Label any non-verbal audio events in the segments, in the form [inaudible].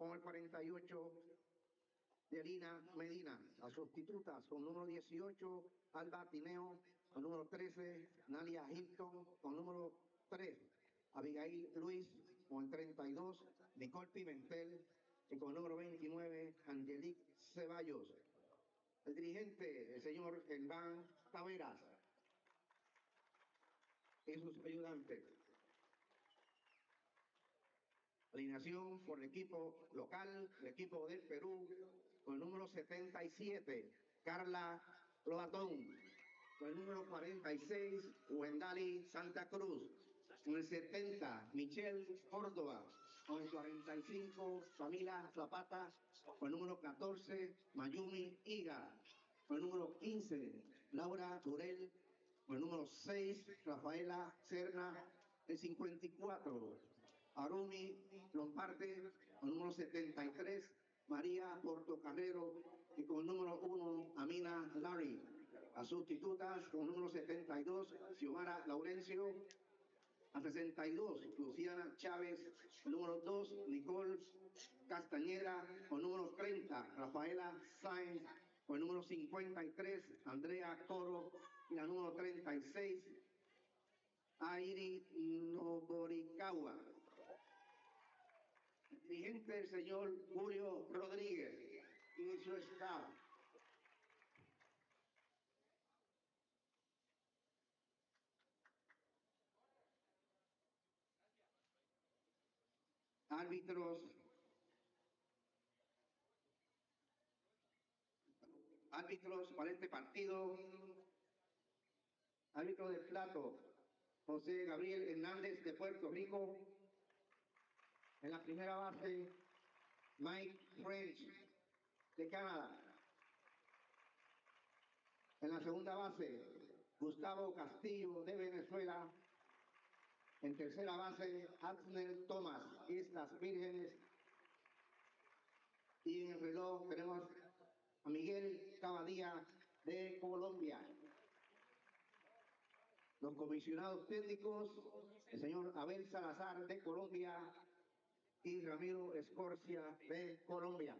24, Jocelyn Jaime. Con el 48, Yerina Medina. Las sustitutas con número 18, Alba Tineo. Con número 13, Nalia Hilton. Con número 3, Abigail Luis. Con el 32, Nicole Pimentel. Y con número 29, Angelique Ceballos. El dirigente, el señor Elván Taveras. Y sus ayudantes. Alineación por el equipo local, el equipo del Perú, con el número 77, Carla Lobatón. Con el número 46, Wendali Santa Cruz. Con el 70, Michelle Córdoba. Con el 45, Camila Zapata. Con el número 14, Mayumi Iga. Con el número 15, Laura Turel. Con el número 6, Rafaela Serna. El 54, Arumi Lomparte, con número 73, María Portocarrero, y con número 1, Amina Larry. A sustitutas, con número 72, Xiomara Laurencio. A 62, Luciana Chávez. Número 2, Nicole Castañeda. Con número 30, Rafaela Sáenz. Con número 53, Andrea Toro. Y la número 36, Airi Noborikawa dirigente el señor Julio Rodríguez y su staff. Árbitros. Árbitros para este partido. Árbitro de plato, José Gabriel Hernández de Puerto Rico. En la primera base, Mike French de Canadá. En la segunda base, Gustavo Castillo de Venezuela. En tercera base, Abner Thomas, Islas Vírgenes. Y en el reloj tenemos a Miguel Cabadía de Colombia. Los comisionados técnicos, el señor Abel Salazar de Colombia, y Ramiro Escorcia de Colombia.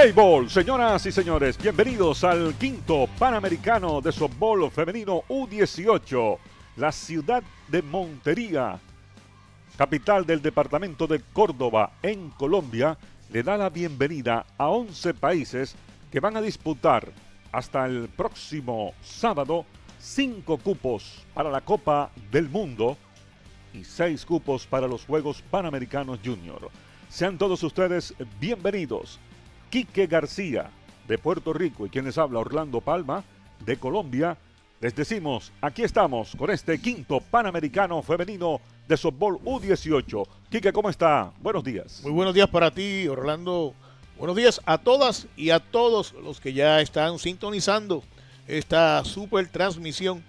Playball, señoras y señores, bienvenidos al quinto Panamericano de Softball Femenino U18, la ciudad de Montería, capital del departamento de Córdoba, en Colombia, le da la bienvenida a 11 países que van a disputar hasta el próximo sábado cinco cupos para la Copa del Mundo y seis cupos para los Juegos Panamericanos Junior. Sean todos ustedes bienvenidos. Quique García de Puerto Rico y quienes habla Orlando Palma de Colombia, les decimos, aquí estamos con este quinto Panamericano Femenino de Softball U18. Quique, ¿cómo está? Buenos días. Muy buenos días para ti, Orlando. Buenos días a todas y a todos los que ya están sintonizando esta super transmisión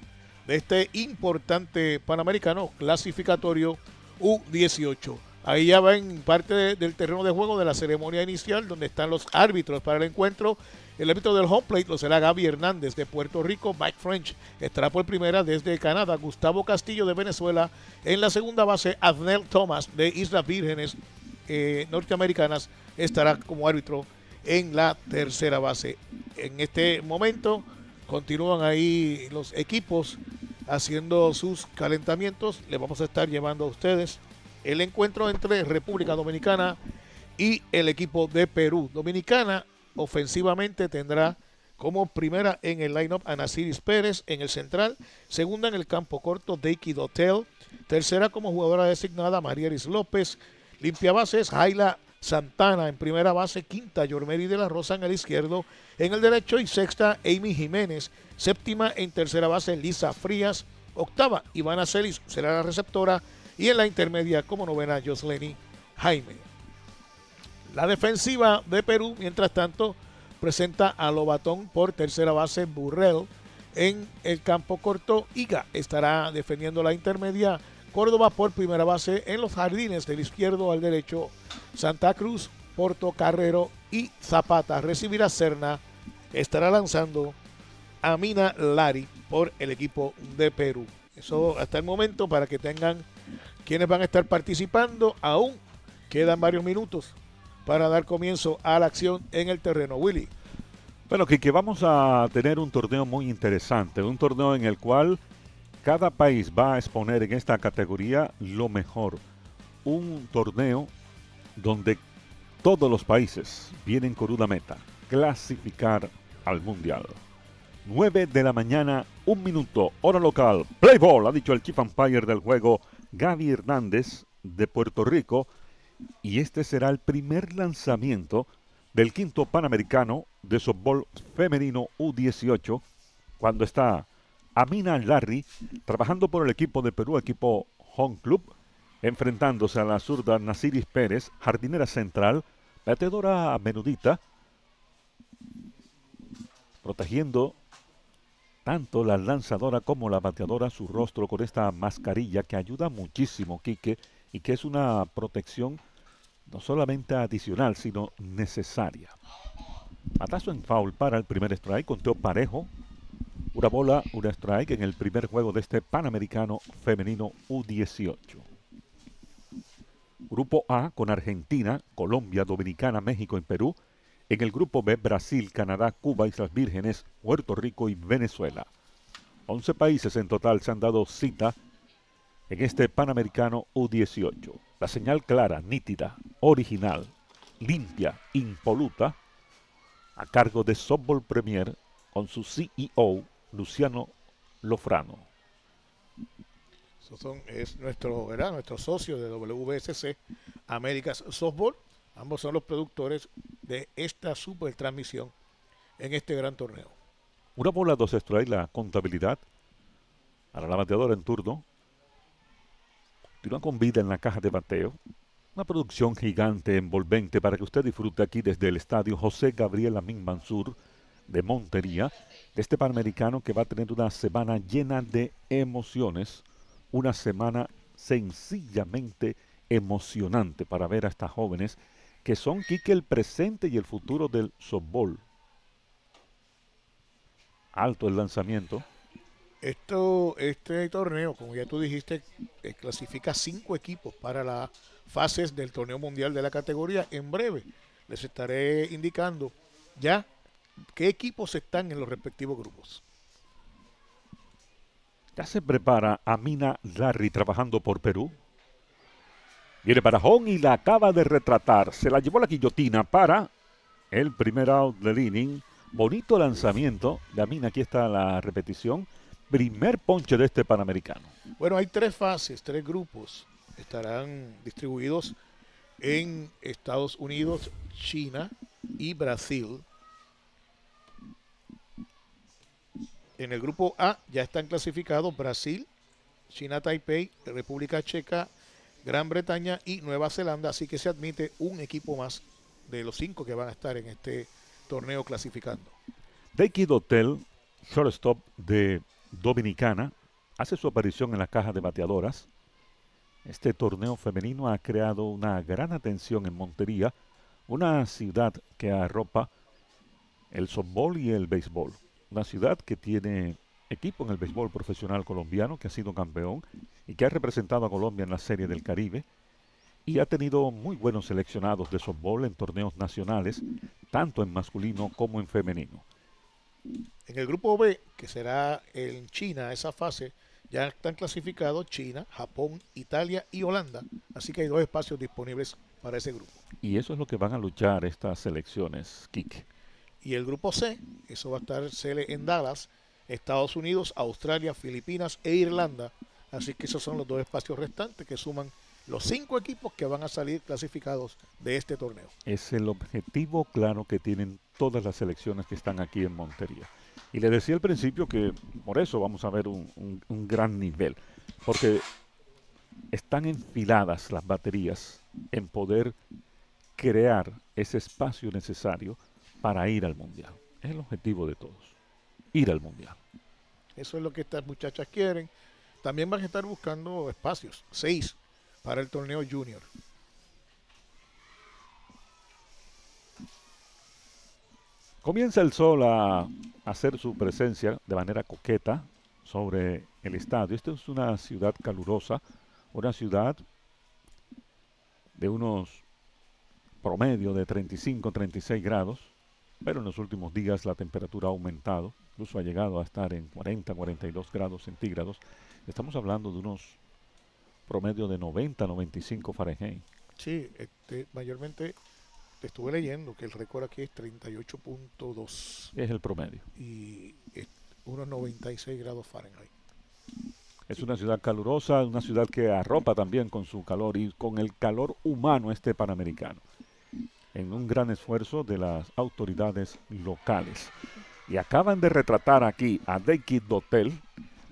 de este importante Panamericano clasificatorio U18. Ahí ya va en parte de- del terreno de juego de la ceremonia inicial, donde están los árbitros para el encuentro. El árbitro del home plate lo será Gaby Hernández de Puerto Rico, Mike French estará por primera desde Canadá, Gustavo Castillo de Venezuela, en la segunda base Adnel Thomas de Islas Vírgenes eh, norteamericanas estará como árbitro en la tercera base. En este momento continúan ahí los equipos haciendo sus calentamientos. Le vamos a estar llevando a ustedes el encuentro entre República Dominicana y el equipo de Perú. Dominicana ofensivamente tendrá como primera en el lineup a Nasiris Pérez en el central, segunda en el campo corto Deiki Dotel, tercera como jugadora designada Marieris López, limpia bases Jaila Santana en primera base, quinta Yormeri de la Rosa en el izquierdo, en el derecho y sexta Amy Jiménez, séptima en tercera base Lisa Frías, octava Ivana Celis será la receptora y en la intermedia como novena Josleni Jaime. La defensiva de Perú, mientras tanto, presenta a Lobatón por tercera base Burrell en el campo corto. Iga estará defendiendo la intermedia. Córdoba por primera base en los jardines del izquierdo al derecho. Santa Cruz, Porto Carrero y Zapata recibirá Serna. Estará lanzando a Mina Lari por el equipo de Perú. Eso hasta el momento para que tengan quienes van a estar participando. Aún quedan varios minutos para dar comienzo a la acción en el terreno. Willy. Bueno, que vamos a tener un torneo muy interesante, un torneo en el cual cada país va a exponer en esta categoría lo mejor. Un torneo donde todos los países vienen con una meta, clasificar al Mundial. 9 de la mañana, un minuto, hora local. Play ball, ha dicho el chief umpire del juego, Gaby Hernández de Puerto Rico. Y este será el primer lanzamiento del quinto Panamericano de softball femenino U18, cuando está Amina Larry trabajando por el equipo de Perú, equipo Home Club, enfrentándose a la zurda Nasiris Pérez, jardinera central, bateadora menudita, protegiendo tanto la lanzadora como la bateadora su rostro con esta mascarilla que ayuda muchísimo, Quique, y que es una protección no solamente adicional, sino necesaria. Matazo en foul para el primer strike, conteo parejo. Una bola, una strike en el primer juego de este Panamericano Femenino U18. Grupo A con Argentina, Colombia, Dominicana, México y Perú. En el grupo B, Brasil, Canadá, Cuba, Islas Vírgenes, Puerto Rico y Venezuela. 11 países en total se han dado cita en este Panamericano U18. La señal clara, nítida, original, limpia, impoluta, a cargo de Softball Premier con su CEO, Luciano Lofrano. es nuestro, ¿verdad? nuestro socio de WSC, Américas Softball. Ambos son los productores de esta super transmisión en este gran torneo. Una bola, dos strikes, la contabilidad para la bateadora en turno. Continúa con vida en la caja de bateo. Una producción gigante, envolvente, para que usted disfrute aquí desde el estadio José Gabriel Amin Mansur de Montería, de este Panamericano que va a tener una semana llena de emociones, una semana sencillamente emocionante para ver a estas jóvenes que son Quique el presente y el futuro del softball. Alto el lanzamiento. Esto, este torneo, como ya tú dijiste, eh, clasifica cinco equipos para las fases del torneo mundial de la categoría. En breve les estaré indicando ya qué equipos están en los respectivos grupos. Ya se prepara Amina Larry trabajando por Perú. Viene para Hong y la acaba de retratar. Se la llevó la guillotina para el primer out del inning. Bonito lanzamiento de Amina. Aquí está la repetición primer ponche de este Panamericano? Bueno, hay tres fases, tres grupos. Estarán distribuidos en Estados Unidos, China y Brasil. En el grupo A ya están clasificados Brasil, China Taipei, República Checa, Gran Bretaña y Nueva Zelanda, así que se admite un equipo más de los cinco que van a estar en este torneo clasificando. Deiki Hotel, shortstop de dominicana hace su aparición en la caja de bateadoras. Este torneo femenino ha creado una gran atención en Montería, una ciudad que arropa el softball y el béisbol. Una ciudad que tiene equipo en el béisbol profesional colombiano, que ha sido campeón y que ha representado a Colombia en la Serie del Caribe y ha tenido muy buenos seleccionados de softball en torneos nacionales, tanto en masculino como en femenino. En el grupo B, que será en China, esa fase Ya están clasificados China, Japón, Italia y Holanda. Así que hay dos espacios disponibles para ese grupo. Y eso es lo que van a luchar estas selecciones, Kik. Y el grupo C, eso va a estar en Dallas, Estados Unidos, Australia, Filipinas e Irlanda. Así que esos son los dos espacios restantes que suman los cinco equipos que van a salir clasificados de este torneo. Es el objetivo claro que tienen todas las selecciones que están aquí en Montería. Y le decía al principio que por eso vamos a ver un, un gran nivel, porque están enfiladas las baterías en poder crear ese espacio necesario para ir al mundial. Es el objetivo de todos, ir al mundial. Eso es lo que estas muchachas quieren. También van a estar buscando espacios, seis para el torneo junior. Comienza el sol a hacer su presencia de manera coqueta sobre el estadio. Esta es una ciudad calurosa, una ciudad de unos promedio de 35, 36 grados, pero en los últimos días la temperatura ha aumentado, incluso ha llegado a estar en 40, 42 grados centígrados. Estamos hablando de unos promedio de 90, 95 Fahrenheit. Sí, este, mayormente te estuve leyendo que el récord aquí es 38.2. Es el promedio. Y es unos 96 grados Fahrenheit. Es una ciudad calurosa, una ciudad que arropa también con su calor y con el calor humano este panamericano. En un gran esfuerzo de las autoridades locales. Y acaban de retratar aquí a Kid Dotel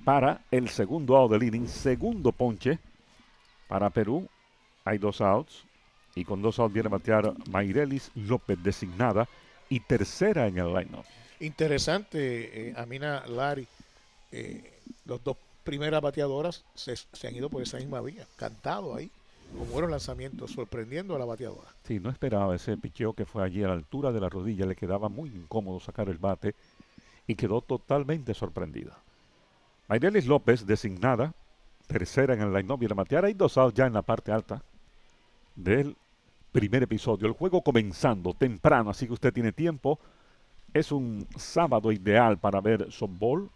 para el segundo out del inning, segundo ponche para Perú. Hay dos outs. Y con dos outs viene a batear Mayrelis López designada y tercera en el line-up. Interesante, eh, Amina Lari. Eh, los dos primeras bateadoras se, han ido por esa misma vía, cantado ahí, con buenos lanzamientos, sorprendiendo a la bateadora. Sí, no esperaba ese picheo que fue allí a la altura de la rodilla, le quedaba muy incómodo sacar el bate y quedó totalmente sorprendida. Mayrelis López, designada, tercera en el line-up y la batear. Hay dos outs ya en la parte alta del primer episodio. El juego comenzando temprano, así que usted tiene tiempo. Es un sábado ideal para ver softball.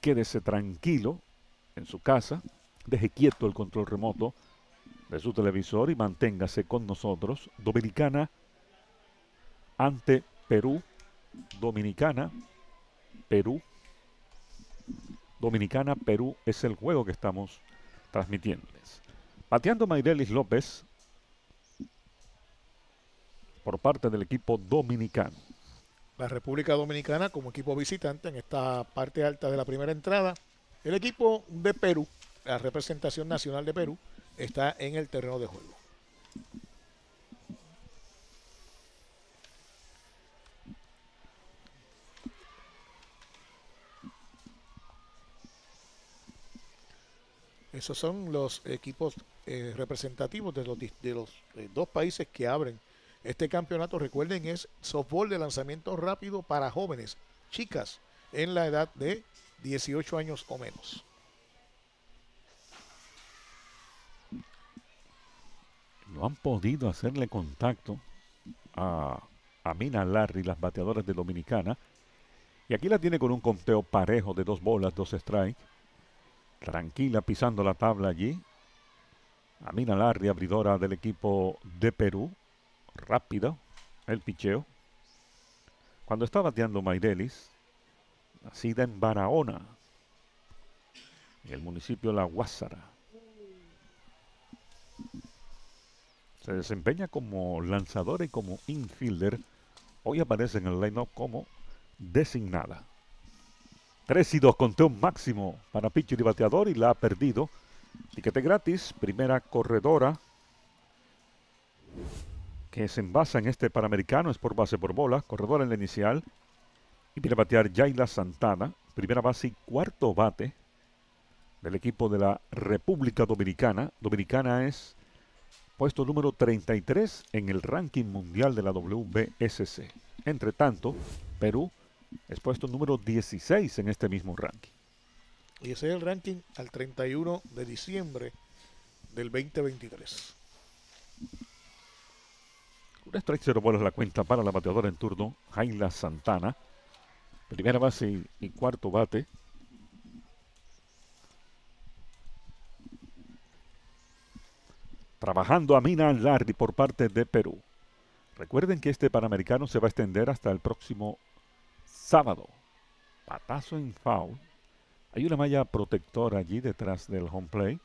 Quédese tranquilo en su casa. Deje quieto el control remoto de su televisor y manténgase con nosotros. Dominicana ante Perú. Dominicana, Perú Dominicana, Perú es el juego que estamos transmitiéndoles. Pateando Mayrelis López por parte del equipo dominicano. La República Dominicana como equipo visitante en esta parte alta de la primera entrada. El equipo de Perú, la representación nacional de Perú, está en el terreno de juego. Esos son los equipos eh, representativos de los, de los eh, dos países que abren este campeonato. Recuerden, es softball de lanzamiento rápido para jóvenes, chicas, en la edad de 18 años o menos. No han podido hacerle contacto a, a Mina Larry, las bateadoras de Dominicana. Y aquí la tiene con un conteo parejo de dos bolas, dos strikes tranquila pisando la tabla allí. Amina Larry, abridora del equipo de Perú. Rápida el picheo. Cuando está bateando Mairelis, nacida en Barahona, en el municipio La Guásara. Se desempeña como lanzador y como infielder. Hoy aparece en el line-up como designada. 3 y 2 conteo máximo para pitcher y bateador y la ha perdido. Tiquete gratis, primera corredora que se envasa en este Panamericano, es por base por bola, corredora en la inicial. Y viene a batear Yaila Santana, primera base y cuarto bate del equipo de la República Dominicana. Dominicana es puesto número 33 en el ranking mundial de la WBSC. Entre tanto, Perú es puesto número 16 en este mismo ranking. Y ese es el ranking al 31 de diciembre del 2023. Un strike cero bolas la cuenta para la bateadora en turno, Jaila Santana. Primera base y, y cuarto bate. Trabajando a Mina Lardi por parte de Perú. Recuerden que este Panamericano se va a extender hasta el próximo sábado. Patazo en foul. Hay una malla protectora allí detrás del home play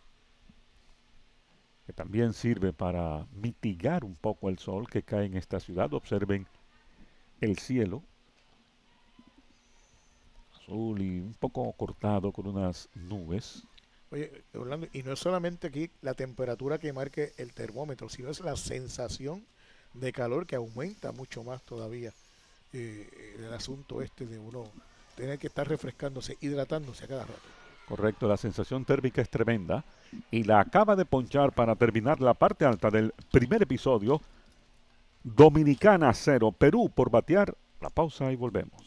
que también sirve para mitigar un poco el sol que cae en esta ciudad. Observen el cielo azul y un poco cortado con unas nubes. Oye, Orlando, y no es solamente aquí la temperatura que marque el termómetro, sino es la sensación de calor que aumenta mucho más todavía el asunto este de uno tener que estar refrescándose, hidratándose a cada rato. Correcto, la sensación térmica es tremenda y la acaba de ponchar para terminar la parte alta del primer episodio. Dominicana 0, Perú por batear. La pausa y volvemos.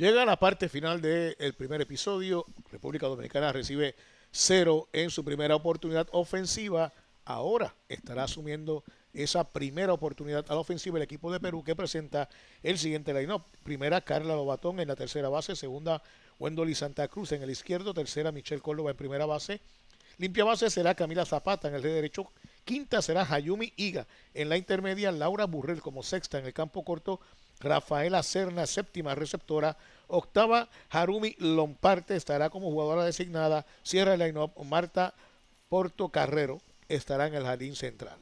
Llega la parte final del primer episodio. República Dominicana recibe cero en su primera oportunidad ofensiva. Ahora estará asumiendo esa primera oportunidad a la ofensiva el equipo de Perú que presenta el siguiente line-up. Primera, Carla Lobatón en la tercera base. Segunda, Wendoli Santa Cruz en el izquierdo. Tercera, Michelle Córdoba en primera base. Limpia base será Camila Zapata en el derecho. Quinta será Hayumi Iga en la intermedia. Laura Burrell como sexta en el campo corto. Rafaela Serna, séptima receptora. Octava, Harumi Lomparte estará como jugadora designada. Cierra el line Marta Porto Carrero estará en el jardín central.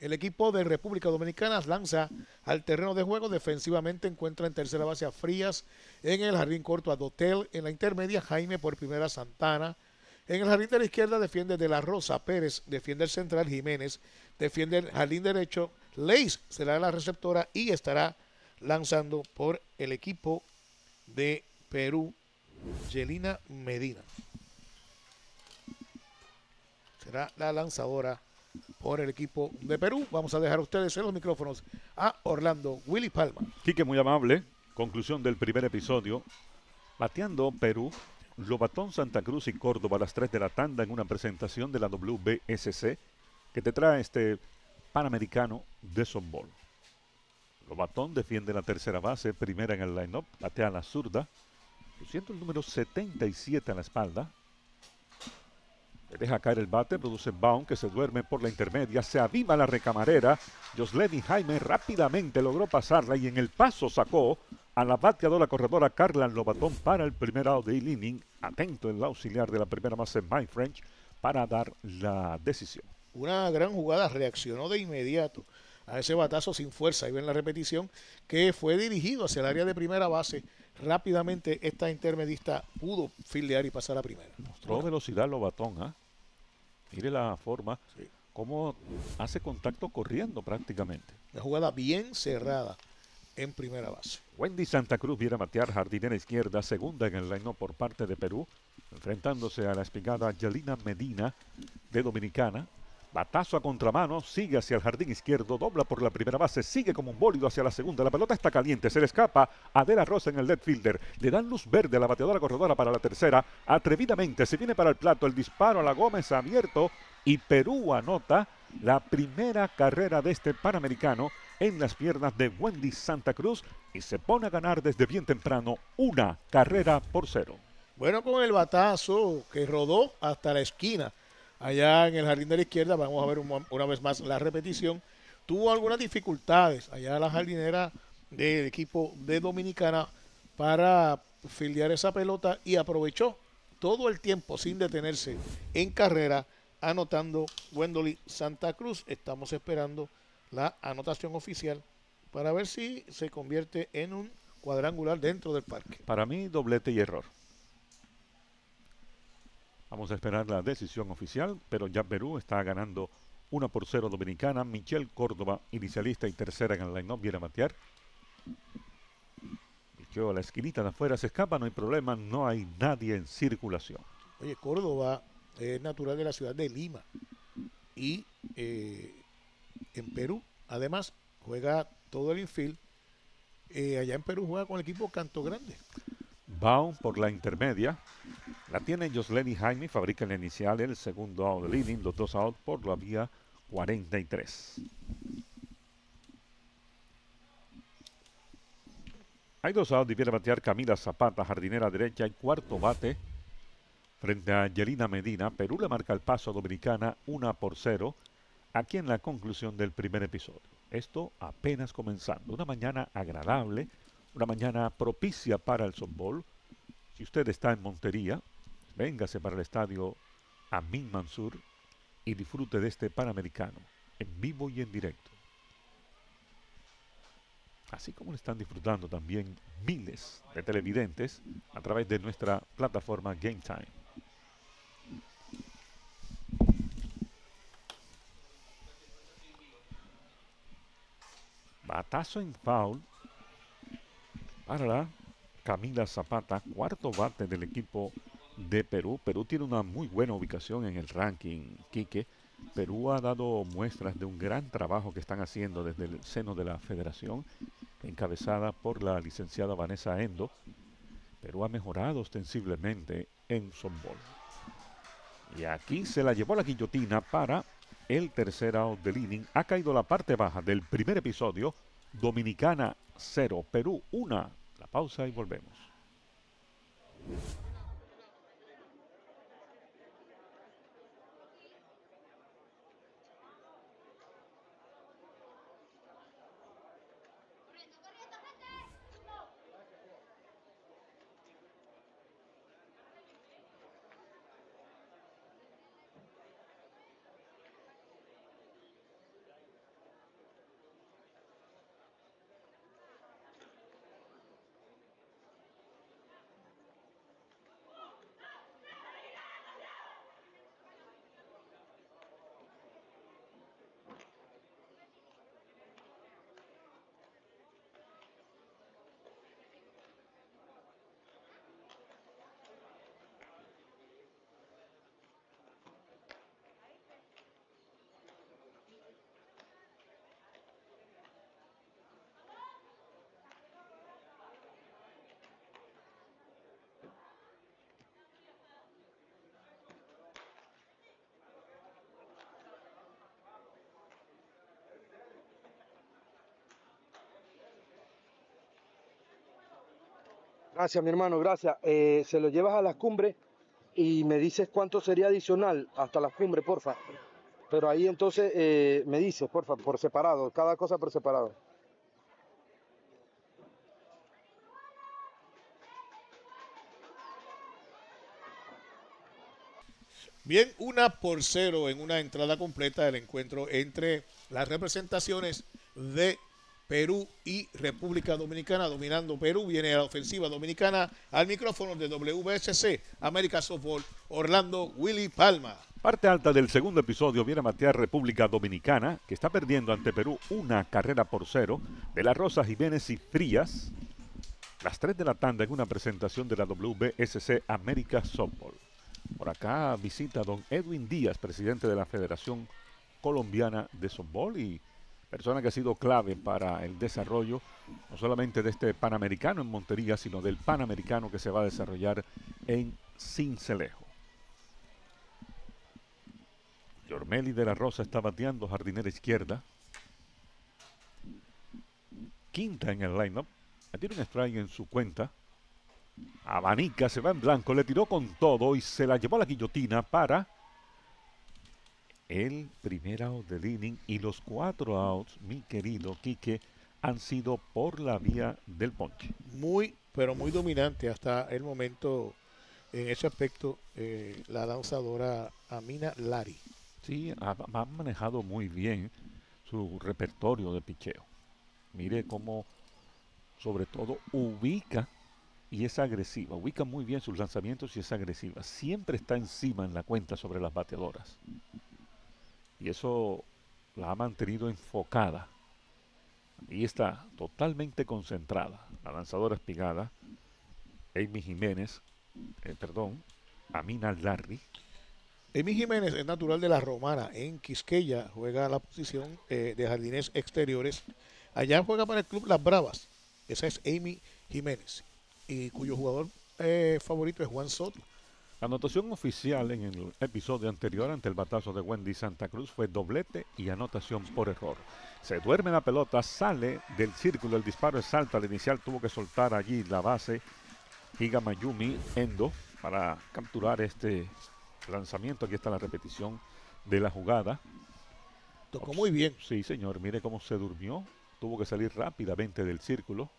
El equipo de República Dominicana lanza al terreno de juego. Defensivamente encuentra en tercera base a Frías. En el jardín corto a Dotel. En la intermedia Jaime por primera Santana. En el jardín de la izquierda defiende De La Rosa Pérez. Defiende el central Jiménez. Defiende el jardín derecho Leis será la receptora y estará lanzando por el equipo de Perú, Yelina Medina. Será la lanzadora por el equipo de Perú. Vamos a dejar a ustedes en los micrófonos a Orlando Willy Palma. Quique, muy amable. Conclusión del primer episodio. Bateando Perú, Lobatón, Santa Cruz y Córdoba a las 3 de la tanda en una presentación de la WBSC que te trae este Panamericano de softball. Lobatón defiende la tercera base, primera en el line-up, batea a la zurda, luciendo el número 77 a la espalda. Le deja caer el bate, produce Baum que se duerme por la intermedia, se aviva la recamarera. Josleni Jaime rápidamente logró pasarla y en el paso sacó a la bateadora corredora Carla Lobatón para el primer out de inning. Atento el auxiliar de la primera base, Mike French, para dar la decisión una gran jugada, reaccionó de inmediato a ese batazo sin fuerza. Ahí ven la repetición que fue dirigido hacia el área de primera base. Rápidamente esta intermedista pudo fildear y pasar a primera. Mostró velocidad lo batón, ¿ah? Mire la forma, cómo hace contacto corriendo prácticamente. Una jugada bien cerrada en primera base. Wendy Santa Cruz viene a matear jardinera izquierda, segunda en el reino por parte de Perú, enfrentándose a la espigada Yelina Medina de Dominicana. Batazo a contramano, sigue hacia el jardín izquierdo, dobla por la primera base, sigue como un bólido hacia la segunda. La pelota está caliente, se le escapa a De La Rosa en el dead fielder. Le dan luz verde a la bateadora corredora para la tercera. Atrevidamente se viene para el plato, el disparo a la Gómez abierto y Perú anota la primera carrera de este Panamericano en las piernas de Wendy Santa Cruz y se pone a ganar desde bien temprano una carrera por cero. Bueno, con el batazo que rodó hasta la esquina, allá en el jardín de la izquierda, vamos a ver una vez más la repetición, tuvo algunas dificultades allá la jardinera del equipo de Dominicana para filiar esa pelota y aprovechó todo el tiempo sin detenerse en carrera anotando Wendolly Santa Cruz. Estamos esperando la anotación oficial para ver si se convierte en un cuadrangular dentro del parque. Para mí, doblete y error. Vamos a esperar la decisión oficial, pero ya Perú está ganando 1 por 0 Dominicana. Michelle Córdoba, inicialista y tercera en el line-up, viene a matear. Michelle a la esquinita de afuera se escapa, no hay problema, no hay nadie en circulación. Oye, Córdoba es natural de la ciudad de Lima y eh, en Perú, además, juega todo el infield. Eh, allá en Perú juega con el equipo Canto Grande. Baum por la intermedia. La tiene Josleni Jaime, fabrica la inicial, el segundo out del inning, los dos out por la vía 43. Hay dos outs y viene a batear Camila Zapata, jardinera derecha y cuarto bate frente a Yelina Medina. Perú le marca el paso a Dominicana 1 por 0 aquí en la conclusión del primer episodio. Esto apenas comenzando. Una mañana agradable, una mañana propicia para el softball. Si usted está en Montería, véngase para el estadio Amin Mansur y disfrute de este Panamericano en vivo y en directo. Así como lo están disfrutando también miles de televidentes a través de nuestra plataforma Game Time. Batazo en foul para Camila Zapata, cuarto bate del equipo de Perú. Perú tiene una muy buena ubicación en el ranking, Quique. Perú ha dado muestras de un gran trabajo que están haciendo desde el seno de la federación, encabezada por la licenciada Vanessa Endo. Perú ha mejorado ostensiblemente en softball. Y aquí se la llevó la guillotina para el tercer out del inning. Ha caído la parte baja del primer episodio. Dominicana 0, Perú 1. Pausa y volvemos. Gracias, mi hermano, gracias. Eh, se lo llevas a las cumbres y me dices cuánto sería adicional hasta las cumbres, porfa. Pero ahí entonces eh, me dices, porfa, por separado, cada cosa por separado. Bien, una por cero en una entrada completa del encuentro entre las representaciones de Perú y República Dominicana. Dominando Perú, viene a la ofensiva dominicana al micrófono de WSC, América Softball, Orlando Willy Palma. Parte alta del segundo episodio viene a matear República Dominicana, que está perdiendo ante Perú una carrera por cero. De la Rosa Jiménez y Frías, las tres de la tanda en una presentación de la WSC América Softball. Por acá visita don Edwin Díaz, presidente de la Federación Colombiana de Softball y persona que ha sido clave para el desarrollo no solamente de este Panamericano en Montería, sino del Panamericano que se va a desarrollar en Cincelejo. Yormeli de la Rosa está bateando jardinera izquierda. quinta en el lineup. Tiene un strike en su cuenta. Abanica, se va en blanco, le tiró con todo y se la llevó a la guillotina para el primer out del inning y los cuatro outs, mi querido Quique, han sido por la vía del ponche. Muy, pero muy dominante hasta el momento en ese aspecto eh, la lanzadora Amina Lari. Sí, ha, ha, manejado muy bien su repertorio de picheo. Mire cómo, sobre todo, ubica y es agresiva. Ubica muy bien sus lanzamientos y es agresiva. Siempre está encima en la cuenta sobre las bateadoras. Y eso la ha mantenido enfocada. Y está totalmente concentrada. La lanzadora espigada, Amy Jiménez, eh, perdón, Amina Larry. Amy Jiménez es natural de la Romana en Quisqueya, juega la posición eh, de jardines exteriores. Allá juega para el club Las Bravas. Esa es Amy Jiménez, y cuyo jugador eh, favorito es Juan Soto. La anotación oficial en el episodio anterior ante el batazo de Wendy Santa Cruz fue doblete y anotación por error. Se duerme la pelota, sale del círculo, el disparo es alto al inicial, tuvo que soltar allí la base Higa Mayumi Endo para capturar este lanzamiento. Aquí está la repetición de la jugada. Tocó muy bien. Sí, señor, mire cómo se durmió. Tuvo que salir rápidamente del círculo.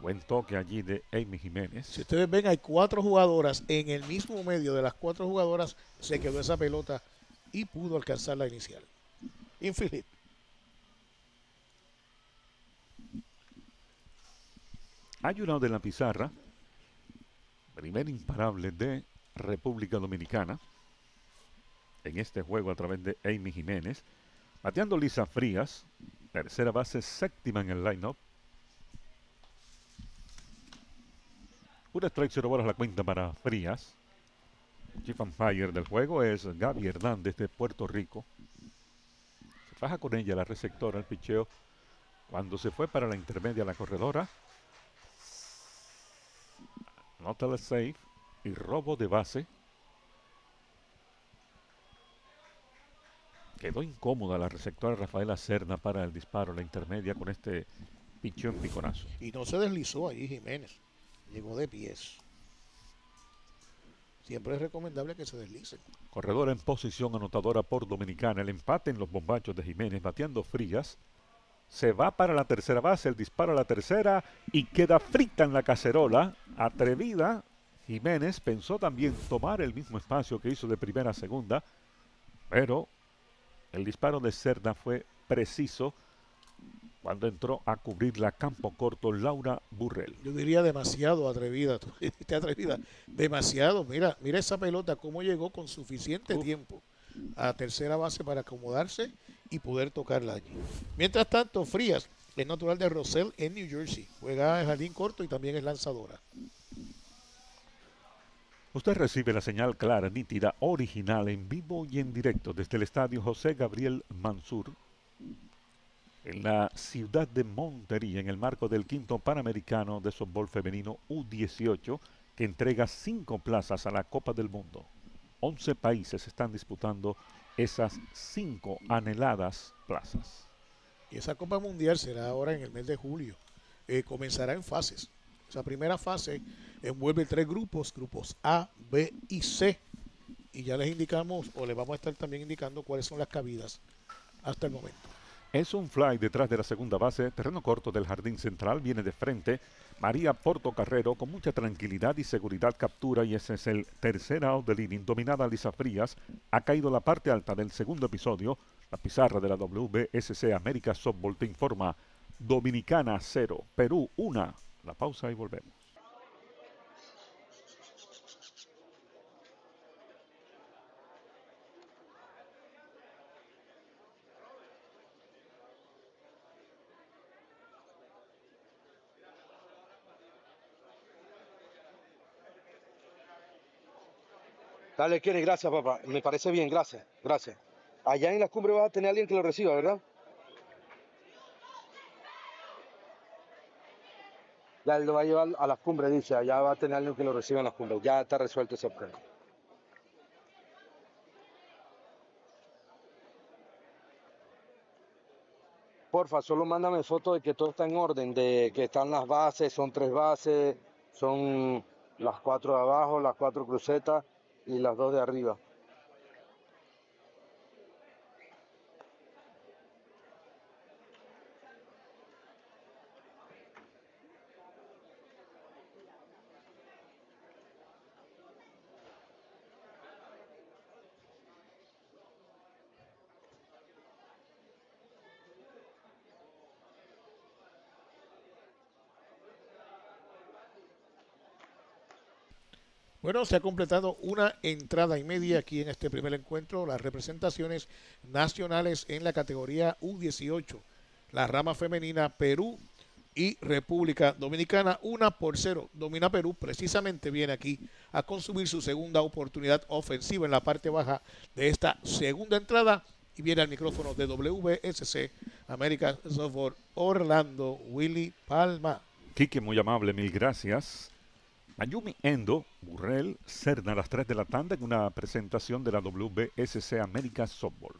Buen toque allí de Amy Jiménez. Si ustedes ven, hay cuatro jugadoras. En el mismo medio de las cuatro jugadoras se quedó esa pelota y pudo alcanzar la inicial. Infinite. Hay uno de la pizarra. Primer imparable de República Dominicana. En este juego a través de Amy Jiménez. Bateando Lisa Frías. Tercera base, séptima en el lineup. Un strike, cero bolas la cuenta para Frías. Chief Fire del juego es Gaby Hernández de Puerto Rico. Se faja con ella la receptora, el picheo. Cuando se fue para la intermedia, la corredora. Nota la safe y robo de base. Quedó incómoda la receptora Rafaela Serna para el disparo, la intermedia con este picheo en piconazo. Y no se deslizó ahí Jiménez llegó de pies. Siempre es recomendable que se deslicen. Corredora en posición anotadora por Dominicana. El empate en los bombachos de Jiménez, bateando frías. Se va para la tercera base, el disparo a la tercera y queda frita en la cacerola. Atrevida, Jiménez pensó también tomar el mismo espacio que hizo de primera a segunda, pero el disparo de Cerda fue preciso cuando entró a cubrir la campo corto Laura Burrell. Yo diría demasiado atrevida, [laughs] atrevida, demasiado. Mira, mira esa pelota cómo llegó con suficiente tiempo a tercera base para acomodarse y poder tocarla allí. Mientras tanto, Frías es natural de Rosell en New Jersey. Juega en jardín corto y también es lanzadora. Usted recibe la señal clara, nítida, original, en vivo y en directo desde el estadio José Gabriel Mansur en la ciudad de Montería en el marco del quinto Panamericano de Softball Femenino U18 que entrega cinco plazas a la Copa del Mundo. Once países están disputando esas cinco anheladas plazas. Y esa Copa Mundial será ahora en el mes de julio. Eh, comenzará en fases. Esa primera fase envuelve tres grupos, grupos A, B y C. Y ya les indicamos, o les vamos a estar también indicando cuáles son las cabidas hasta el momento. Es un fly detrás de la segunda base, terreno corto del jardín central, viene de frente. María Portocarrero con mucha tranquilidad y seguridad captura y ese es el tercer out del inning. Dominada Lisa Frías, ha caído la parte alta del segundo episodio. La pizarra de la WBSC América Softball te informa Dominicana 0, Perú 1. La pausa y volvemos. Dale, Kenny, gracias, papá. Me parece bien, gracias, gracias. Allá en la cumbre vas a tener alguien que lo reciba, ¿verdad? Ya lo va a llevar a las cumbres, dice. Allá va a tener alguien que lo reciba en las cumbres. Ya está resuelto ese problema. porfa, solo mándame foto de que todo está en orden, de que están las bases, son tres bases, son las cuatro de abajo, las cuatro crucetas y las dos de arriba. Bueno, se ha completado una entrada y media aquí en este primer encuentro, las representaciones nacionales en la categoría U18, la rama femenina Perú y República Dominicana, una por cero. Domina Perú, precisamente viene aquí a consumir su segunda oportunidad ofensiva en la parte baja de esta segunda entrada y viene al micrófono de WSC América Softball Orlando Willy Palma. Quique, muy amable, mil gracias. Mayumi Endo, Burrell, Cerna a las 3 de la tanda en una presentación de la WBSC América Softball.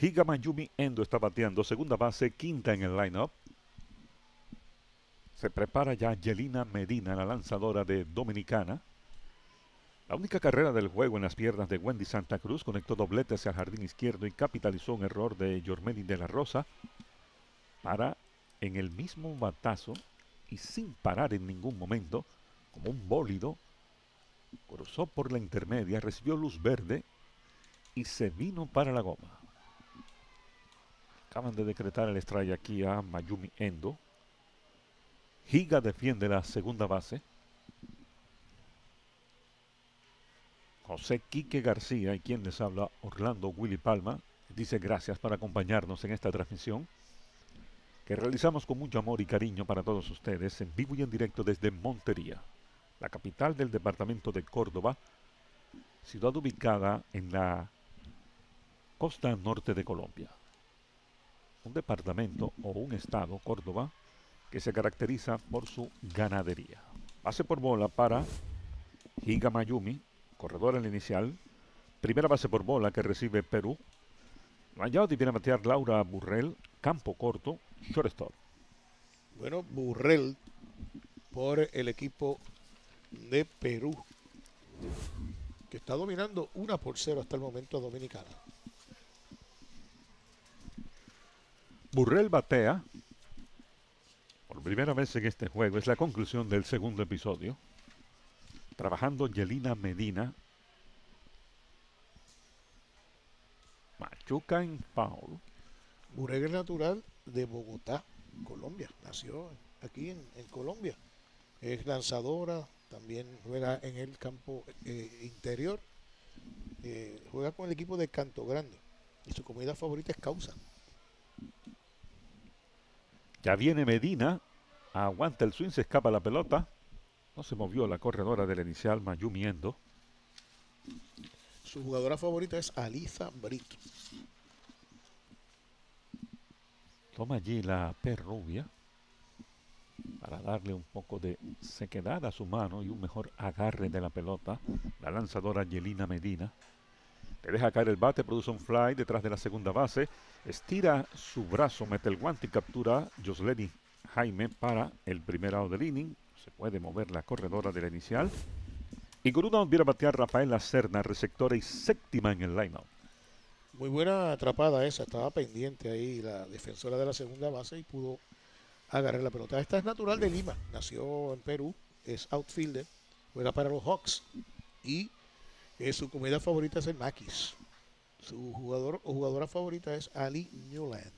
Higa Mayumi Endo está bateando segunda base, quinta en el lineup. Se prepara ya Yelina Medina, la lanzadora de Dominicana. La única carrera del juego en las piernas de Wendy Santa Cruz conectó doblete hacia el jardín izquierdo y capitalizó un error de Jormeni de la Rosa para en el mismo batazo y sin parar en ningún momento, como un bólido, cruzó por la intermedia, recibió luz verde y se vino para la goma. Acaban de decretar el strike aquí a Mayumi Endo. Higa defiende la segunda base. José Quique García y quien les habla, Orlando Willy Palma, dice gracias por acompañarnos en esta transmisión que realizamos con mucho amor y cariño para todos ustedes en vivo y en directo desde Montería, la capital del departamento de Córdoba, ciudad ubicada en la costa norte de Colombia. Un departamento o un estado, Córdoba, que se caracteriza por su ganadería. Pase por bola para Higa Mayumi, corredor la inicial. Primera base por bola que recibe Perú. Rayado viene a batear Laura Burrell, campo corto, shortstop. Bueno, Burrell por el equipo de Perú, que está dominando una por cero hasta el momento a Dominicana. Burrell batea por primera vez en este juego. Es la conclusión del segundo episodio. Trabajando Yelina Medina. Machuca en foul. Burrell es natural de Bogotá, Colombia. Nació aquí en, en Colombia. Es lanzadora, también juega en el campo eh, interior. Eh, juega con el equipo de Canto Grande. Y su comida favorita es causa. Ya viene Medina. Aguanta el swing, se escapa la pelota. No se movió la corredora del inicial, Mayumi Endo. Su jugadora favorita es Aliza Brito. Toma allí la perrubia para darle un poco de sequedad a su mano y un mejor agarre de la pelota. La lanzadora Yelina Medina. Le deja caer el bate, produce un fly detrás de la segunda base. Estira su brazo, mete el guante y captura Josleni Jaime para el primer out del inning. Se puede mover la corredora de la inicial. Y con una viene a batear Rafaela Serna, receptora y séptima en el lineup. Muy buena atrapada esa, estaba pendiente ahí la defensora de la segunda base y pudo agarrar la pelota. Esta es natural de Lima, nació en Perú, es outfielder, juega para los Hawks y eh, su comida favorita es el maquis. Su jugador o jugadora favorita es Ali Newland.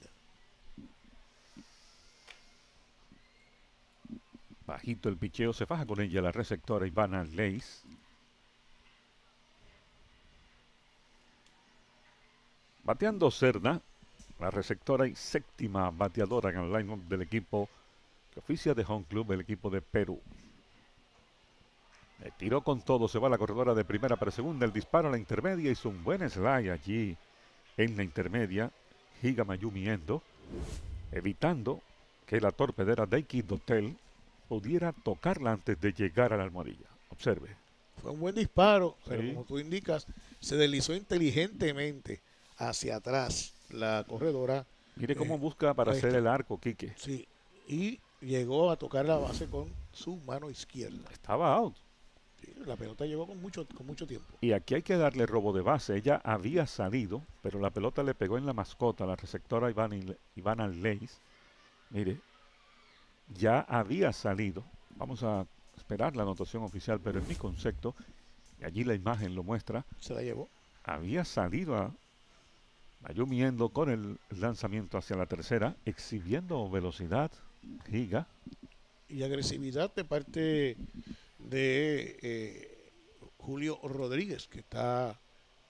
Bajito el picheo, se faja con ella la receptora Ivana Leis. Bateando Cerna, la receptora y séptima bateadora en el line del equipo que oficia de Home Club, el equipo de Perú. Le tiró con todo, se va la corredora de primera para segunda, el disparo a la intermedia, hizo un buen slide allí en la intermedia, Higa Mayumi Endo, evitando que la torpedera Daiki Dotel pudiera tocarla antes de llegar a la almohadilla. Observe. Fue un buen disparo, pero como tú indicas, se deslizó inteligentemente hacia atrás la corredora Mire cómo Eh, busca para ahí hacer el arco, Quique. Sí, y llegó a tocar la base con su mano izquierda. Estaba out. Sí, la pelota llegó con mucho, con mucho tiempo. Y aquí hay que darle robo de base. Ella había salido, pero la pelota le pegó en la mascota, la receptora Ivana, Il- Ivana Leis. Mire, ya había salido. Vamos a esperar la anotación oficial, pero en mi concepto, y allí la imagen lo muestra, Se la llevó. había salido a Mayumi Endo con el lanzamiento hacia la tercera, exhibiendo velocidad, giga, Y agresividad de parte de eh, Julio Rodríguez, que está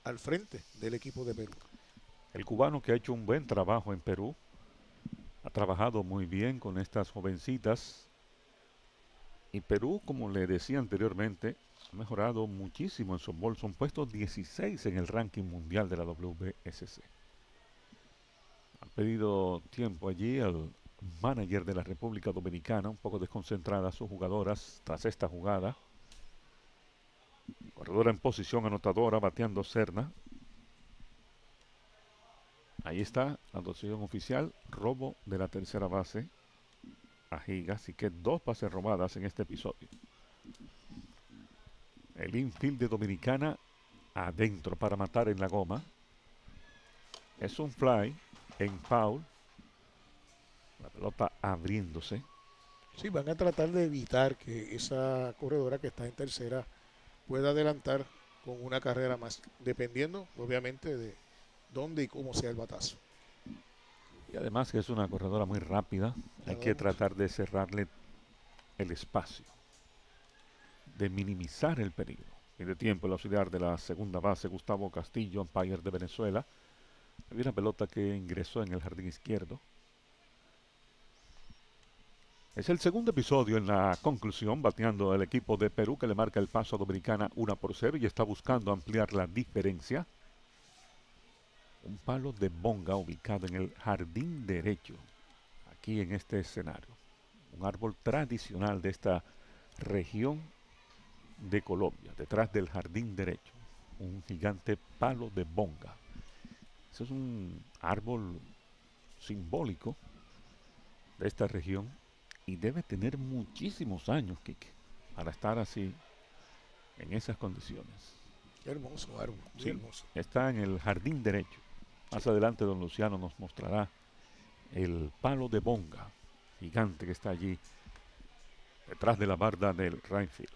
al frente del equipo de Perú. El cubano que ha hecho un buen trabajo en Perú, ha trabajado muy bien con estas jovencitas. Y Perú, como le decía anteriormente, ha mejorado muchísimo en softball. Son puestos 16 en el ranking mundial de la WSC. Han pedido tiempo allí al manager de la República Dominicana, un poco desconcentradas sus jugadoras tras esta jugada. Corredora en posición anotadora, bateando Serna. Ahí está la anotación oficial, robo de la tercera base a Giga, así que dos bases robadas en este episodio. El infield de Dominicana adentro para matar en la goma. Es un fly en foul. La pelota abriéndose. Sí, van a tratar de evitar que esa corredora que está en tercera pueda adelantar con una carrera más, dependiendo obviamente de dónde y cómo sea el batazo. Y además que es una corredora muy rápida. Hay que tratar de cerrarle el espacio. De minimizar el peligro. Y de tiempo el auxiliar de la segunda base, Gustavo Castillo, umpire de Venezuela. Había una pelota que ingresó en el jardín izquierdo. Es el segundo episodio en la conclusión, bateando el equipo de Perú que le marca el paso a Dominicana 1 por 0 y está buscando ampliar la diferencia. Un palo de bonga ubicado en el jardín derecho, aquí en este escenario. Un árbol tradicional de esta región de Colombia, detrás del jardín derecho. Un gigante palo de bonga. Ese es un árbol simbólico de esta región y debe tener muchísimos años, Kike, para estar así en esas condiciones. Qué hermoso árbol, muy Sí, hermoso. está en el jardín derecho. Más adelante don Luciano nos mostrará el palo de bonga gigante que está allí detrás de la barda del Rainfield,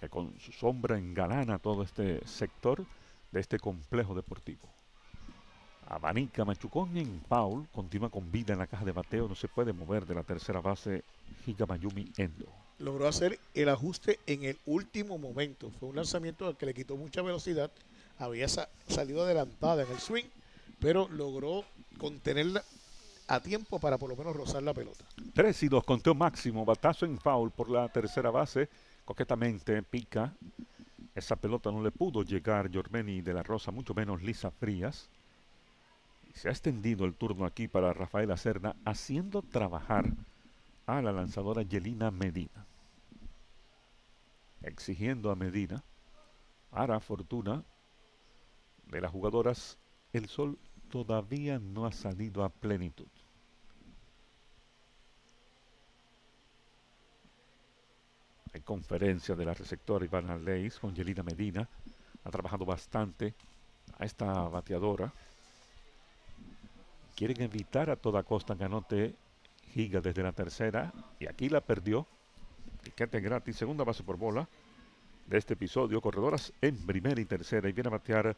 que con su sombra engalana todo este sector de este complejo deportivo. Abanica Machucón en Paul continúa con vida en la caja de bateo, no se puede mover de la tercera base Higamayumi Endo. Logró hacer el ajuste en el último momento. Fue un lanzamiento al que le quitó mucha velocidad. Había sa- salido adelantada en el swing, pero logró contenerla a tiempo para por lo menos rozar la pelota. 3 y 2, conteo máximo, batazo en foul por la tercera base, coquetamente pica. Esa pelota no le pudo llegar Jormeni de la Rosa, mucho menos Lisa Frías. Se ha extendido el turno aquí para Rafael Acerna, haciendo trabajar a la lanzadora Yelina Medina. Exigiendo a Medina, para fortuna de las jugadoras, el sol todavía no ha salido a plenitud. Hay conferencia de la receptora Ivana Leis con Yelina Medina. Ha trabajado bastante a esta bateadora. Quieren evitar a toda costa que anote Giga desde la tercera. Y aquí la perdió. Tiquete gratis, segunda base por bola de este episodio. Corredoras en primera y tercera. Y viene a batear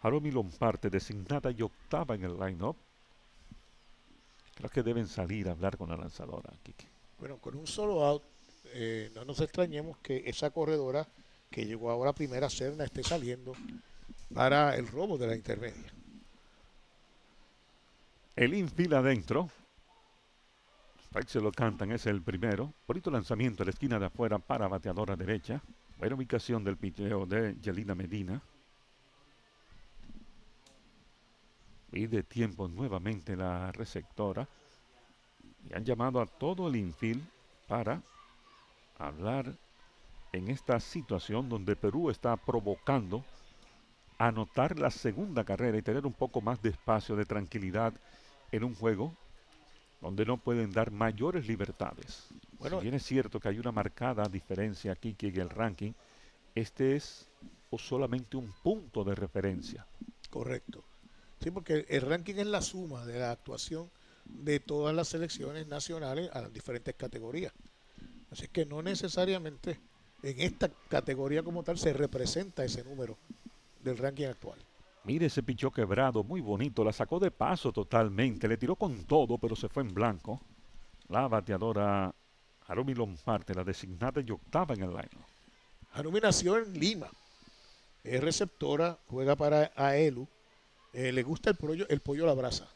Haromi Lomparte, designada y octava en el line-up. Creo que deben salir a hablar con la lanzadora, Kike. Bueno, con un solo out, eh, no nos extrañemos que esa corredora que llegó ahora a primera Serna esté saliendo para el robo de la intermedia. El infield adentro. Strike se lo cantan, es el primero. Bonito lanzamiento a la esquina de afuera para bateadora derecha. Buena ubicación del piteo de Yelina Medina. Y de tiempo nuevamente la receptora. Y han llamado a todo el infield para hablar en esta situación donde Perú está provocando anotar la segunda carrera y tener un poco más de espacio, de tranquilidad en un juego donde no pueden dar mayores libertades. Bueno, si bien es cierto que hay una marcada diferencia aquí que en el ranking, este es o solamente un punto de referencia. Correcto. Sí, porque el ranking es la suma de la actuación de todas las selecciones nacionales a las diferentes categorías. Así que no necesariamente en esta categoría como tal se representa ese número del ranking actual. Mire ese pichó quebrado, muy bonito, la sacó de paso totalmente, le tiró con todo, pero se fue en blanco. La bateadora Harumi Lomparte, la designada y octava en el line. Harumi nació en Lima, es receptora, juega para AELU, eh, le gusta el pollo, el pollo a la brasa.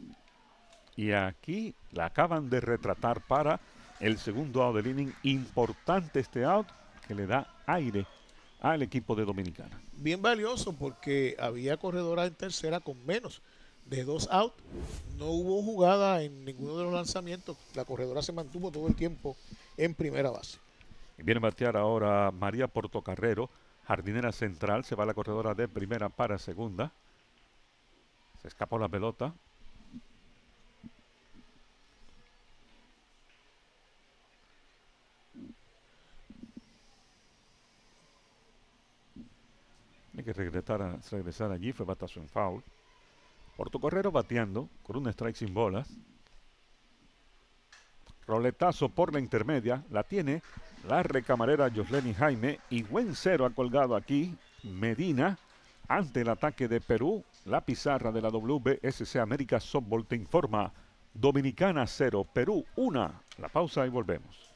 Y aquí la acaban de retratar para el segundo out del inning. Importante este out que le da aire al equipo de Dominicana. Bien valioso porque había corredora en tercera con menos de dos out. No hubo jugada en ninguno de los lanzamientos. La corredora se mantuvo todo el tiempo en primera base. Viene a batear ahora María Portocarrero, jardinera central. Se va la corredora de primera para segunda. Se escapó la pelota. Hay que regresar, allí, fue batazo en foul. Portocarrero bateando con un strike sin bolas. Roletazo por la intermedia, la tiene la recamarera Josleni Jaime y buen cero ha colgado aquí Medina ante el ataque de Perú. La pizarra de la WSC América Softball te informa. Dominicana 0, Perú 1. La pausa y volvemos.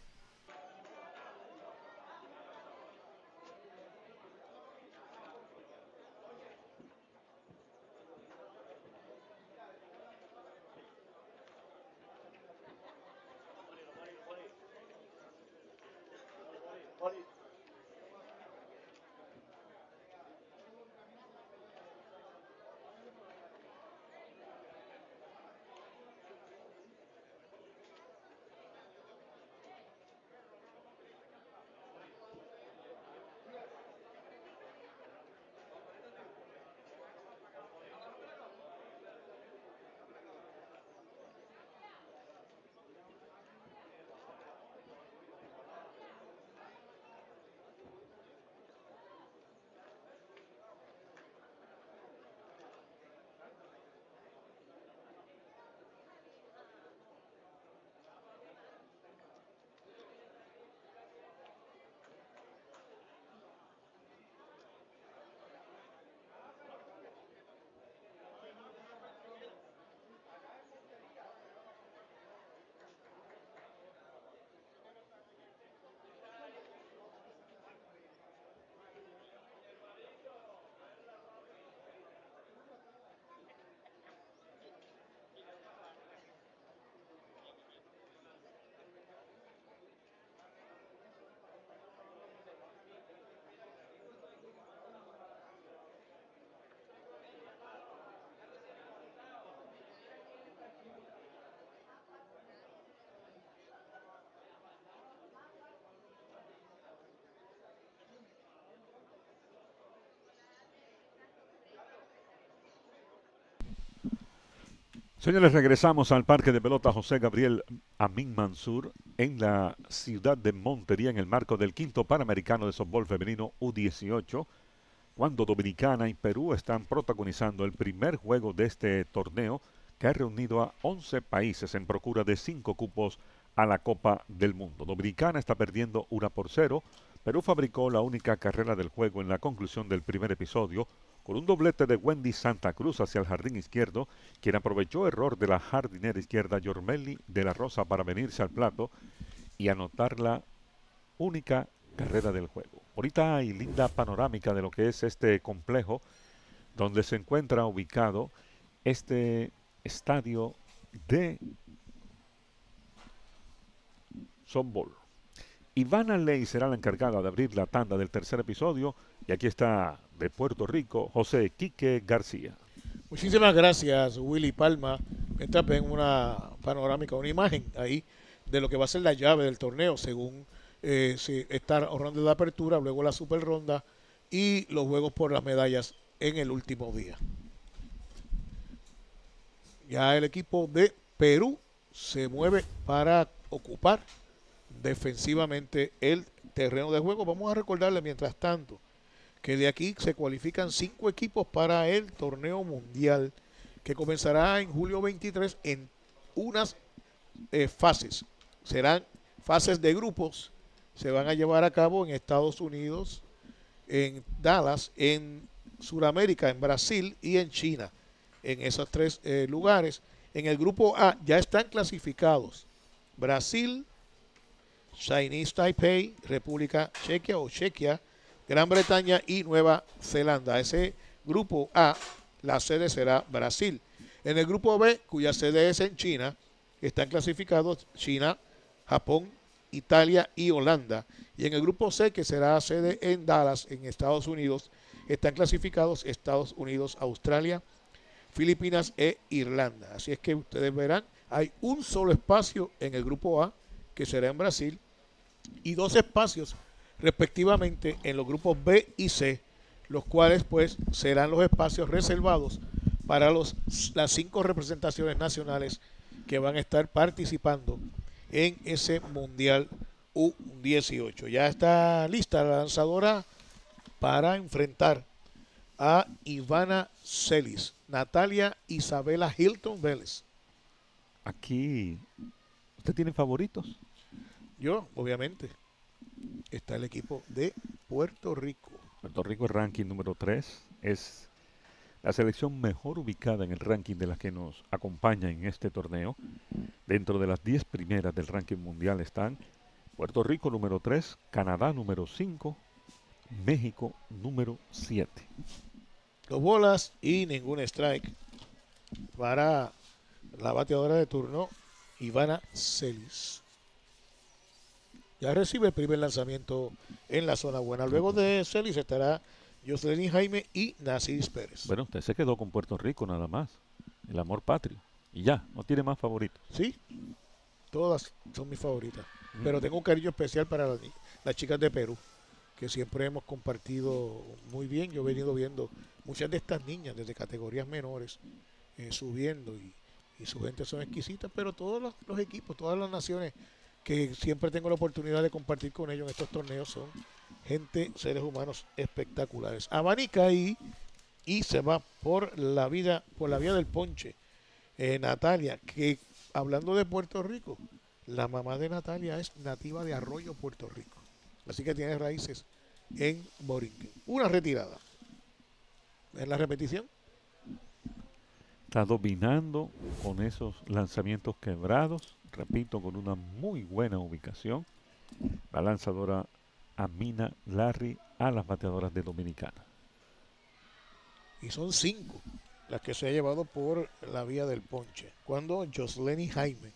Señores, regresamos al parque de pelota José Gabriel Amin Mansur en la ciudad de Montería en el marco del quinto Panamericano de Softball Femenino U18, cuando Dominicana y Perú están protagonizando el primer juego de este torneo que ha reunido a 11 países en procura de cinco cupos a la Copa del Mundo. Dominicana está perdiendo una por cero. Perú fabricó la única carrera del juego en la conclusión del primer episodio con un doblete de Wendy Santa Cruz hacia el jardín izquierdo, quien aprovechó error de la jardinera izquierda Yormeli de la Rosa para venirse al plato y anotar la única carrera del juego. Bonita y linda panorámica de lo que es este complejo donde se encuentra ubicado este estadio de softball. Ivana Ley será la encargada de abrir la tanda del tercer episodio y aquí está de Puerto Rico José Quique García. Muchísimas gracias, Willy Palma. Mientras ven una panorámica, una imagen ahí de lo que va a ser la llave del torneo, según eh, si estar ahorrando la apertura, luego la super ronda y los juegos por las medallas en el último día. Ya el equipo de Perú se mueve para ocupar defensivamente el terreno de juego. Vamos a recordarle mientras tanto que de aquí se cualifican cinco equipos para el torneo mundial que comenzará en julio 23 en unas eh, fases. Serán fases de grupos, se van a llevar a cabo en Estados Unidos, en Dallas, en Sudamérica, en Brasil y en China. En esos tres eh, lugares. En el grupo A ya están clasificados Brasil, Chinese Taipei, República Chequia o Chequia, Gran Bretaña y Nueva Zelanda. Ese grupo A, la sede será Brasil. En el grupo B, cuya sede es en China, están clasificados China, Japón, Italia y Holanda. Y en el grupo C, que será sede en Dallas, en Estados Unidos, están clasificados Estados Unidos, Australia, Filipinas e Irlanda. Así es que ustedes verán, hay un solo espacio en el grupo A, que será en Brasil, y dos espacios respectivamente en los grupos B y C, los cuales pues serán los espacios reservados para los, las cinco representaciones nacionales que van a estar participando en ese Mundial U18. Ya está lista la lanzadora para enfrentar a Ivana Celis, Natalia Isabela Hilton Vélez. Aquí, ¿usted tiene favoritos? Yo, obviamente está el equipo de Puerto Rico. Puerto Rico, el ranking número 3, es la selección mejor ubicada en el ranking de las que nos acompaña en este torneo. Dentro de las 10 primeras del ranking mundial están Puerto Rico número 3, Canadá número 5, México número 7. Dos bolas y ningún strike para la bateadora de turno, Ivana Celis ya recibe el primer lanzamiento en la zona buena. Luego de Celis estará Jocelyn Jaime y Naciris Pérez. Bueno, usted se quedó con Puerto Rico nada más. El amor patrio. Y ya, no tiene más favoritos. Sí, todas son mis favoritas. Pero tengo un cariño especial para las, chicas de Perú, que siempre hemos compartido muy bien. Yo he venido viendo muchas de estas niñas desde categorías menores eh, subiendo y, su gente son exquisitas, pero todos los equipos, todas las naciones que siempre tengo la oportunidad de compartir con ellos en estos torneos son gente, seres humanos espectaculares. Abanica ahí y se va por la vida, por la vía del ponche. Eh, Natalia, que hablando de Puerto Rico, la mamá de Natalia es nativa de Arroyo, Puerto Rico. Así que tiene raíces en Borinquen. Una retirada. ¿En la repetición? Está dominando con esos lanzamientos quebrados repito, con una muy buena ubicación, la lanzadora Amina Larry a las bateadoras de Dominicana. Y son cinco las que se ha llevado por la vía del ponche. Cuando Josleni Jaime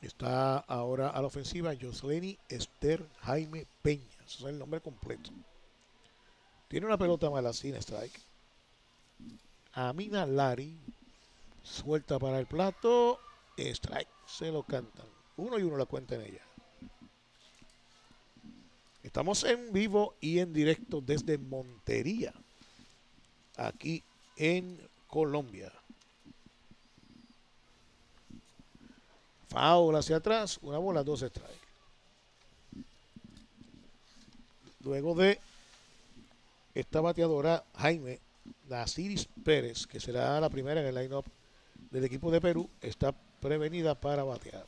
está ahora a la ofensiva, Josleni Esther Jaime Peña, ese es el nombre completo. Tiene una pelota mala sin strike. Amina Lari suelta para el plato strike, se lo cantan. Uno y uno la cuenta en ella. Estamos en vivo y en directo desde Montería, aquí en Colombia. Foul hacia atrás, una bola, dos strikes. Luego de esta bateadora, Jaime Nasiris Pérez, que será la primera en el line-up del equipo de Perú, está prevenida para batear.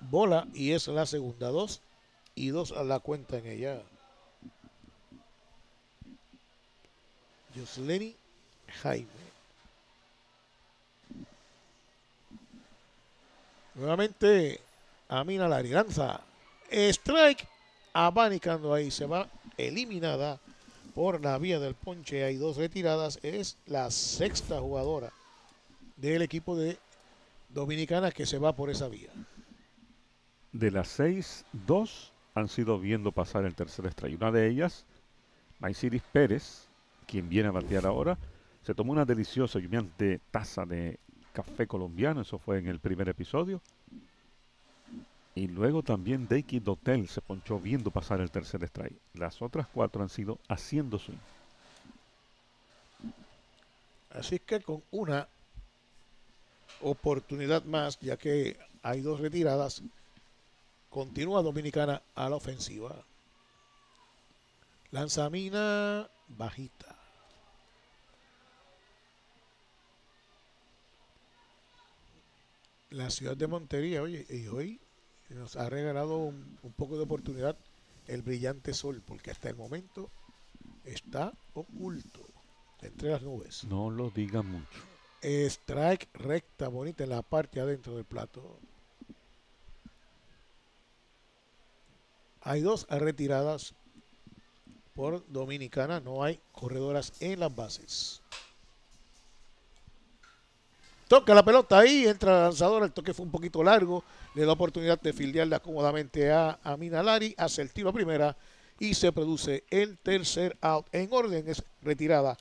Bola y es la segunda, dos y dos a la cuenta en ella. Josleni Jaime. Nuevamente Amina la lanza. Strike abanicando ahí. Se va eliminada por la vía del ponche. Hay dos retiradas. Es la sexta jugadora del equipo de Dominicana que se va por esa vía. De las seis, dos han sido viendo pasar el tercer strike. Una de ellas, Maiciris Pérez, quien viene a batear ahora, se tomó una deliciosa y humeante taza de café colombiano. Eso fue en el primer episodio. Y luego también Deiki Dotel se ponchó viendo pasar el tercer strike. Las otras cuatro han sido haciendo swing. Así que con una oportunidad más, ya que hay dos retiradas, continúa Dominicana a la ofensiva. Lanzamina bajita. La ciudad de Montería, oye, y hoy nos ha regalado un, un poco de oportunidad el brillante sol, porque hasta el momento está oculto entre las nubes. No lo diga mucho. Strike recta, bonita en la parte adentro del plato. Hay dos retiradas por Dominicana, no hay corredoras en las bases. Toca la pelota ahí, entra el lanzador, el toque fue un poquito largo, le da oportunidad de fildearla cómodamente a, a Minalari, hace el tiro a primera y se produce el tercer out. En orden es retirada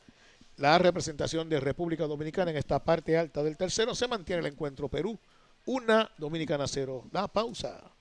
la representación de República Dominicana en esta parte alta del tercero. Se mantiene el encuentro Perú, una Dominicana cero. La pausa.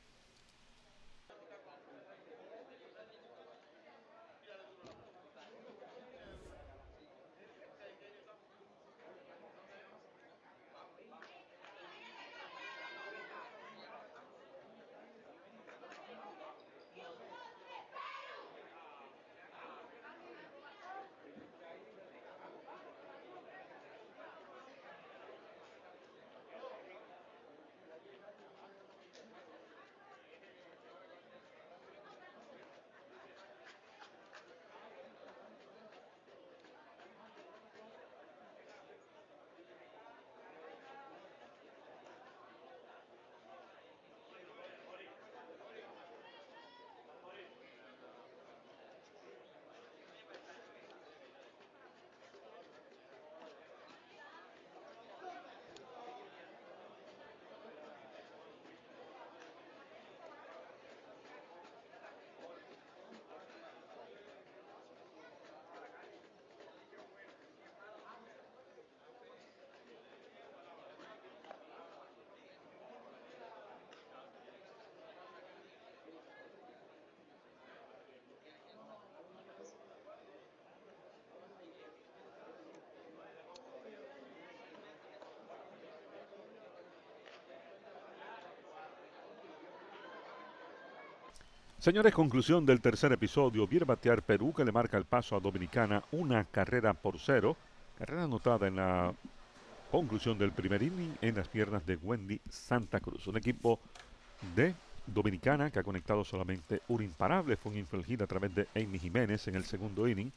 Señores, conclusión del tercer episodio. Viene batear Perú que le marca el paso a Dominicana una carrera por cero. Carrera anotada en la conclusión del primer inning en las piernas de Wendy Santa Cruz. Un equipo de Dominicana que ha conectado solamente un imparable. Fue un a través de Amy Jiménez en el segundo inning.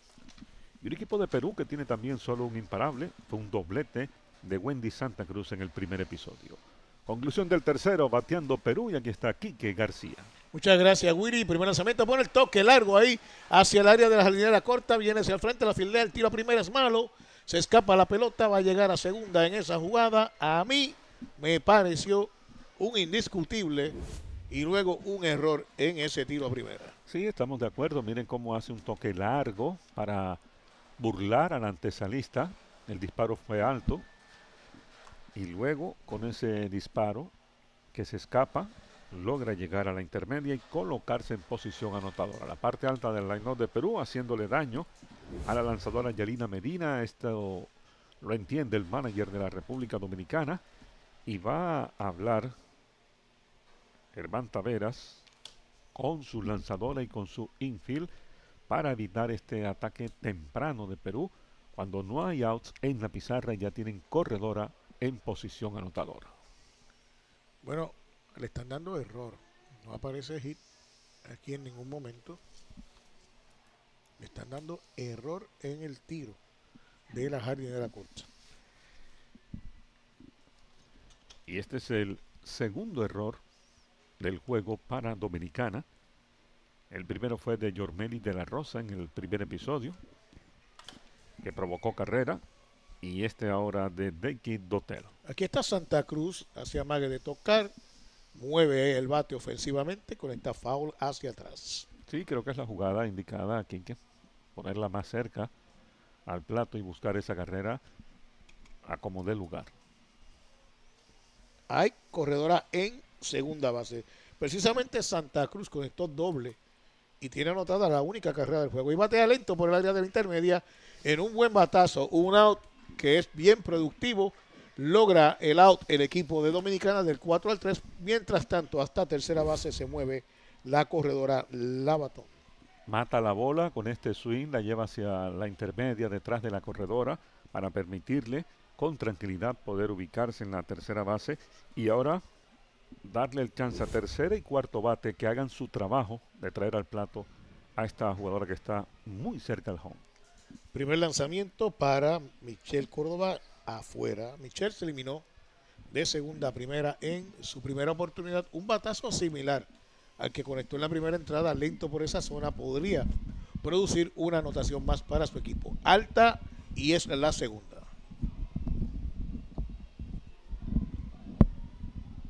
Y un equipo de Perú que tiene también solo un imparable. Fue un doblete de Wendy Santa Cruz en el primer episodio. Conclusión del tercero, bateando Perú y aquí está Quique García. Muchas gracias, Willy. Primer lanzamiento, pone el toque largo ahí hacia el área de la jardinera corta. Viene hacia el frente, la fildea, el tiro a primera es malo. Se escapa la pelota, va a llegar a segunda en esa jugada. A mí me pareció un indiscutible y luego un error en ese tiro a primera. Sí, estamos de acuerdo. Miren cómo hace un toque largo para burlar al antesalista. El disparo fue alto. Y luego, con ese disparo que se escapa, logra llegar a la intermedia y colocarse en posición anotadora. La parte alta del line de Perú haciéndole daño a la lanzadora Yalina Medina. Esto lo entiende el manager de la República Dominicana y va a hablar Germán Taveras con su lanzadora y con su infield para evitar este ataque temprano de Perú cuando no hay outs en la pizarra y ya tienen corredora en posición anotadora. Bueno, le están dando error. No aparece hit aquí en ningún momento. Le están dando error en el tiro de la jardinera corta. Y este es el segundo error del juego para Dominicana. El primero fue de Yormeli de la Rosa en el primer episodio, que provocó carrera. Y este ahora de Becky Dotel. Aquí está Santa Cruz, hacia Mague de tocar, mueve el bate ofensivamente, conecta foul hacia atrás. Sí, creo que es la jugada indicada aquí, que ponerla más cerca al plato y buscar esa carrera a como dé lugar. Hay corredora en segunda base. Precisamente Santa Cruz conectó doble y tiene anotada la única carrera del juego. Y batea lento por el área de la intermedia en un buen batazo, un out que es bien productivo, logra el out el equipo de Dominicana del 4 al 3. Mientras tanto, hasta tercera base se mueve la corredora Lavato. Mata la bola con este swing, la lleva hacia la intermedia detrás de la corredora para permitirle con tranquilidad poder ubicarse en la tercera base y ahora darle el chance a tercera y cuarto bate que hagan su trabajo de traer al plato a esta jugadora que está muy cerca del home. Primer lanzamiento para Michelle Córdoba afuera. Michelle se eliminó de segunda a primera en su primera oportunidad. Un batazo similar al que conectó en la primera entrada, lento por esa zona, podría producir una anotación más para su equipo. Alta y es la segunda.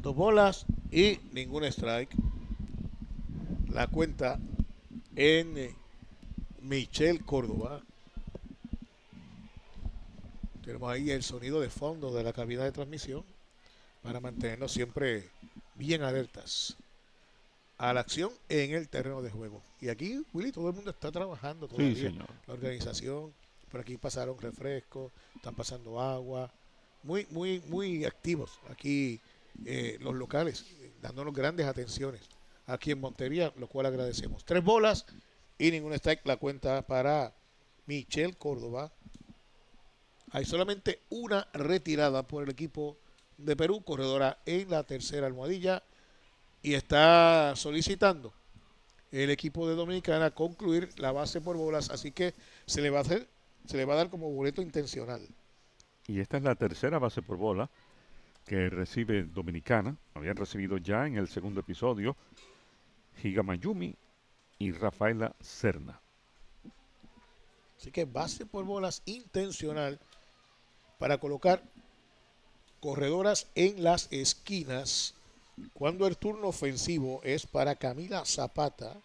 Dos bolas y ningún strike. La cuenta en eh, Michelle Córdoba. Tenemos ahí el sonido de fondo de la cabina de transmisión para mantenernos siempre bien alertas a la acción en el terreno de juego. Y aquí, Willy, todo el mundo está trabajando todavía. La organización, por aquí pasaron refrescos, están pasando agua. Muy, muy, muy activos aquí eh, los locales, dándonos grandes atenciones aquí en Montería, lo cual agradecemos. Tres bolas y ningún strike. La cuenta para Michelle Córdoba. Hay solamente una retirada por el equipo de Perú, corredora en la tercera almohadilla. Y está solicitando el equipo de Dominicana concluir la base por bolas. Así que se le va a hacer, se le va a dar como boleto intencional. Y esta es la tercera base por bola que recibe Dominicana. Habían recibido ya en el segundo episodio Higamayumi y Rafaela Serna. Así que base por bolas intencional para colocar corredoras en las esquinas cuando el turno ofensivo es para Camila Zapata,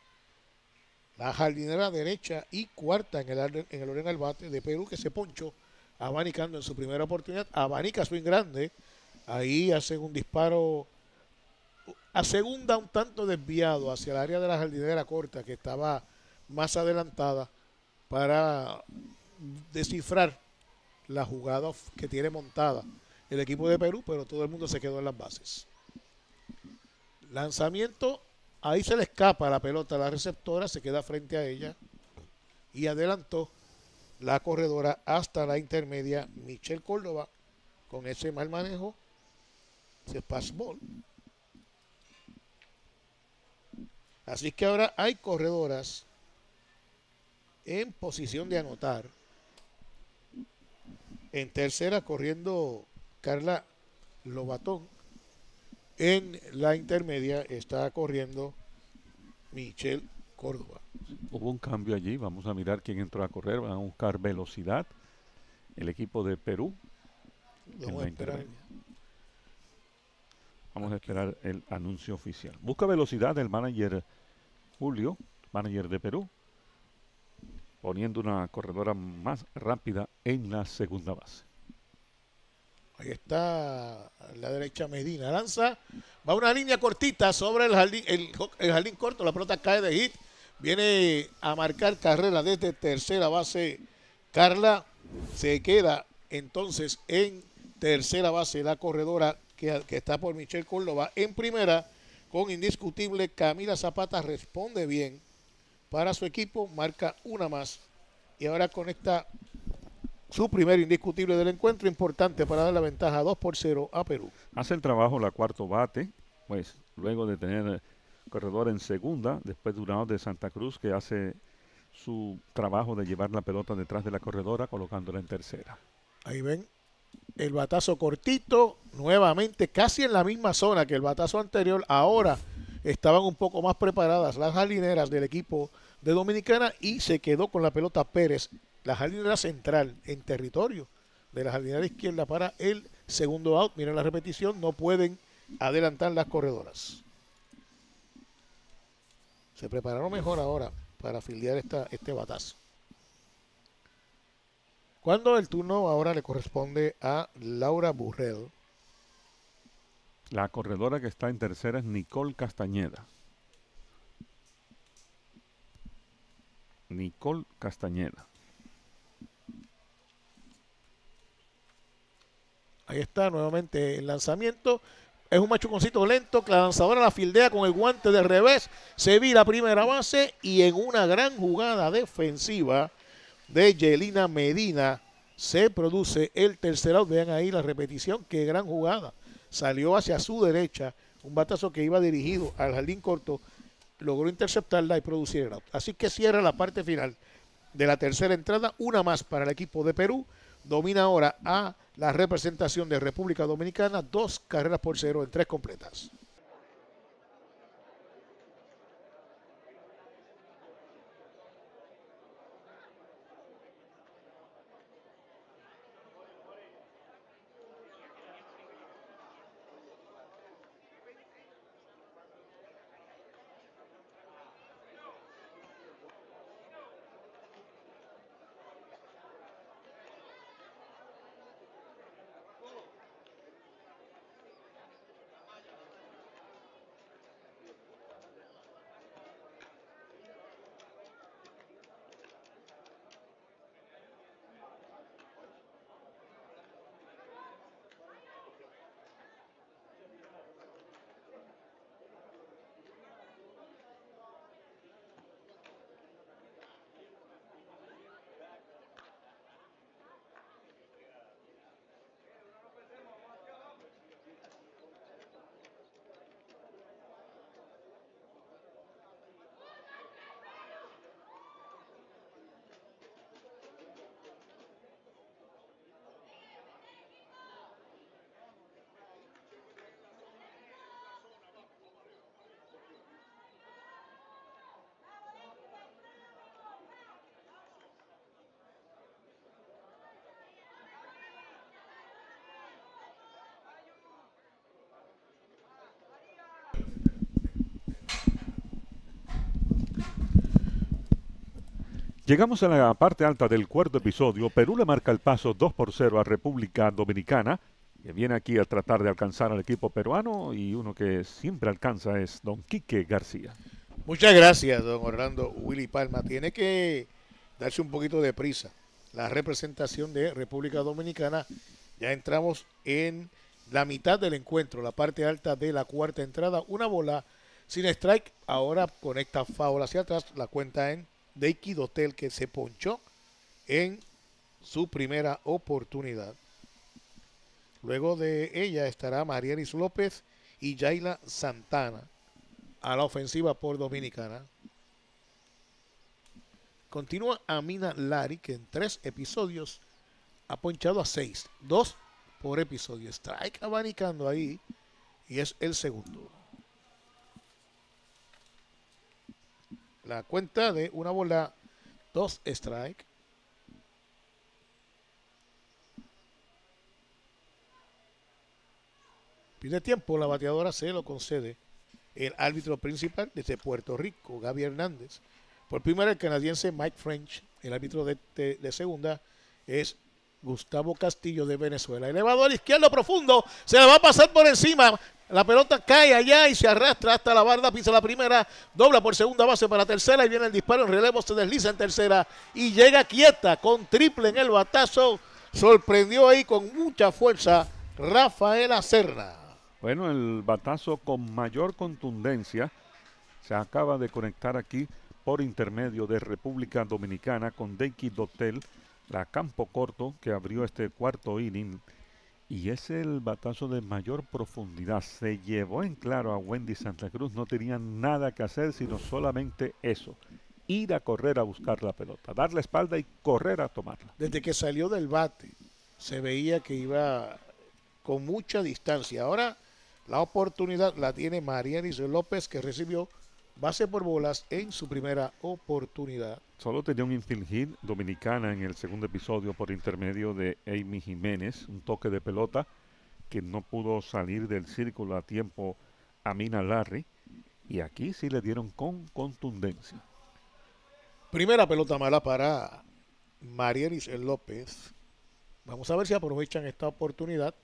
la jardinera derecha y cuarta en el, en el orden al bate de Perú que se poncho abanicando en su primera oportunidad, abanica swing grande, ahí hacen un disparo a segunda un tanto desviado hacia el área de la jardinera corta que estaba más adelantada para descifrar la jugada que tiene montada el equipo de Perú, pero todo el mundo se quedó en las bases. Lanzamiento, ahí se le escapa la pelota a la receptora, se queda frente a ella y adelantó la corredora hasta la intermedia Michelle Córdoba con ese mal manejo, se ball Así que ahora hay corredoras en posición de anotar. En tercera corriendo Carla Lobatón. En la intermedia está corriendo Michelle Córdoba. Hubo un cambio allí. Vamos a mirar quién entró a correr. Van a buscar velocidad. El equipo de Perú. Vamos a esperar. Vamos a esperar el anuncio oficial. Busca velocidad el manager Julio, manager de Perú, poniendo una corredora más rápida en la segunda base. Ahí está la derecha Medina. Lanza, va una línea cortita sobre el jardín, el, jardín corto, la pelota cae de hit. Viene a marcar carrera desde tercera base. Carla se queda entonces en tercera base la corredora que, está por Michelle Córdoba. En primera, con indiscutible, Camila Zapata responde bien para su equipo, marca una más y ahora conecta su primer indiscutible del encuentro, importante para dar la ventaja 2 por 0 a Perú. Hace el trabajo la cuarto bate, pues luego de tener corredor en segunda, después de un de Santa Cruz que hace su trabajo de llevar la pelota detrás de la corredora colocándola en tercera. Ahí ven, el batazo cortito, nuevamente casi en la misma zona que el batazo anterior. Ahora estaban un poco más preparadas las jardineras del equipo de Dominicana y se quedó con la pelota Pérez, la jardinera central en territorio de la jardinera izquierda para el segundo out. Miren la repetición, no pueden adelantar las corredoras. Se prepararon mejor ahora para fildear esta, este batazo. Cuando el turno ahora le corresponde a Laura Burrell. La corredora que está en tercera es Nicole Castañeda. Nicole Castañeda. Ahí está nuevamente el lanzamiento. Es un machuconcito lento. La lanzadora la fildea con el guante de revés. Se vira primera base y en una gran jugada defensiva de Yelina Medina se produce el tercer out. Vean ahí la repetición. Qué gran jugada. Salió hacia su derecha. Un batazo que iba dirigido al jardín corto. Logró interceptarla y producir el out. Así que cierra la parte final de la tercera entrada. Una más para el equipo de Perú. Domina ahora a la representación de República Dominicana. Dos carreras por cero en tres completas. Llegamos a la parte alta del cuarto episodio. Perú le marca el paso 2 por 0 a República Dominicana, que viene aquí a tratar de alcanzar al equipo peruano y uno que siempre alcanza es don Quique García. Muchas gracias, don Orlando Willy Palma. Tiene que darse un poquito de prisa. La representación de República Dominicana, ya entramos en la mitad del encuentro, la parte alta de la cuarta entrada, una bola sin strike, ahora conecta foul hacia atrás, la cuenta en de Hotel que se ponchó en su primera oportunidad. Luego de ella estará Marielis López y Yaila Santana a la ofensiva por Dominicana. Continúa Amina Lari, que en tres episodios ha ponchado a seis, dos por episodio. Strike abanicando ahí y es el segundo. La cuenta de una bola, dos strike. Pide tiempo, la bateadora se lo concede el árbitro principal desde Puerto Rico, Gaby Hernández. Por primera el canadiense Mike French, el árbitro de, de segunda es Gustavo Castillo de Venezuela. Elevado al izquierdo profundo, se le va a pasar por encima. La pelota cae allá y se arrastra hasta la barda, pisa la primera, dobla por segunda base para tercera y viene el disparo en relevo, se desliza en tercera y llega quieta con triple en el batazo. Sorprendió ahí con mucha fuerza Rafael Acerna. Bueno, el batazo con mayor contundencia se acaba de conectar aquí por intermedio de República Dominicana con Deiki Dotel, la campo corto que abrió este cuarto inning y es el batazo de mayor profundidad. Se llevó en claro a Wendy Santa Cruz, no tenía nada que hacer sino solamente eso. Ir a correr a buscar la pelota, dar la espalda y correr a tomarla. Desde que salió del bate, se veía que iba con mucha distancia. Ahora la oportunidad la tiene María López, que recibió base por bolas en su primera oportunidad. Solo tenía un infield hit dominicana en el segundo episodio por intermedio de Amy Jiménez, un toque de pelota que no pudo salir del círculo a tiempo a Mina Larry. Y aquí sí le dieron con contundencia. Primera pelota mala para Marielis López. Vamos a ver si aprovechan esta oportunidad.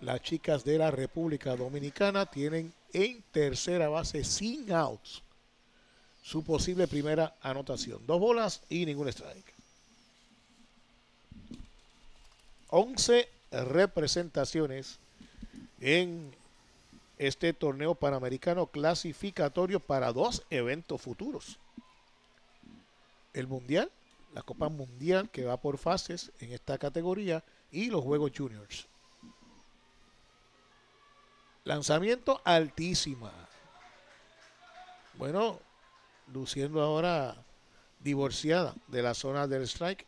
Las chicas de la República Dominicana tienen en tercera base sin outs su posible primera anotación. Dos bolas y ningún strike. 11 representaciones en este torneo panamericano clasificatorio para dos eventos futuros. El Mundial, la Copa Mundial que va por fases en esta categoría y los Juegos Juniors. Lanzamiento altísima. Bueno, luciendo ahora divorciada de la zona del strike,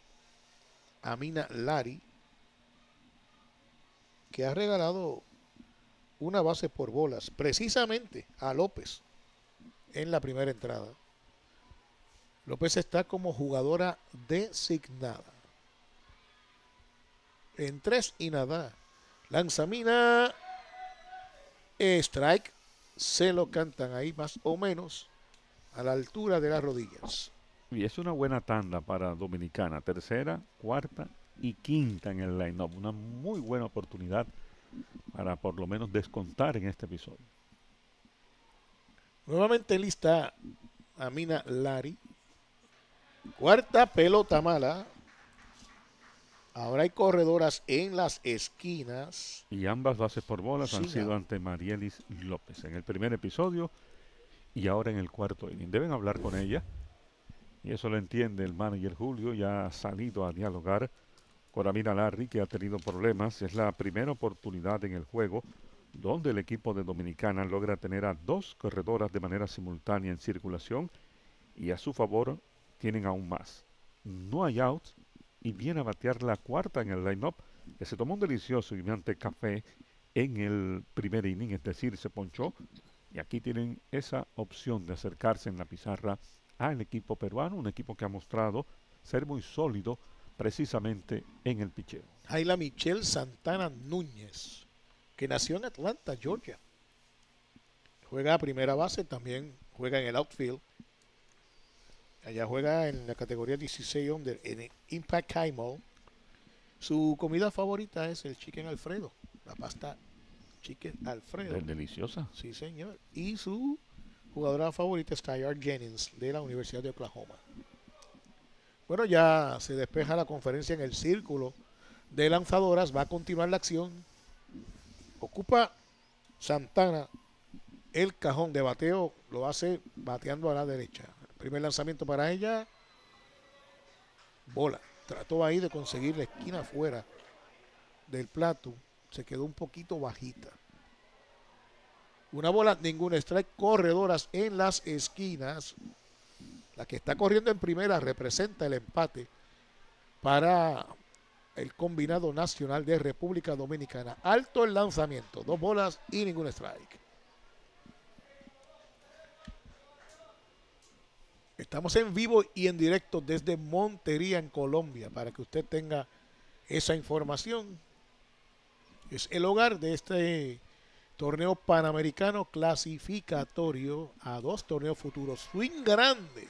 Amina Lari, que ha regalado una base por bolas, precisamente a López en la primera entrada. López está como jugadora designada. En tres y nada. Lanzamina. Strike. Se lo cantan ahí más o menos a la altura de las rodillas. Y es una buena tanda para Dominicana. Tercera, cuarta y quinta en el line-up. Una muy buena oportunidad para por lo menos descontar en este episodio. Nuevamente lista Amina Lari. Cuarta pelota mala. Ahora hay corredoras en las esquinas. Y ambas bases por bolas han sido ya. ante Marielis López en el primer episodio y ahora en el cuarto inning. Deben hablar con ella. Y eso lo entiende el manager Julio. Ya ha salido a dialogar con Amina Larry, que ha tenido problemas. Es la primera oportunidad en el juego donde el equipo de Dominicana logra tener a dos corredoras de manera simultánea en circulación y a su favor tienen aún más. No hay outs y viene a batear la cuarta en el line-up que se tomó un delicioso y humeante café en el primer inning, es decir, se ponchó. Y aquí tienen esa opción de acercarse en la pizarra al equipo peruano, un equipo que ha mostrado ser muy sólido precisamente en el picheo. Ayla Michelle Santana Núñez, que nació en Atlanta, Georgia. Juega a primera base, también juega en el outfield. Allá juega en la categoría 16 under en Impact High Mall. Su comida favorita es el chicken Alfredo, la pasta chicken Alfredo. Es deliciosa. Sí, señor. Y su jugadora favorita es Tyar Jennings de la Universidad de Oklahoma. Bueno, ya se despeja la conferencia en el círculo de lanzadoras. Va a continuar la acción. Ocupa Santana el cajón de bateo. Lo hace bateando a la derecha. Primer lanzamiento para ella. Bola. Trató ahí de conseguir la esquina afuera del plato. Se quedó un poquito bajita. Una bola, ningún strike. Corredoras en las esquinas. La que está corriendo en primera representa el empate para el combinado nacional de República Dominicana. Alto el lanzamiento. Dos bolas y ningún strike. Estamos en vivo y en directo desde Montería, en Colombia, para que usted tenga esa información. Es el hogar de este torneo panamericano clasificatorio a dos torneos futuros. Swing grande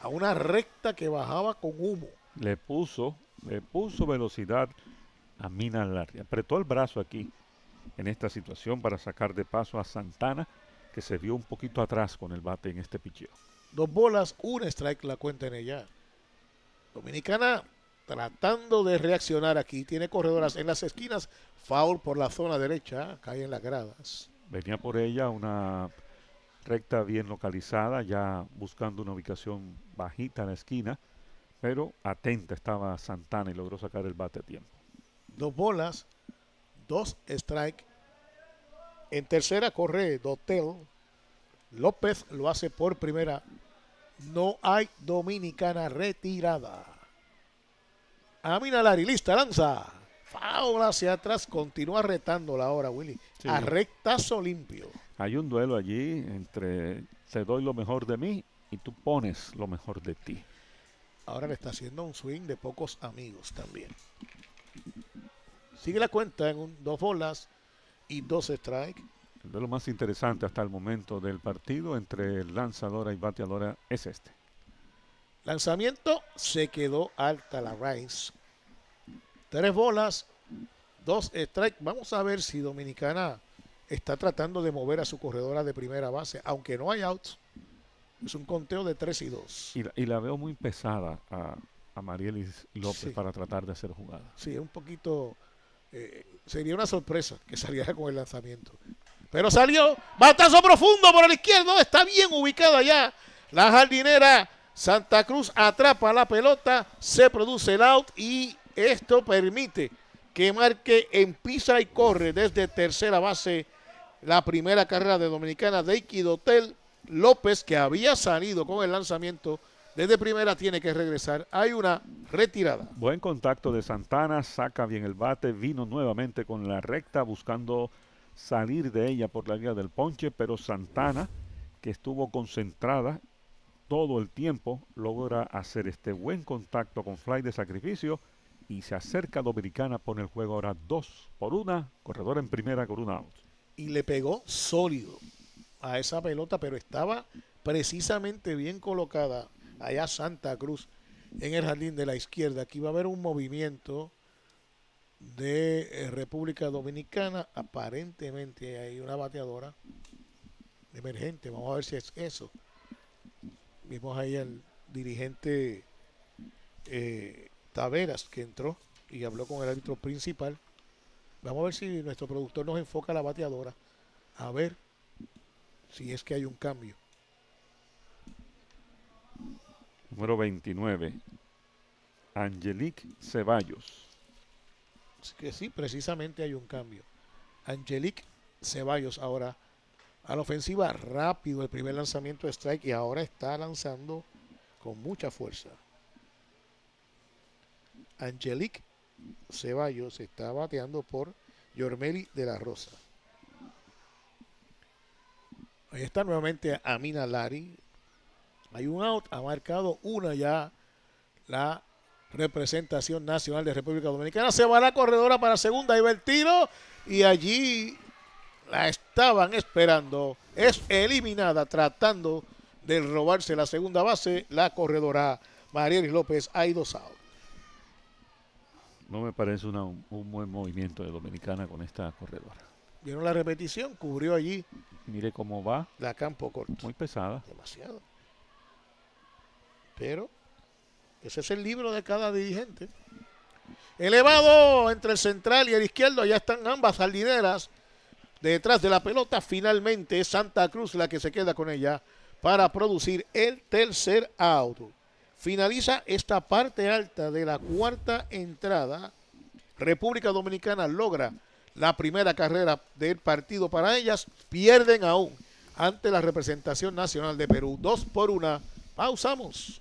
a una recta que bajaba con humo. Le puso, le puso velocidad a Mina Larry. Apretó el brazo aquí en esta situación para sacar de paso a Santana, que se vio un poquito atrás con el bate en este picheo. Dos bolas, un strike la cuenta en ella. Dominicana tratando de reaccionar aquí. Tiene corredoras en las esquinas. Foul por la zona derecha. Cae en las gradas. Venía por ella una recta bien localizada, ya buscando una ubicación bajita en la esquina, pero atenta estaba Santana y logró sacar el bate a tiempo. Dos bolas, dos strike. En tercera corre Dotel. López lo hace por primera. No hay dominicana retirada. Amina Lari, lista, lanza. Foul hacia atrás, continúa retándola ahora, Willy. Sí. A rectazo limpio. Hay un duelo allí entre te doy lo mejor de mí y tú pones lo mejor de ti. Ahora le está haciendo un swing de pocos amigos también. Sigue la cuenta en un- dos bolas y dos strike. Duelo más interesante hasta el momento del partido entre lanzadora y bateadora es este. Lanzamiento se quedó alta la Rice. Tres bolas, dos strike. Vamos a ver si Dominicana está tratando de mover a su corredora de primera base, aunque no hay outs. Es un conteo de 3 y 2. Y la, y la veo muy pesada a, a Marielis López Sí. para tratar de hacer jugada. Sí, es un poquito eh, sería una sorpresa que saliera con el lanzamiento. Pero salió, batazo profundo por el izquierdo, está bien ubicada ya la jardinera. Santa Cruz atrapa la pelota, se produce el out y esto permite que marque en pisa y corre desde tercera base la primera carrera de Dominicana de Iquidotel López, que había salido con el lanzamiento desde primera, tiene que regresar. Hay una retirada. Buen contacto de Santana, saca bien el bate, vino nuevamente con la recta buscando salir de ella por la vía del ponche, pero Santana, que estuvo concentrada todo el tiempo, logra hacer este buen contacto con fly de sacrificio y se acerca Dominicana, pone el juego ahora 2 por una, corredor en primera con una out. Y le pegó sólido a esa pelota, pero estaba precisamente bien colocada allá Santa Cruz en el jardín de la izquierda. Aquí va a haber un movimiento de eh, República Dominicana. Aparentemente hay una bateadora emergente. Vamos a ver si es eso. Vimos ahí al dirigente eh, Taveras que entró y habló con el árbitro principal. Vamos a ver si nuestro productor nos enfoca la bateadora. A ver si es que hay un cambio. Número 29. Angelique Ceballos. Que sí, precisamente hay un cambio. Angelique Ceballos ahora a la ofensiva rápido el primer lanzamiento de strike y ahora está lanzando con mucha fuerza. Angelique Ceballos está bateando por Yormeli de la Rosa. Ahí está nuevamente Amina Lari. Hay un out, ha marcado una ya la representación nacional de República Dominicana. Se va la corredora para segunda, y va el tiro y allí la estaban esperando. Es eliminada tratando de robarse la segunda base la corredora Marielis López. Out. No me parece un buen movimiento de Dominicana con esta corredora. Vieron la repetición, cubrió allí. Mire cómo va. La campo corto. Muy pesada. Demasiado. Pero ese es el libro de cada dirigente. Elevado entre el central y el izquierdo, allá están ambas jardineras detrás de la pelota. Finalmente es Santa Cruz la que se queda con ella para producir el tercer auto. Finaliza esta parte alta de la cuarta entrada. República Dominicana logra la primera carrera del partido para ellas. Pierden aún ante la representación nacional de Perú. Dos por una. Pausamos.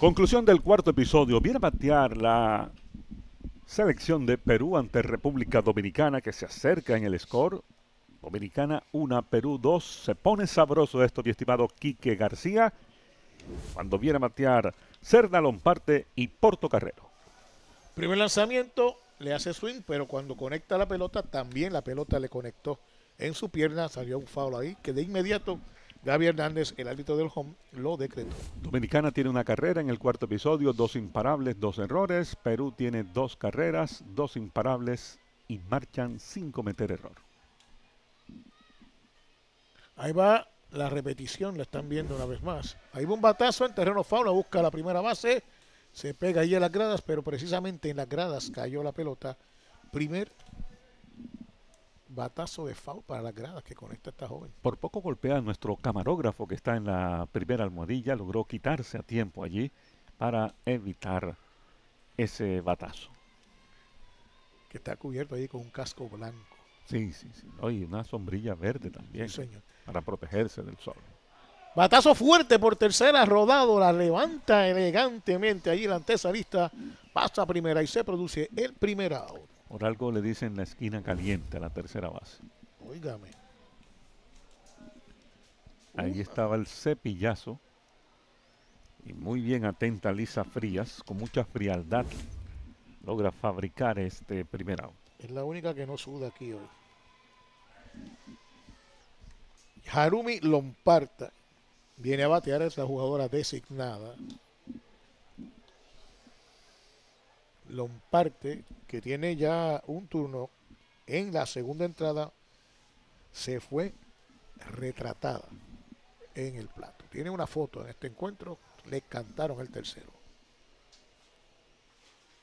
Conclusión del cuarto episodio. Viene a batear la selección de Perú ante República Dominicana que se acerca en el score. Dominicana 1, Perú 2. Se pone sabroso esto, mi estimado Quique García. Cuando viene a batear Cerda Lomparte y Porto Carrero. Primer lanzamiento, le hace swing, pero cuando conecta la pelota, también la pelota le conectó en su pierna. Salió un foul ahí que de inmediato Gaby Hernández, el árbitro del home, lo decretó. Dominicana tiene una carrera en el cuarto episodio, dos imparables, dos errores. Perú tiene dos carreras, dos imparables y marchan sin cometer error. Ahí va la repetición, la están viendo una vez más. Ahí va un batazo en terreno fauna, busca la primera base, se pega ahí a las gradas, pero precisamente en las gradas cayó la pelota. Primer batazo de foul para las gradas que conecta esta joven. Por poco golpea a nuestro camarógrafo que está en la primera almohadilla, logró quitarse a tiempo allí para evitar ese batazo. Que está cubierto ahí con un casco blanco. Sí, sí, sí. Oye, una sombrilla verde también. Sí, señor. Para protegerse del sol. Batazo fuerte por tercera, rodado, la levanta elegantemente allí la antesalista, pasa a primera y se produce el primer out. Por algo le dicen la esquina caliente a la tercera base. Óigame. Ahí estaba el cepillazo. Y muy bien atenta Lisa Frías, con mucha frialdad, logra fabricar este primer out. Es la única que no suda aquí hoy. Harumi Lomparta viene a batear a esa jugadora designada. Lomparte, que tiene ya un turno en la segunda entrada, se fue retratada en el plato. Tiene una foto en este encuentro, le cantaron el tercero.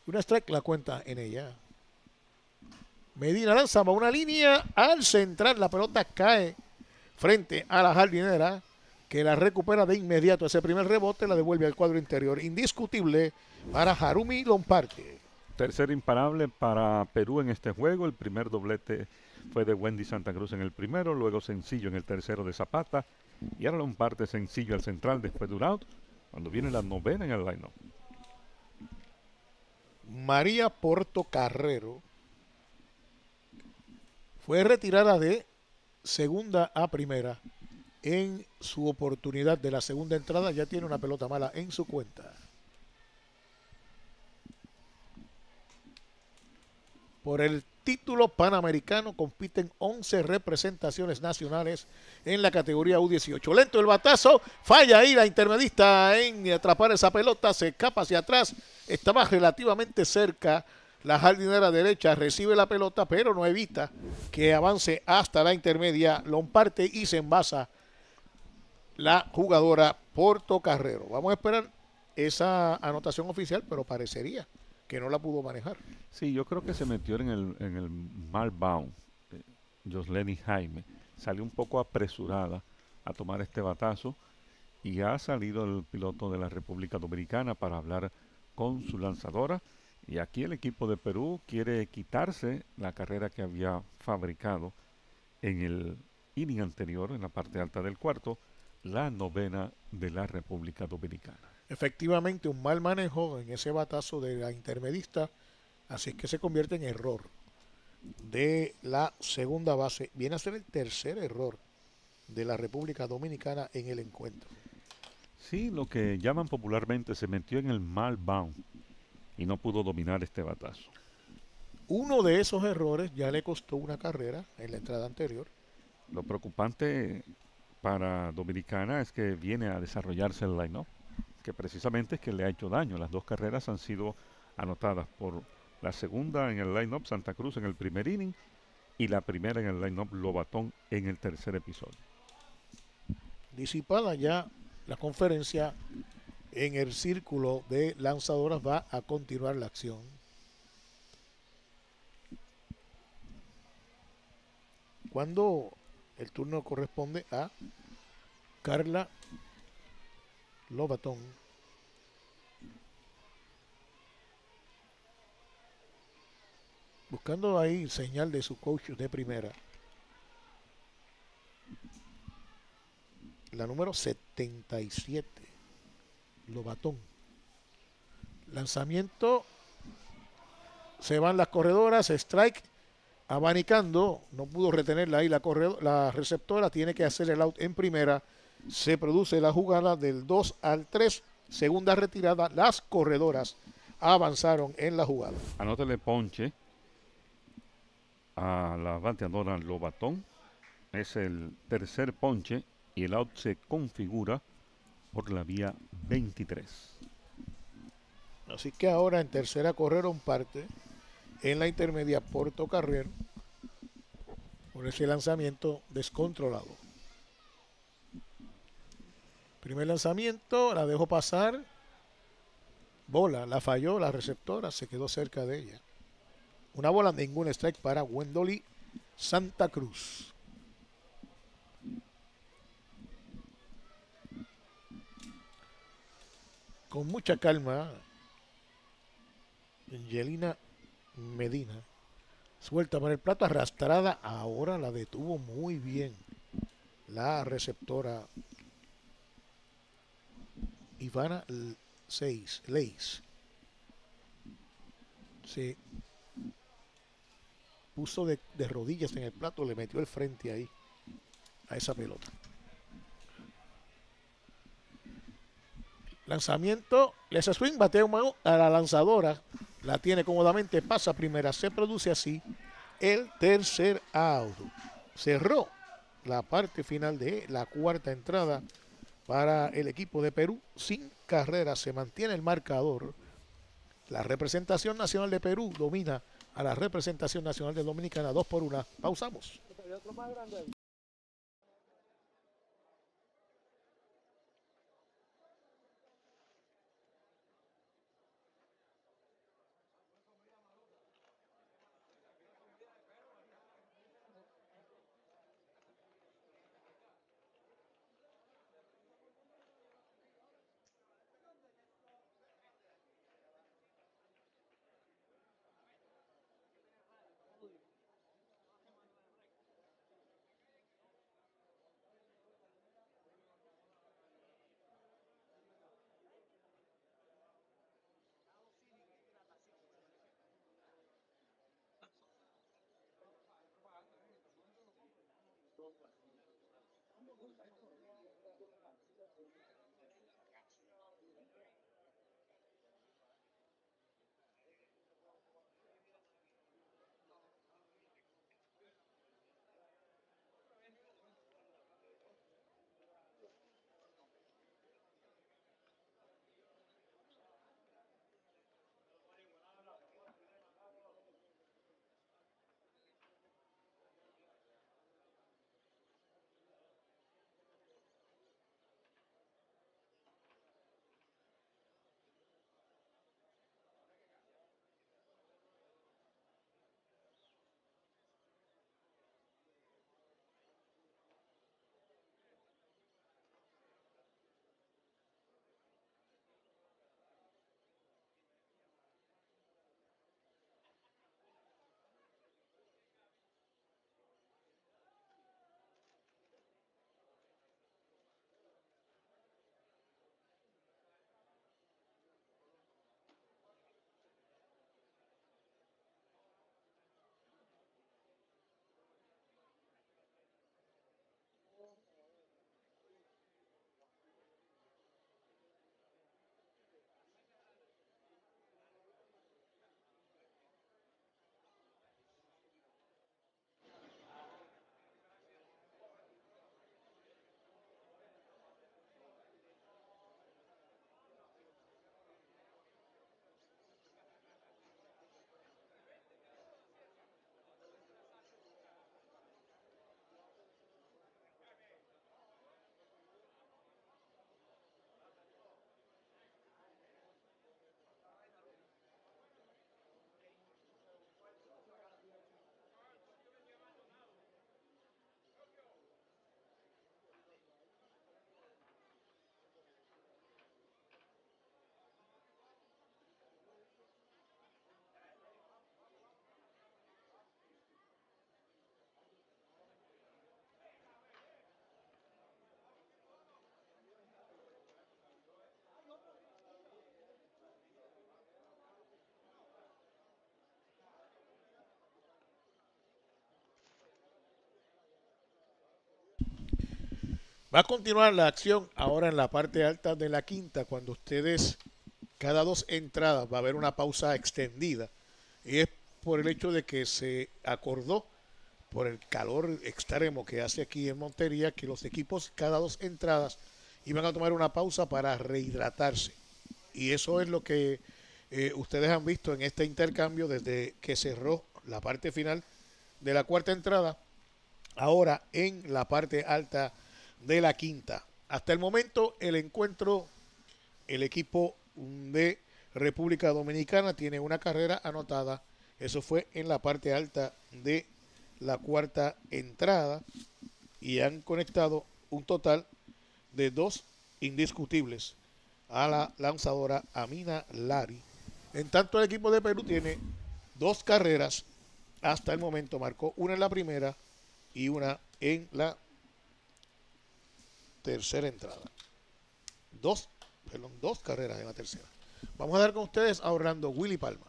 Una strike la cuenta en ella. Medina lanza una línea al central, la pelota cae frente a la jardinera que la recupera de inmediato. Ese primer rebote la devuelve al cuadro interior. Indiscutible para Harumi Lomparte. Tercer imparable para Perú en este juego. El primer doblete fue de Wendy Santa Cruz en el primero, luego sencillo en el tercero de Zapata. Y ahora Lomparte sencillo al central después de un out, cuando viene la novena en el line María Porto Carrero fue retirada de segunda a primera en su oportunidad de la segunda entrada. Ya tiene una pelota mala en su cuenta. Por el título panamericano compiten 11 representaciones nacionales en la categoría U18. Lento el batazo, falla ahí la intermedista en atrapar esa pelota, se escapa hacia atrás, estaba relativamente cerca. La jardinera derecha recibe la pelota, pero no evita que avance hasta la intermedia, Lomparte y se envasa la jugadora Porto Carrero. Vamos a esperar esa anotación oficial, pero parecería que no la pudo manejar. Sí, yo creo que se metió en el, en el mal bound. Eh, Josleni Jaime salió un poco apresurada a tomar este batazo y ha salido el piloto de la República Dominicana para hablar con su lanzadora. Y aquí el equipo de Perú quiere quitarse la carrera que había fabricado en el inning anterior, en la parte alta del cuarto, la novena de la República Dominicana. Efectivamente, un mal manejo en ese batazo de la intermedista, así es que se convierte en error de la segunda base. Viene a ser el tercer error de la República Dominicana en el encuentro. Sí, lo que llaman popularmente se metió en el mal bound y no pudo dominar este batazo. Uno de esos errores ya le costó una carrera en la entrada anterior. Lo preocupante para Dominicana es que viene a desarrollarse el line-up, que precisamente es que le ha hecho daño. Las dos carreras han sido anotadas por la segunda en el line-up Santa Cruz en el primer inning y la primera en el line-up Lobatón en el tercer episodio. Disipada ya la conferencia en el círculo de lanzadoras va a continuar la acción. Cuando el turno corresponde a Carla Lobatón. Buscando ahí señal de su coach de primera. La número 77. Lobatón. Lanzamiento. Se van las corredoras. Strike abanicando, no pudo retenerla ahí la, la receptora, tiene que hacer el out en primera. Se produce la jugada del 2 al 3, segunda retirada. Las corredoras avanzaron en la jugada. Anótele ponche a la bateadora Lobatón. Es el tercer ponche y el out se configura por la vía 23. Así que ahora en tercera corrieron parte en la intermedia Porto Carrero por ese lanzamiento descontrolado. Primer lanzamiento, la dejó pasar. Bola, la falló, la receptora se quedó cerca de ella. Una bola, ningún strike para Wendoli Santa Cruz. Con mucha calma, Angelina Medina suelta para el plato, arrastrada. Ahora la detuvo muy bien la receptora Ivana 6, Leis. Se puso de, de, rodillas en el plato, le metió el frente ahí a esa pelota. Lanzamiento, les swing, bateo a la lanzadora, la tiene cómodamente, pasa primera, se produce así el tercer out. Cerró la parte final de la cuarta entrada para el equipo de Perú. Sin carrera se mantiene el marcador. La representación nacional de Perú domina a la representación nacional de Dominicana. Dos por una. Pausamos. Va a continuar la acción ahora en la parte alta de la quinta, cuando ustedes, cada dos entradas, va a haber una pausa extendida. Y es por el hecho de que se acordó, por el calor extremo que hace aquí en Montería, que los equipos, cada dos entradas, iban a tomar una pausa para rehidratarse. Y eso es lo que eh, ustedes han visto en este intercambio desde que cerró la parte final de la cuarta entrada, ahora en la parte alta de la quinta. Hasta el momento, el encuentro, el equipo de República Dominicana tiene una carrera anotada. Eso fue en la parte alta de la cuarta entrada y han conectado un total de dos indiscutibles a la lanzadora Amina Lari. En tanto, el equipo de Perú tiene dos carreras hasta el momento. Marcó una en la primera y una en la tercera entrada. Dos, perdón, dos carreras en la tercera. Vamos a dar con ustedes a Orlando Willy Palma.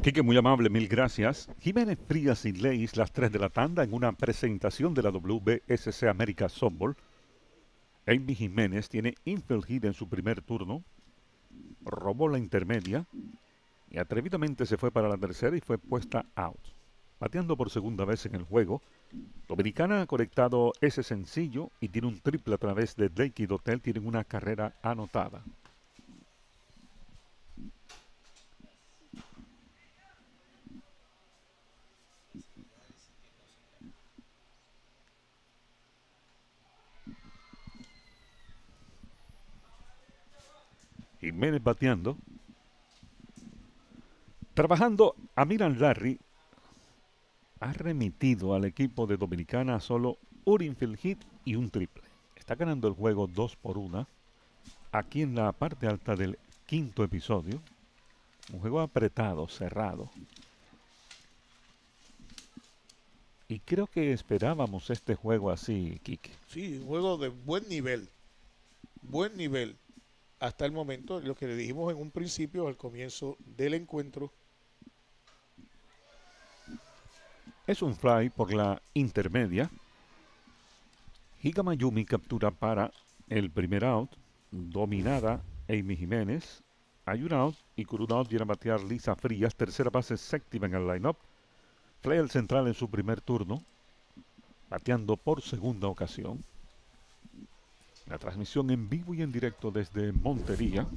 Quique, muy amable, mil gracias. Jiménez Frías y Leis, las tres de la tanda, en una presentación de la WBSC América Softball. Amy Jiménez tiene infield hit en su primer turno, robó la intermedia y atrevidamente se fue para la tercera y fue puesta out. Bateando por segunda vez en el juego, Dominicana ha conectado ese sencillo y tiene un triple a través de Blake y Dotel, tienen una carrera anotada. Jiménez bateando. Trabajando, a Miran Larry ha remitido al equipo de Dominicana solo un infield hit y un triple. Está ganando el juego 2 por 1. Aquí en la parte alta del quinto episodio. Un juego apretado, cerrado. Y creo que esperábamos este juego así, Kike. Sí, un juego de buen nivel. Buen nivel hasta el momento, lo que le dijimos en un principio, al comienzo del encuentro. Es un fly por la intermedia. Higamayumi captura para el primer out. Dominada Amy Jiménez. Hay un out y con un viene a batear Lisa Frías. Tercera base séptima en el lineup. Fly el central en su primer turno. Bateando por segunda ocasión. La transmisión en vivo y en directo desde Montería.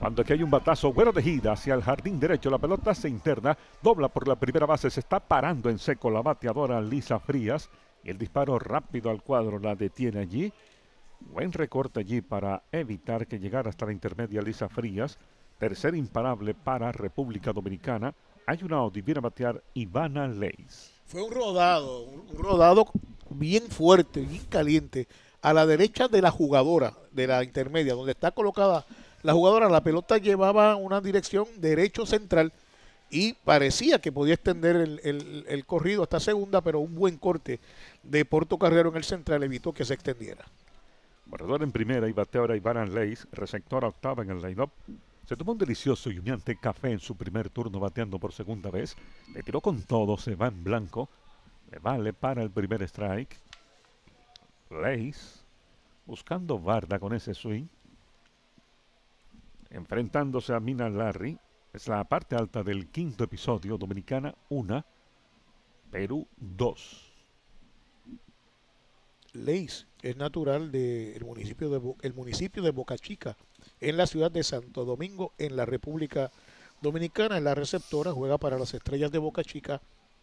Cuando aquí hay un batazo, de gira hacia el jardín derecho, la pelota se interna, dobla por la primera base, se está parando en seco la bateadora Lisa Frías y el disparo rápido al cuadro la detiene allí. Buen recorte allí para evitar que llegara hasta la intermedia Lisa Frías. Tercer imparable para República Dominicana. Hay una out y viene a batear Ivana Leis. Fue un rodado, un rodado bien fuerte, bien caliente, a la derecha de la jugadora, de la intermedia, donde está colocada la jugadora. La pelota llevaba una dirección derecho central y parecía que podía extender el, corrido hasta segunda, pero un buen corte de Porto Carrero en el central evitó que se extendiera. Corredor en primera y bateadora Ivana Leis, receptora octava en el line-up. Se tomó un delicioso y humeante café en su primer turno bateando por segunda vez. Le tiró con todo, se va en blanco. Le vale para el primer strike. Lace buscando Barda con ese swing. Enfrentándose a Mina Larry. Es la parte alta del quinto episodio. Dominicana 1, Perú 2. Leis es natural del municipio de, el municipio de Boca Chica, en la ciudad de Santo Domingo, en la República Dominicana. En la receptora juega para las estrellas de Boca Chica.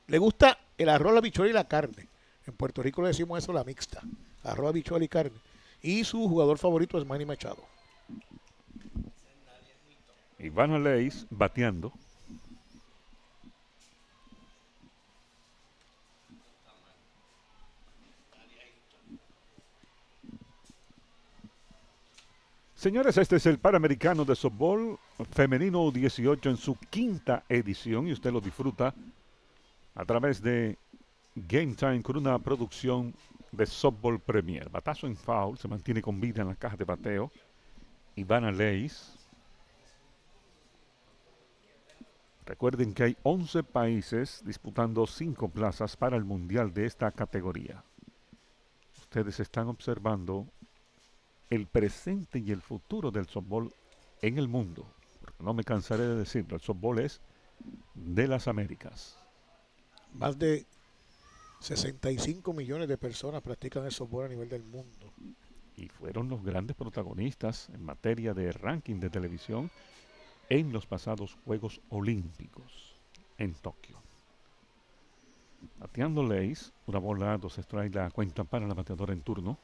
Le gusta el arroz, la bichuela y la carne. En Puerto Rico le decimos eso la mixta. Arroz, bichuela y carne. Y su jugador favorito es Manny Machado. Iván Leis bateando. Señores, este es el Panamericano de Softball Femenino 18 en su quinta edición y usted lo disfruta a través de Game Time con una producción de Softball Premier. Batazo en foul, se mantiene con vida en la caja de bateo. Ivana Leis. Recuerden que hay 11 países disputando 5 plazas para el mundial de esta categoría. Ustedes están observando el presente y el futuro del softball en el mundo. No me cansaré de decirlo, el softball es de las Américas. Más de 65 millones de personas practican el softball a nivel del mundo. Y fueron los grandes protagonistas en materia de ranking de televisión en los pasados Juegos Olímpicos en Tokio. Bateando Leis, una bola, dos strikes, la cuenta para la bateadora en turno.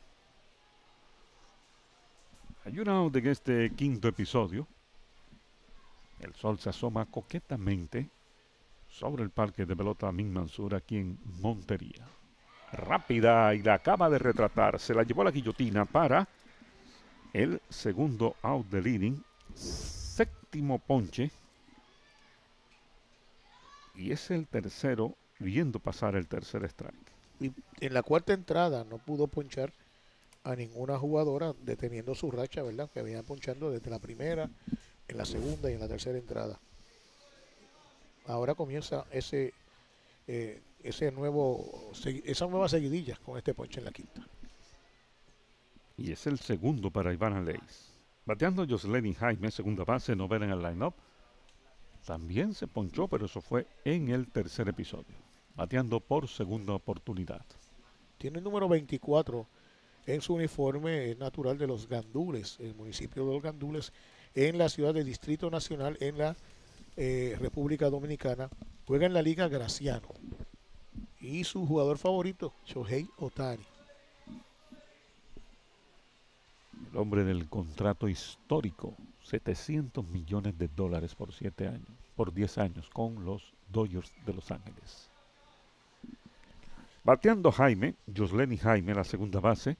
Hay un out en este quinto episodio. El sol se asoma coquetamente sobre el parque de pelota Min Mansur aquí en Montería. Rápida y la acaba de retratar. Se la llevó a la guillotina para el segundo out de leading. Séptimo ponche. Y es el tercero viendo pasar el tercer strike. Y en la cuarta entrada no pudo ponchar a ninguna jugadora deteniendo su racha, ¿verdad? Que venía ponchando desde la primera, en la segunda y en la tercera entrada. Ahora comienza ese eh, ese nuevo esa nueva seguidilla con este ponche en la quinta. Y es el segundo para Ivana Leis. Bateando Jocelyn Jaime, segunda base, novena en el line-up. También se ponchó, pero eso fue en el tercer episodio. Bateando por segunda oportunidad. Tiene el número 24 en su uniforme natural de los Gandules, el municipio de los Gandules, en la ciudad del Distrito Nacional, en la eh, República Dominicana. Juega en la Liga Graciano. Y su jugador favorito, Shohei Otani. El hombre del contrato histórico, 700 millones de dólares por 7 años, por 10 años con los Dodgers de Los Ángeles. Bateando Jaime, Josleni Jaime, la segunda base.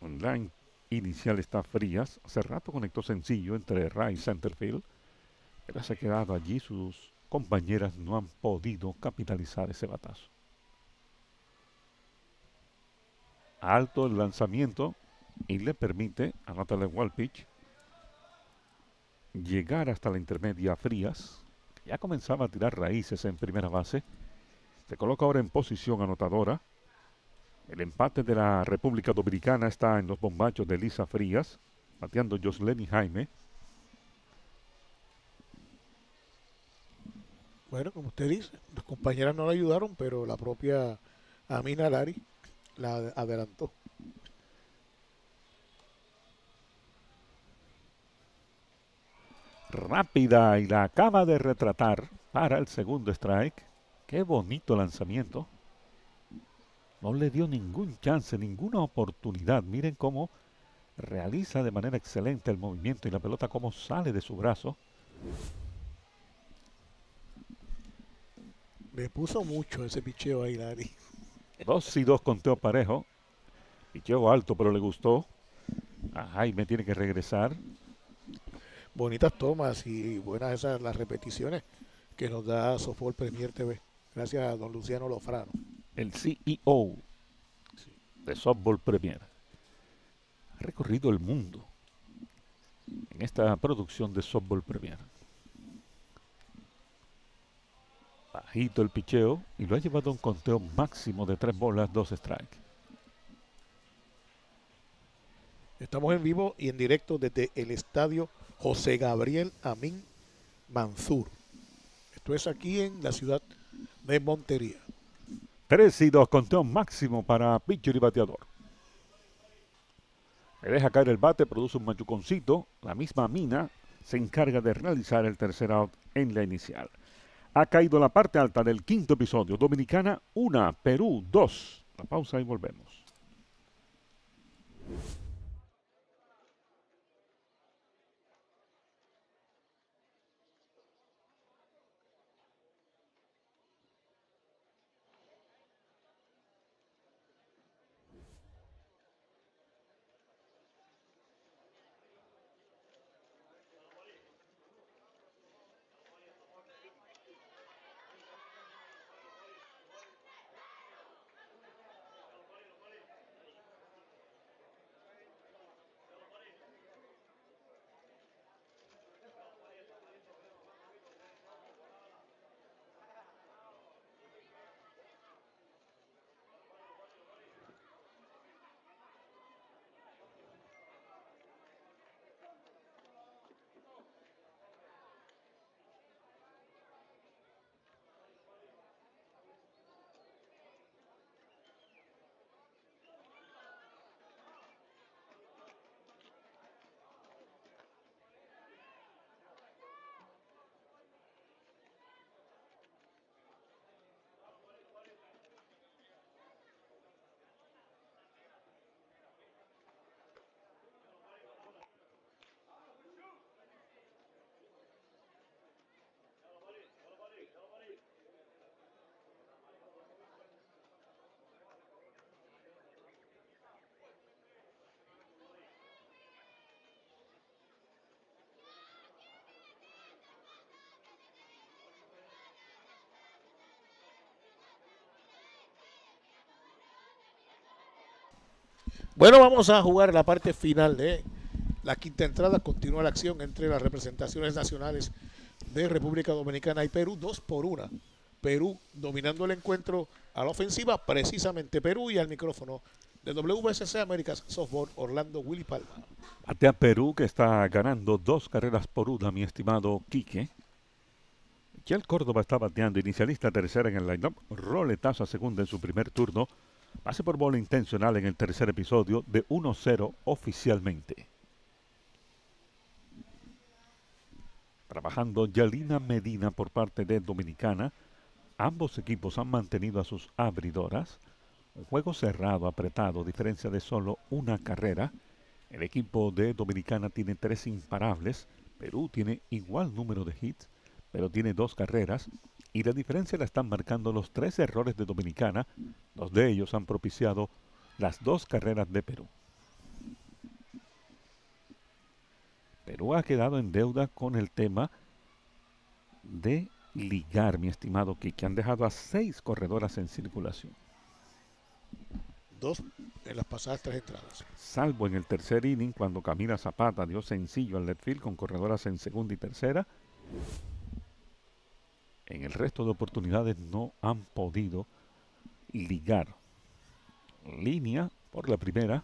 Online inicial está Frías. Hace rato conectó sencillo entre Ray y Centerfield. Pero se ha quedado allí. Sus compañeras no han podido capitalizar ese batazo. Alto el lanzamiento y le permite a Natalie Walpich llegar hasta la intermedia Frías, ya comenzaba a tirar raíces en primera base. Se coloca ahora en posición anotadora. El empate de la República Dominicana está en los bombachos de Elisa Frías, bateando Josleni Jaime. Bueno, como usted dice, las compañeras no la ayudaron, pero la propia Amina Lari la adelantó. Rápida y la acaba de retratar para el segundo strike. Qué bonito lanzamiento. No le dio ningún chance, ninguna oportunidad. Miren cómo realiza de manera excelente el movimiento y la pelota cómo sale de su brazo. Le puso mucho ese picheo ahí, Lari. Dos y dos conteo parejo. Picheo alto, pero le gustó. A Jaime tiene que regresar. Bonitas tomas y buenas esas las repeticiones que nos da Softball Premier TV. Gracias a don Luciano Lofrano. El CEO de Softball Premier. Ha recorrido el mundo en esta producción de Softball Premier. Bajito el picheo y lo ha llevado a un conteo máximo de tres bolas, dos strikes. Estamos en vivo y en directo desde el estadio José Gabriel Amín Mansur. Esto es aquí en la ciudad de Montería. 3 y 2, conteo máximo para pitcher y bateador. Le deja caer el bate, produce un machuconcito. La misma mina se encarga de realizar el tercer out en la inicial. Ha caído la parte alta del quinto episodio. Dominicana 1, Perú 2. La pausa y volvemos. Bueno, vamos a jugar la parte final de la quinta entrada. Continúa la acción entre las representaciones nacionales de República Dominicana y Perú, dos por una. Perú dominando el encuentro a la ofensiva, precisamente Perú y al micrófono de WSC Américas Softball Orlando Willy Palma. Batea Perú que está ganando dos carreras por una, mi estimado Quique. el Córdoba está bateando, inicialista tercera en el line-up, roletazo a segunda en su primer turno, pase por bola intencional en el tercer episodio de 1-0 oficialmente. Trabajando Yalina Medina por parte de Dominicana, ambos equipos han mantenido a sus abridoras. Un juego cerrado, apretado, diferencia de solo una carrera. El equipo de Dominicana tiene tres imparables. Perú tiene igual número de hits, pero tiene dos carreras. Y la diferencia la están marcando los tres errores de Dominicana. Dos de ellos han propiciado las dos carreras de Perú. Perú ha quedado en deuda con el tema de ligar, mi estimado Kiki. Han dejado a seis corredoras en circulación. Dos en las pasadas tres entradas. Salvo en el tercer inning, cuando Camila Zapata dio sencillo al left field con corredoras en segunda y tercera. En el resto de oportunidades no han podido ligar. Línea por la primera.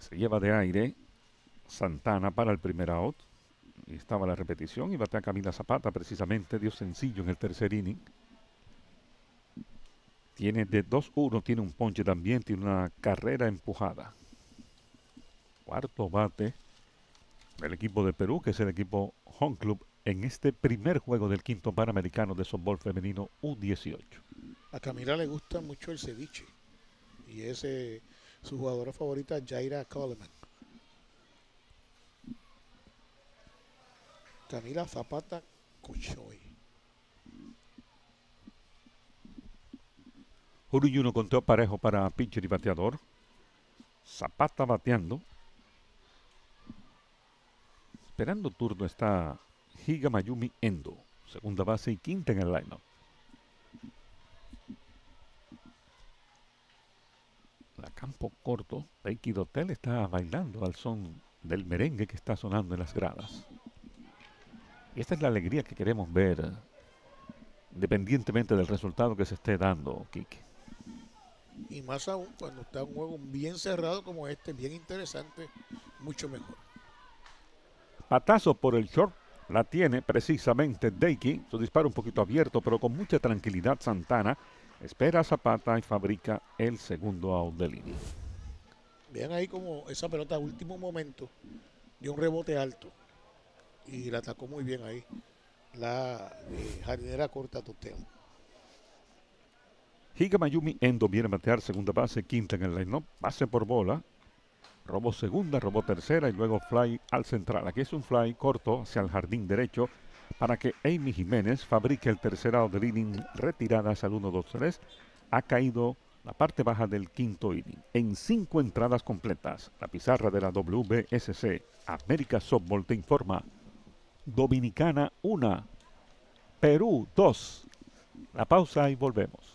Se lleva de aire Santana para el primer out. Y estaba la repetición y batea Camila Zapata precisamente, dio sencillo en el tercer inning. Tiene de 2-1, tiene un ponche también, tiene una carrera empujada. Cuarto bate del equipo de Perú, que es el equipo Home Club, en este primer juego del quinto Panamericano de softball femenino U18. A Camila le gusta mucho el ceviche y es su jugadora favorita, Jaira Coleman. Camila Zapata Cochoy. Juruyuno conteo parejo para pitcher y bateador. Zapata bateando. Esperando turno está Higa Mayumi Endo. Segunda base y quinta en el line La campo corto, Peiki Dotel está bailando al son del merengue que está sonando en las gradas. Y esta es la alegría que queremos ver, independientemente del resultado que se esté dando, Kike. Y más aún cuando está un juego bien cerrado como este, bien interesante, mucho mejor. Patazo por el short, la tiene precisamente Deiki, su disparo un poquito abierto, pero con mucha tranquilidad Santana espera a Zapata y fabrica el segundo out de línea. Vean ahí como esa pelota a último momento dio un rebote alto y la atacó muy bien ahí la eh, jardinera corta Totel. Higa Mayumi Endo viene a batear segunda base, quinta en el line-up, pase por bola, robó segunda, robó tercera y luego fly al central. Aquí es un fly corto hacia el jardín derecho para que Amy Jiménez fabrique el tercer out del inning retiradas al 1-2-3. Ha caído la parte baja del quinto inning en cinco entradas completas. La pizarra de la WBSC América Softball te informa Dominicana 1, Perú 2. La pausa y volvemos.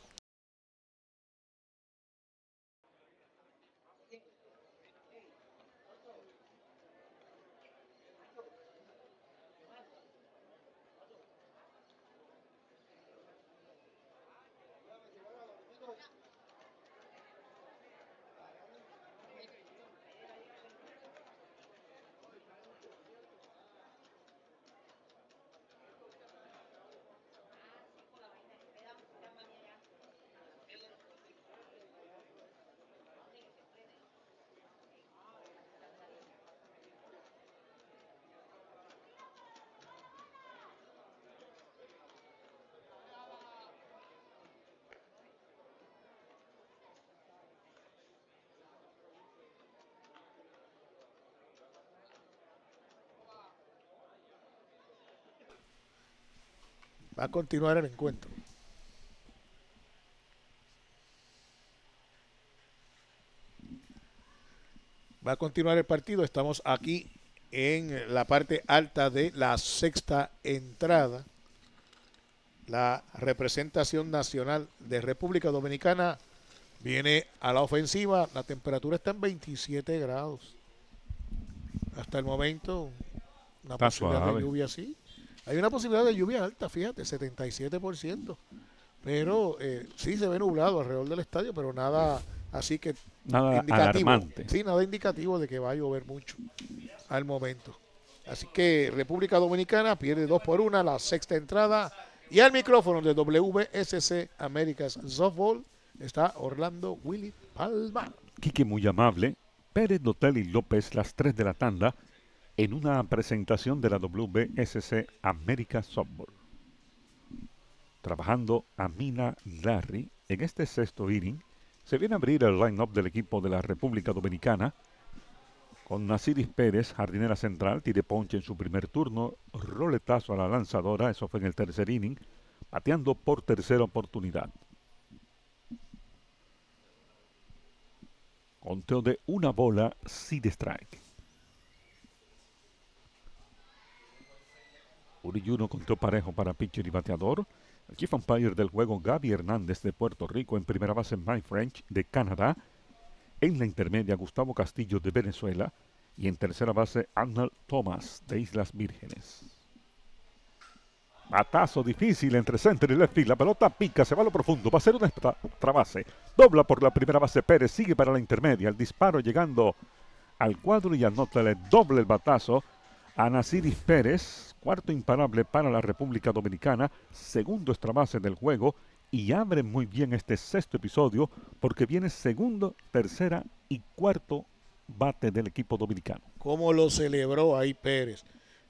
Va a continuar el encuentro. Va a continuar el partido. Estamos aquí en la parte alta de la sexta entrada. La representación nacional de República Dominicana Viene a la ofensiva, la temperatura está en 27 grados. Hasta el momento, una Está posibilidad suave. de lluvia así. Hay una posibilidad de lluvia alta, fíjate, 77%. Pero eh, sí se ve nublado alrededor del estadio, pero nada así que Nada indicativo. alarmante. Sí, nada indicativo de que va a llover mucho al momento. Así que República Dominicana pierde 2 por 1, la sexta entrada. Y al micrófono de WSC Américas Softball está Orlando Willy Palma. Quique muy amable, Pérez, Dotel y López, las tres de la tanda, en una presentación de la WSC América Softball. Trabajando Amina Larry, en este sexto inning, se viene a abrir el line-up del equipo de la República Dominicana, con Nasiris Pérez, jardinera central, tire ponche en su primer turno, roletazo a la lanzadora, eso fue en el tercer inning, bateando por tercera oportunidad. Conteo de una bola, sin strike. Uriyuno conteo parejo para pitcher y bateador. El chief umpire del juego, Gaby Hernández de Puerto Rico. En primera base, Mike French de Canadá. En la intermedia, Gustavo Castillo de Venezuela. Y en tercera base, Arnold Thomas de Islas Vírgenes. Batazo difícil entre center y left field. La pelota pica, se va a lo profundo. Va a ser una extra base. Dobla por la primera base Pérez. Sigue para la intermedia. El disparo llegando al cuadro y anota le doble el batazo a Nasiris Pérez. Cuarto imparable para la República Dominicana. Segundo extra base del juego. Y abre muy bien este sexto episodio porque viene segundo, tercera y cuarto bate del equipo dominicano. Cómo lo celebró ahí Pérez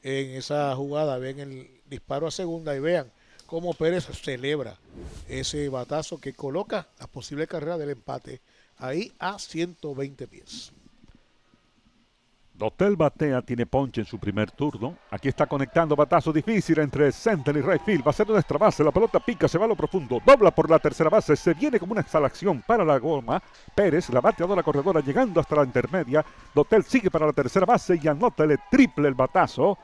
en esa jugada. Ven el disparo a segunda y vean cómo Pérez celebra ese batazo que coloca la posible carrera del empate ahí a 120 pies. Dotel batea, tiene ponche en su primer turno. Aquí está conectando batazo difícil entre center y right field. Va a ser nuestra base. La pelota pica, se va a lo profundo. Dobla por la tercera base. Se viene como una exhalación para la goma. Pérez, la bateadora corredora, llegando hasta la intermedia. Dotel sigue para la tercera base y anota el triple el batazo.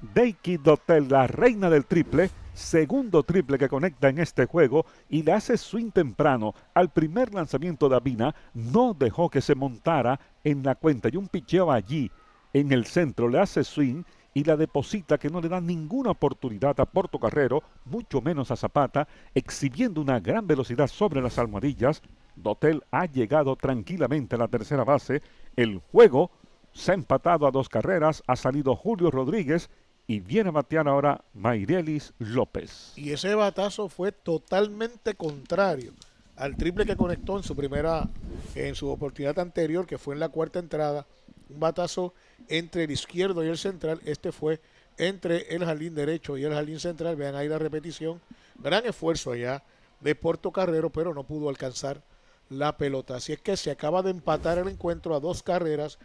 Deiki Dotel, la reina del triple, segundo triple que conecta en este juego y le hace swing temprano. Al primer lanzamiento de Avina no dejó que se montara en la cuenta y un picheo allí en el centro le hace swing y la deposita que no le da ninguna oportunidad a Portocarrero, mucho menos a Zapata, exhibiendo una gran velocidad sobre las almohadillas. Dotel ha llegado tranquilamente a la tercera base. El juego se ha empatado a dos carreras, ha salido Julio Rodríguez y viene a batear ahora Mayrelis López. Y ese batazo fue totalmente contrario al triple que conectó en su primera, en su oportunidad anterior, que fue en la cuarta entrada. Un batazo entre el izquierdo y el central. Este fue entre el jardín derecho y el jardín central. Vean ahí la repetición. Gran esfuerzo allá de Puerto Carrero, pero no pudo alcanzar la pelota. Así es que se acaba de empatar el encuentro a dos carreras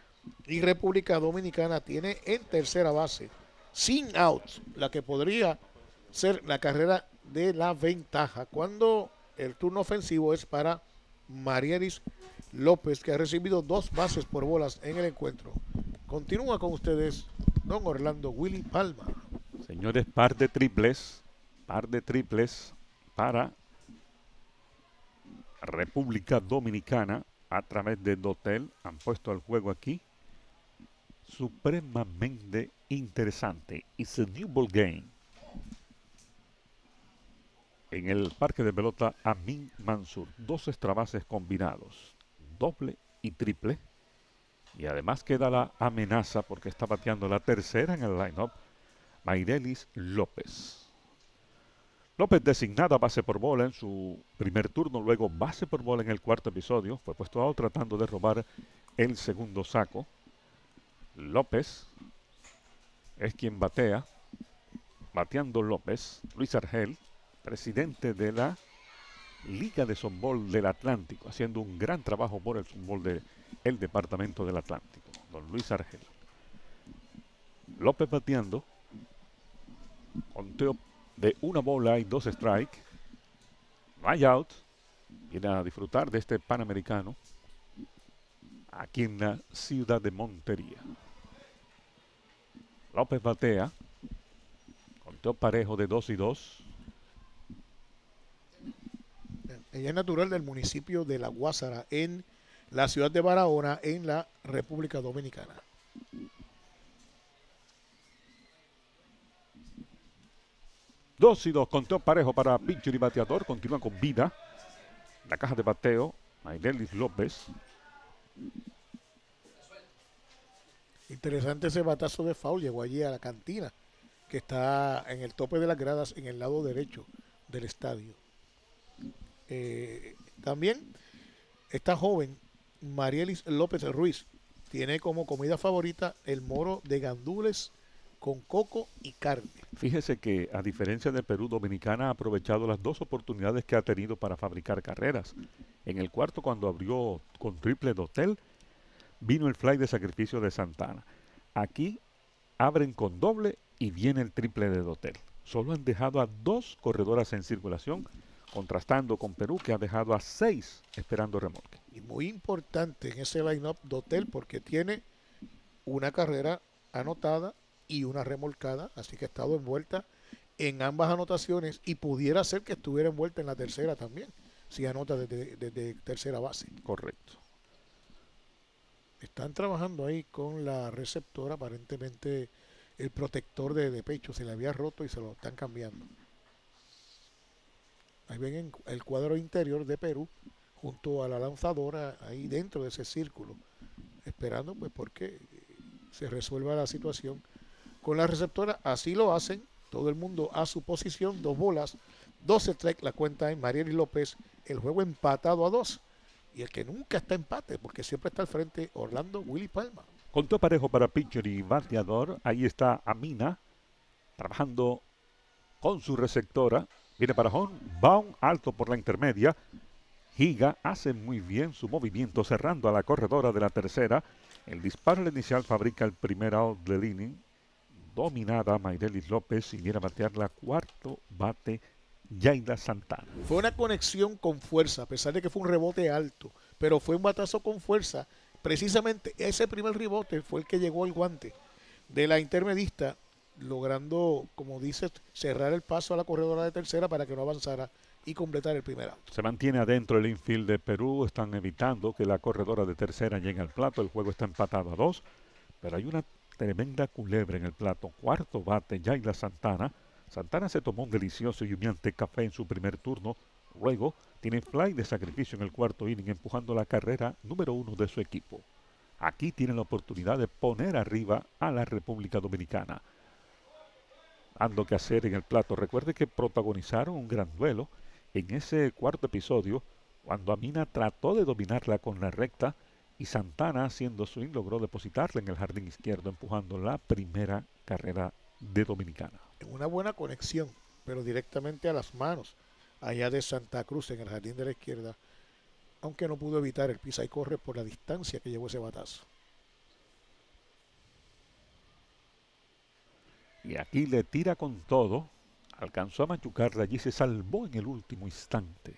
y República Dominicana tiene en tercera base, sin outs, la que podría ser la carrera de la ventaja. Cuando el turno ofensivo es para Marielis López, que ha recibido dos bases por bolas en el encuentro. Continúa con ustedes don Orlando Willy Palma. Señores, par de triples, par de triples para República Dominicana a través de Dotel. Han puesto el juego aquí. Supremamente interesante. It's a new ball game. En el parque de pelota Amin Mansur. Dos extrabases combinados. Doble y triple. Y además queda la amenaza porque está bateando la tercera en el lineup. Mairelis López. López designada base por bola en su primer turno, luego base por bola en el cuarto episodio. Fue puesto out tratando de robar el segundo saco. López es quien batea. Bateando López, Luis Argel, presidente de la Liga de Softball del Atlántico, haciendo un gran trabajo por el softball del Departamento del Atlántico. Don Luis Argel. López bateando. Conteo de una bola y dos strike. No out. Viene a disfrutar de este Panamericano aquí en la ciudad de Montería. López batea. Conteo parejo de 2 y 2. Ella es natural del municipio de La Guásara, en la ciudad de Barahona, en la República Dominicana. Dos y dos, conteo parejo para pitcher y bateador. Continúa con vida. La caja de bateo, Mayrelis López. Interesante ese batazo de foul. Llegó allí a la cantina, que está en el tope de las gradas, en el lado derecho del estadio. Eh, también esta joven, Marielis López Ruiz, tiene como comida favorita el moro de gandules con coco y carne. Fíjese que a diferencia de Perú, Dominicana ha aprovechado las dos oportunidades que ha tenido para fabricar carreras. En el cuarto, cuando abrió con triple de hotel, vino el fly de sacrificio de Santana. Aquí abren con doble y viene el triple de hotel. Solo han dejado a dos corredoras en circulación, contrastando con Perú que ha dejado a seis esperando remolque. Y muy importante en ese line-up de hotel porque tiene una carrera anotada y una remolcada, así que ha estado envuelta en ambas anotaciones y pudiera ser que estuviera envuelta en la tercera también, si anota desde, desde tercera base. Correcto. Están trabajando ahí con la receptora, aparentemente el protector de, pecho se le había roto y se lo están cambiando. Ahí ven en el cuadro interior de Perú junto a la lanzadora ahí dentro de ese círculo, esperando pues porque se resuelva la situación con la receptora. Así lo hacen, todo el mundo a su posición, dos bolas, 12 strike, la cuenta en Marieli López, el juego empatado a dos. Y el que nunca está empate, porque siempre está al frente, Orlando Willy Palma. Contó parejo para pitcher y bateador. Ahí está Amina trabajando con su receptora. Viene para home, Baum alto por la intermedia. Giga hace muy bien su movimiento cerrando a la corredora de la tercera. El disparo inicial fabrica el primer out del inning. Dominada Mayrelis López y viene a batear la cuarto bate Yaida Santana. Fue una conexión con fuerza, a pesar de que fue un rebote alto, pero fue un batazo con fuerza. Precisamente ese primer rebote fue el que llegó al guante de la intermedista, logrando, como dices, cerrar el paso a la corredora de tercera para que no avanzara y completar el primer out. Se mantiene adentro el infield de Perú, están evitando que la corredora de tercera llegue al plato, el juego está empatado a dos, pero hay una tremenda culebra en el plato. Cuarto bate, Yaila Santana. Santana se tomó un delicioso y humeante café en su primer turno. Luego tiene fly de sacrificio en el cuarto inning, empujando la carrera número uno de su equipo. Aquí tiene la oportunidad de poner arriba a la República Dominicana. Ando que hacer en el plato. Recuerde que protagonizaron un gran duelo en ese cuarto episodio, cuando Amina trató de dominarla con la recta y Santana, haciendo swing, logró depositarla en el jardín izquierdo, empujando la primera carrera de Dominicana. Una buena conexión, pero directamente a las manos, allá de Santa Cruz, en el jardín de la izquierda, aunque no pudo evitar el pisa y corre por la distancia que llevó ese batazo. Y aquí le tira con todo. Alcanzó a machucarla, allí se salvó en el último instante.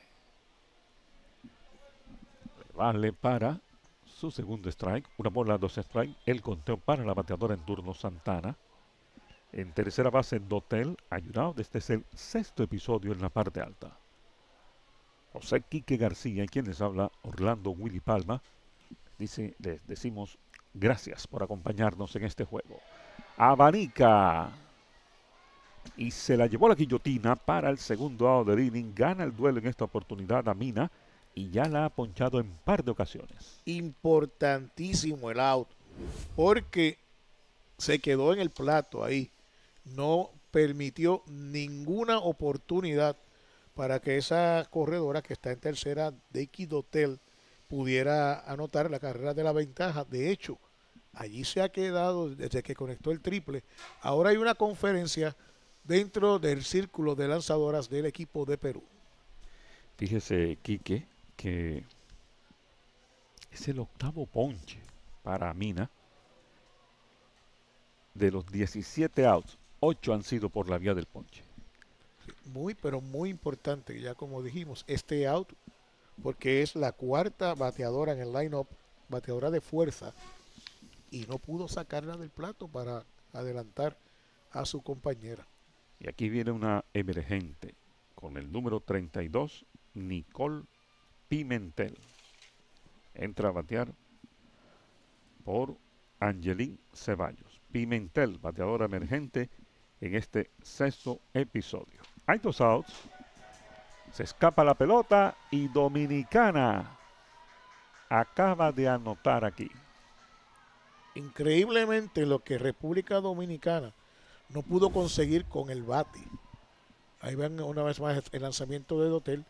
Le vale para su segundo strike, una bola, dos strike, el conteo para la bateadora en turno Santana. En tercera base Dotel, ayudado desde el sexto episodio en la parte alta. José Quique García, quien les habla, Orlando Willy Palma, dice, les decimos gracias por acompañarnos en este juego. Abanica. Y se la llevó la guillotina para el segundo out del inning. Gana el duelo en esta oportunidad a Mina y ya la ha ponchado en par de ocasiones. Importantísimo el out, porque se quedó en el plato ahí. No permitió ninguna oportunidad para que esa corredora que está en tercera de Hotel pudiera anotar la carrera de la ventaja. De hecho, allí se ha quedado desde que conectó el triple. Ahora hay una conferencia dentro del círculo de lanzadoras del equipo de Perú. Fíjese, Quique, que es el octavo ponche para Mina. De los 17 outs, 8 han sido por la vía del ponche. Muy, pero muy importante, ya como dijimos, este out, porque es la cuarta bateadora en el line-up, bateadora de fuerza, y no pudo sacarla del plato para adelantar a su compañera. Y aquí viene una emergente con el número 32, Nicole Pimentel. Entra a batear por Angelín Ceballos. Pimentel, bateadora emergente en este sexto episodio. Hay dos outs. Se escapa la pelota y Dominicana acaba de anotar aquí. Increíblemente lo que República Dominicana no pudo conseguir con el bate. Ahí ven una vez más el lanzamiento de Dotel.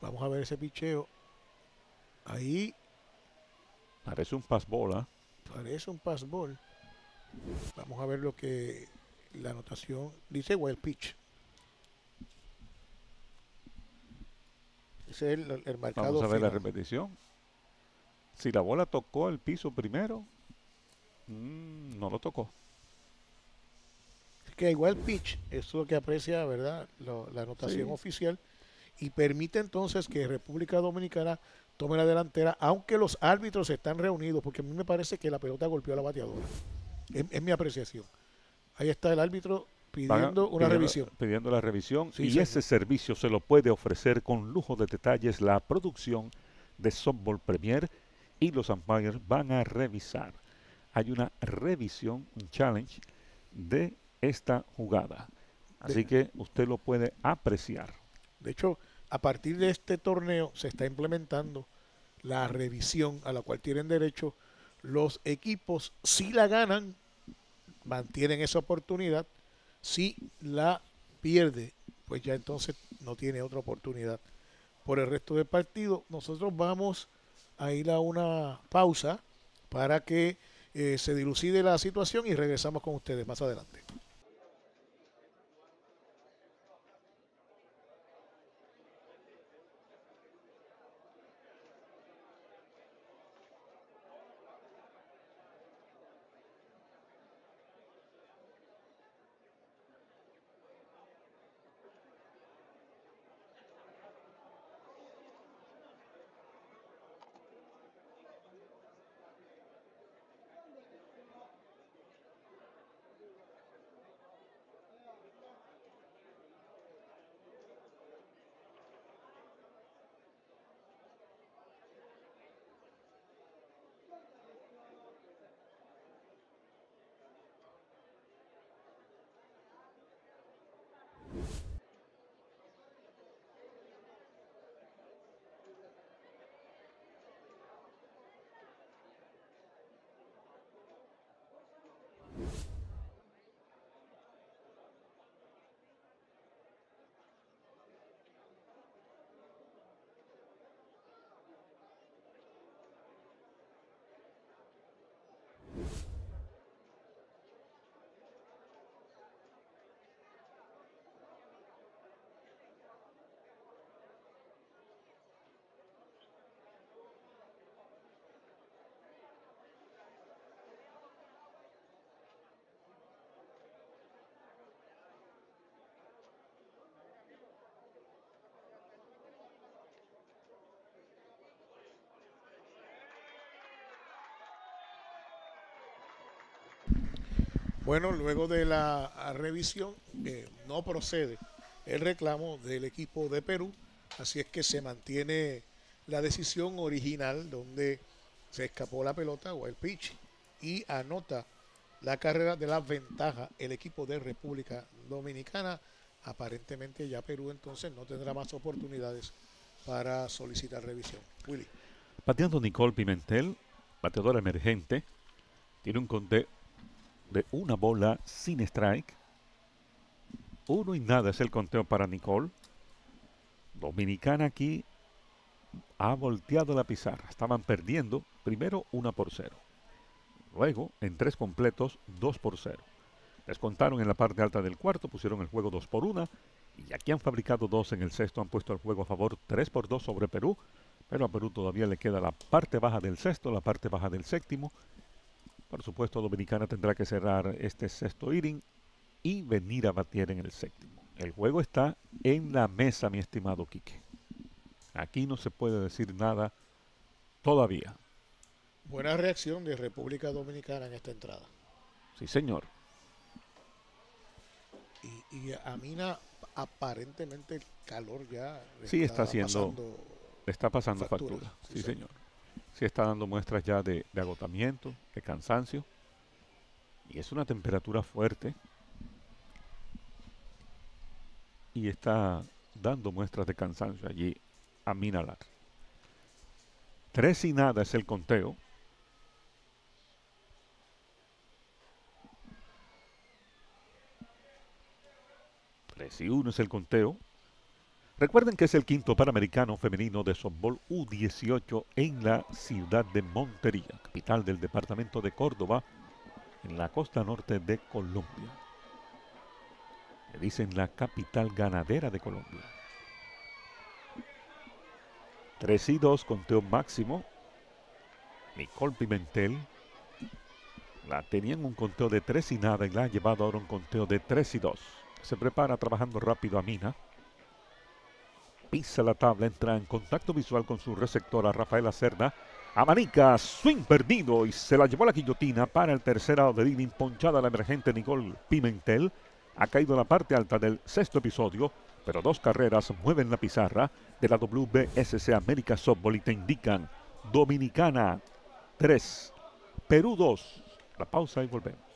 Vamos a ver ese picheo. Ahí Parece un pass bola. parece un pass ball. Vamos a ver lo que la anotación dice well pitch. Ese es el, el marcado. Vamos a ver la repetición. Si la bola tocó el piso primero, mm, no lo tocó. Que igual pitch, es lo que aprecia, ¿verdad? Lo- la anotación Sí. oficial y permite entonces que República Dominicana tome la delantera, aunque los árbitros están reunidos, porque a mí me parece que la pelota golpeó a la bateadora. Es, es mi apreciación. Ahí está el árbitro pidiendo una pidiendo- revisión. Pidiendo la revisión. Sí, y señor. ese servicio se lo puede ofrecer con lujo de detalles la producción de Softball Premier y los umpires van a revisar. Hay una revisión, un challenge de esta jugada. Así que usted lo puede apreciar. De hecho, a partir de este torneo se está implementando la revisión a la cual tienen derecho los equipos. Si la ganan, mantienen esa oportunidad. Si la pierde, pues ya entonces no tiene otra oportunidad por el resto del partido. Nosotros vamos a ir a una pausa para que eh, se dilucide la situación y regresamos con ustedes más adelante. Bueno, luego de la revisión, eh, no procede el reclamo del equipo de Perú, así es que se mantiene la decisión original donde se escapó la pelota o el pitch y anota la carrera de la ventaja el equipo de República Dominicana. Aparentemente ya Perú entonces no tendrá más oportunidades para solicitar revisión. Willy. Bateando Nicole Pimentel, bateadora emergente, tiene un conteo de una bola sin strike. Uno y nada es el conteo para Nicole. Dominicana aquí ha volteado la pizarra. Estaban perdiendo primero una por cero. Luego, en tres completos, dos por cero. Descontaron en la parte alta del cuarto, pusieron el juego dos por una. Y aquí han fabricado dos en el sexto, han puesto el juego a favor tres por dos sobre Perú. Pero a Perú todavía le queda la parte baja del sexto, la parte baja del séptimo. Por supuesto, Dominicana tendrá que cerrar este sexto inning y venir a batir en el séptimo. El juego está en la mesa, mi estimado Quique. Aquí no se puede decir nada todavía. Buena reacción de República Dominicana en esta entrada. Sí, señor. Y, y Amina aparentemente el calor ya Sí, está haciendo- pasando- está pasando Factura, factura. sí, Sí, señor. señor. Sí, está dando muestras ya de, agotamiento, de cansancio. Y es una temperatura fuerte. Y está dando muestras de cansancio allí a Minalar. Tres y nada es el conteo. Tres y uno es el conteo. Recuerden que es el quinto Panamericano Femenino de Softball U18 en la ciudad de Montería, capital del departamento de Córdoba, en la costa norte de Colombia. Le dicen la capital ganadera de Colombia. 3 y 2, conteo máximo. Nicole Pimentel la tenía en un conteo de 3 y nada y la ha llevado ahora un conteo de 3 y 2. Se prepara trabajando rápido a Mina pisa la tabla, entra en contacto visual con su receptora Rafaela Cerda. Amanica, swing perdido y se la llevó la guillotina para el tercer out de inning, ponchada la emergente Nicole Pimentel. Ha caído la parte alta del sexto episodio, pero dos carreras mueven la pizarra de la WBSC América Softball y te indican Dominicana 3, Perú 2. La pausa y volvemos.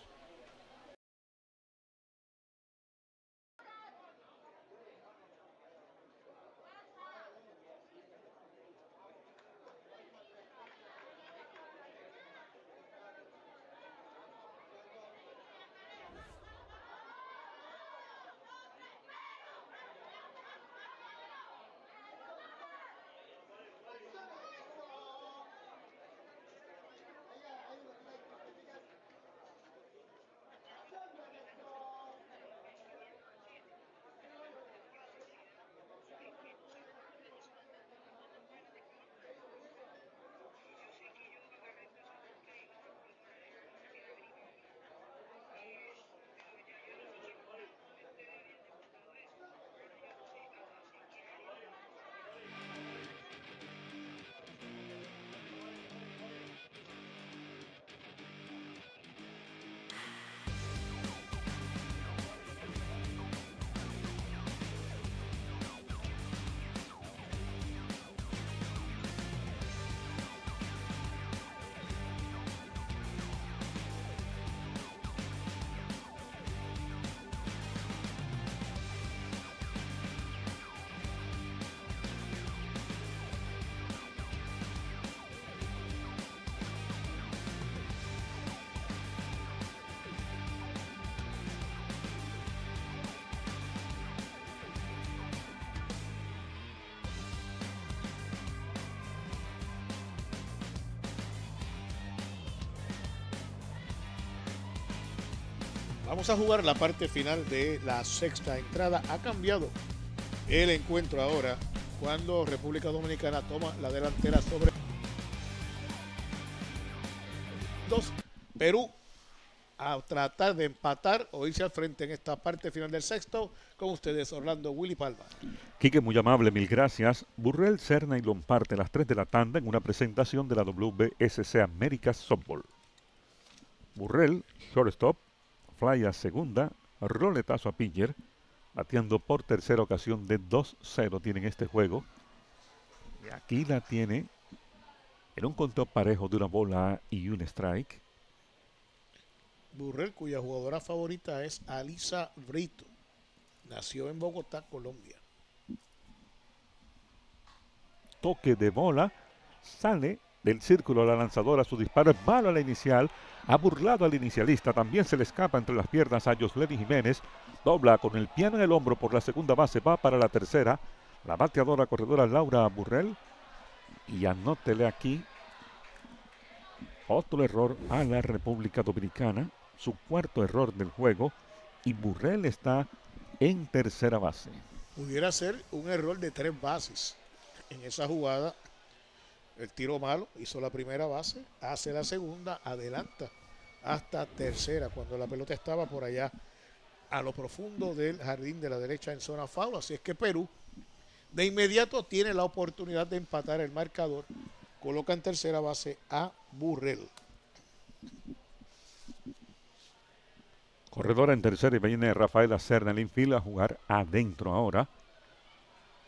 Vamos a jugar la parte final de la sexta entrada. Ha cambiado el encuentro ahora cuando República Dominicana toma la delantera sobre dos. Perú a tratar de empatar o irse al frente en esta parte final del sexto. Con ustedes, Orlando Willy Palma. Quique, muy amable, mil gracias. Burrell, Cerna y Lomparte a las 3 de la tanda en una presentación de la WBSC América Softball. Burrell, shortstop, fly a segunda, roletazo a pitcher, bateando por tercera ocasión de 2-0 tienen este juego. Y aquí la tiene en un conteo parejo de una bola y un strike. Burrell, cuya jugadora favorita es Alisa Brito. Nació en Bogotá, Colombia. toque de bola, sale del círculo la lanzadora, su disparo es malo a la inicial, ha burlado al inicialista, también se le escapa entre las piernas a Josledy Jiménez, dobla con el piano en el hombro por la segunda base, va para la tercera, la bateadora corredora Laura Burrell, y anótele aquí otro error a la República Dominicana, su cuarto error del juego, y Burrell está en tercera base. Pudiera ser un error de tres bases. En esa jugada, el tiro malo, hizo la primera base, hace la segunda, adelanta hasta tercera, cuando la pelota estaba por allá a lo profundo del jardín de la derecha en zona foul. Así es que Perú de inmediato tiene la oportunidad de empatar el marcador. Coloca en tercera base a Burrell. Corredora en tercera y viene Rafael Acerna el infield a jugar adentro ahora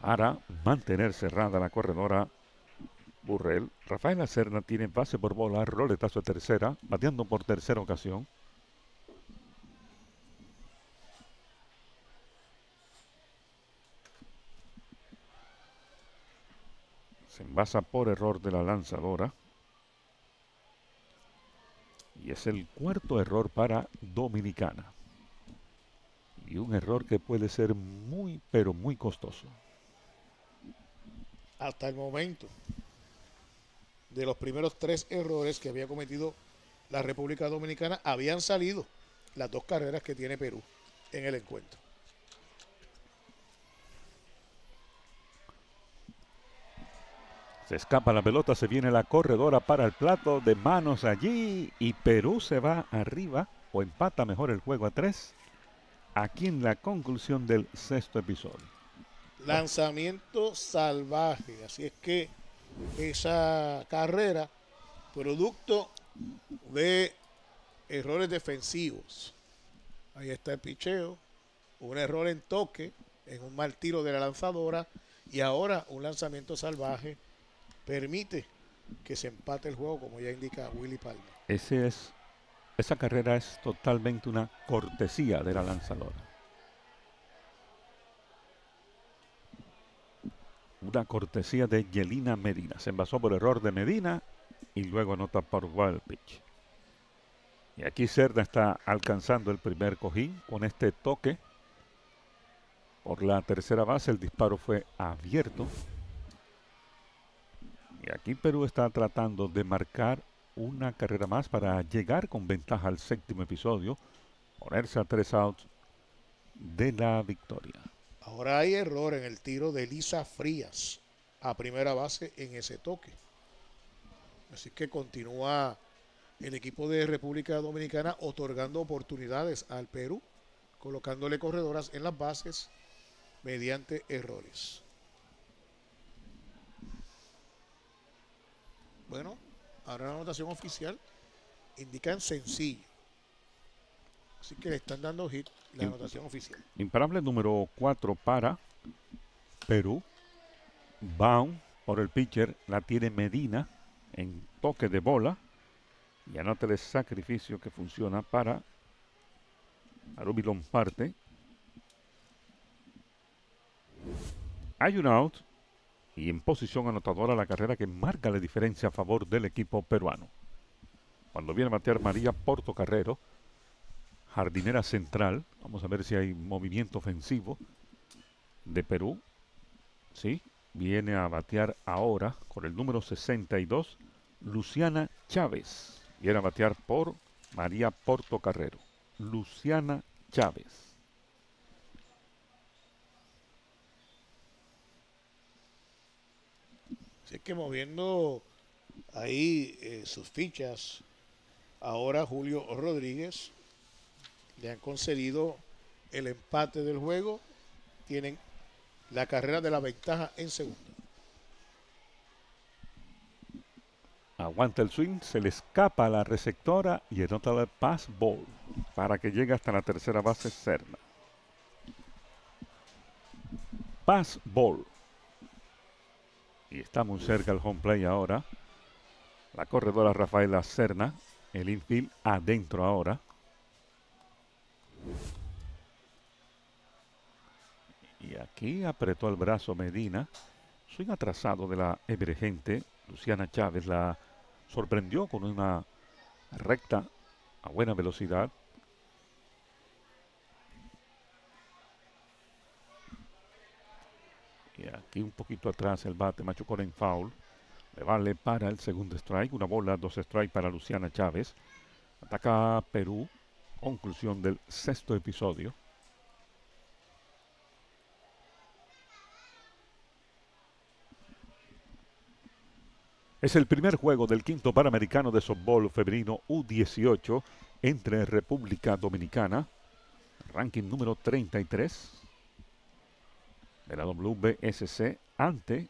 para mantener cerrada la corredora Burrell. Rafael Acerna tiene base por bola, roletazo de tercera, bateando por tercera ocasión. Se envasa por error de la lanzadora. Y es el cuarto error para Dominicana. Y un error que puede ser muy, pero muy costoso. Hasta el momento, de los primeros tres errores que había cometido la República Dominicana, habían salido las dos carreras que tiene Perú en el encuentro. Se escapa la pelota, se viene la corredora para el plato de manos allí y Perú se va arriba o empata mejor el juego a tres. Aquí en la conclusión del sexto episodio. Lanzamiento salvaje, así es que esa carrera, producto de errores defensivos. Ahí está el picheo, un error en toque, en un mal tiro de la lanzadora y ahora un lanzamiento salvaje permite que se empate el juego, como ya indica Willy Palma. Es, esa carrera es totalmente una cortesía de la lanzadora. Una cortesía de Yelina Medina. Se envasó por error de Medina y luego anota por wild pitch. Y aquí Cerda está alcanzando el primer cojín con este toque. Por la tercera base el disparo fue abierto y aquí Perú está tratando de marcar una carrera más para llegar con ventaja al séptimo episodio, ponerse a tres outs de la victoria. Ahora hay error en el tiro de Lisa Frías a primera base en ese toque. Así que continúa el equipo de República Dominicana otorgando oportunidades al Perú, colocándole corredoras en las bases mediante errores. Bueno, ahora la anotación oficial indica en sencillo. Así que le están dando hit la anotación oficial. Imparable número 4 para Perú. Baum por el pitcher la tiene Medina en toque de bola. Y anota el sacrificio que funciona para Arubi Lomparte. Hay un out y en posición anotadora la carrera que marca la diferencia a favor del equipo peruano. Cuando viene a batear María Portocarrero, jardinera central, vamos a ver si hay movimiento ofensivo de Perú. Sí, viene a batear ahora con el número 62, Luciana Chávez. Viene a batear por María Portocarrero. Luciana Chávez. Así que moviendo ahí eh, sus fichas, ahora Julio Rodríguez le han concedido el empate del juego. Tienen la carrera de la ventaja en segunda. Aguanta el swing, se le escapa a la receptora y anota el pass ball para que llegue hasta la tercera base Serna. Pass ball. Y está muy cerca el home play ahora. La corredora Rafaela Serna. El infield adentro ahora. Y aquí apretó el brazo Medina. Swing atrasado de la emergente. Luciana Chávez la sorprendió con una recta a buena velocidad. Y aquí un poquito atrás el bate machucó en foul. Le vale para el segundo strike. Una bola, dos strikes para Luciana Chávez. Ataca Perú. Conclusión del sexto episodio. Es el primer juego del quinto Panamericano de Softball Femenino U18 entre República Dominicana, ranking número 33 de la WBSC ante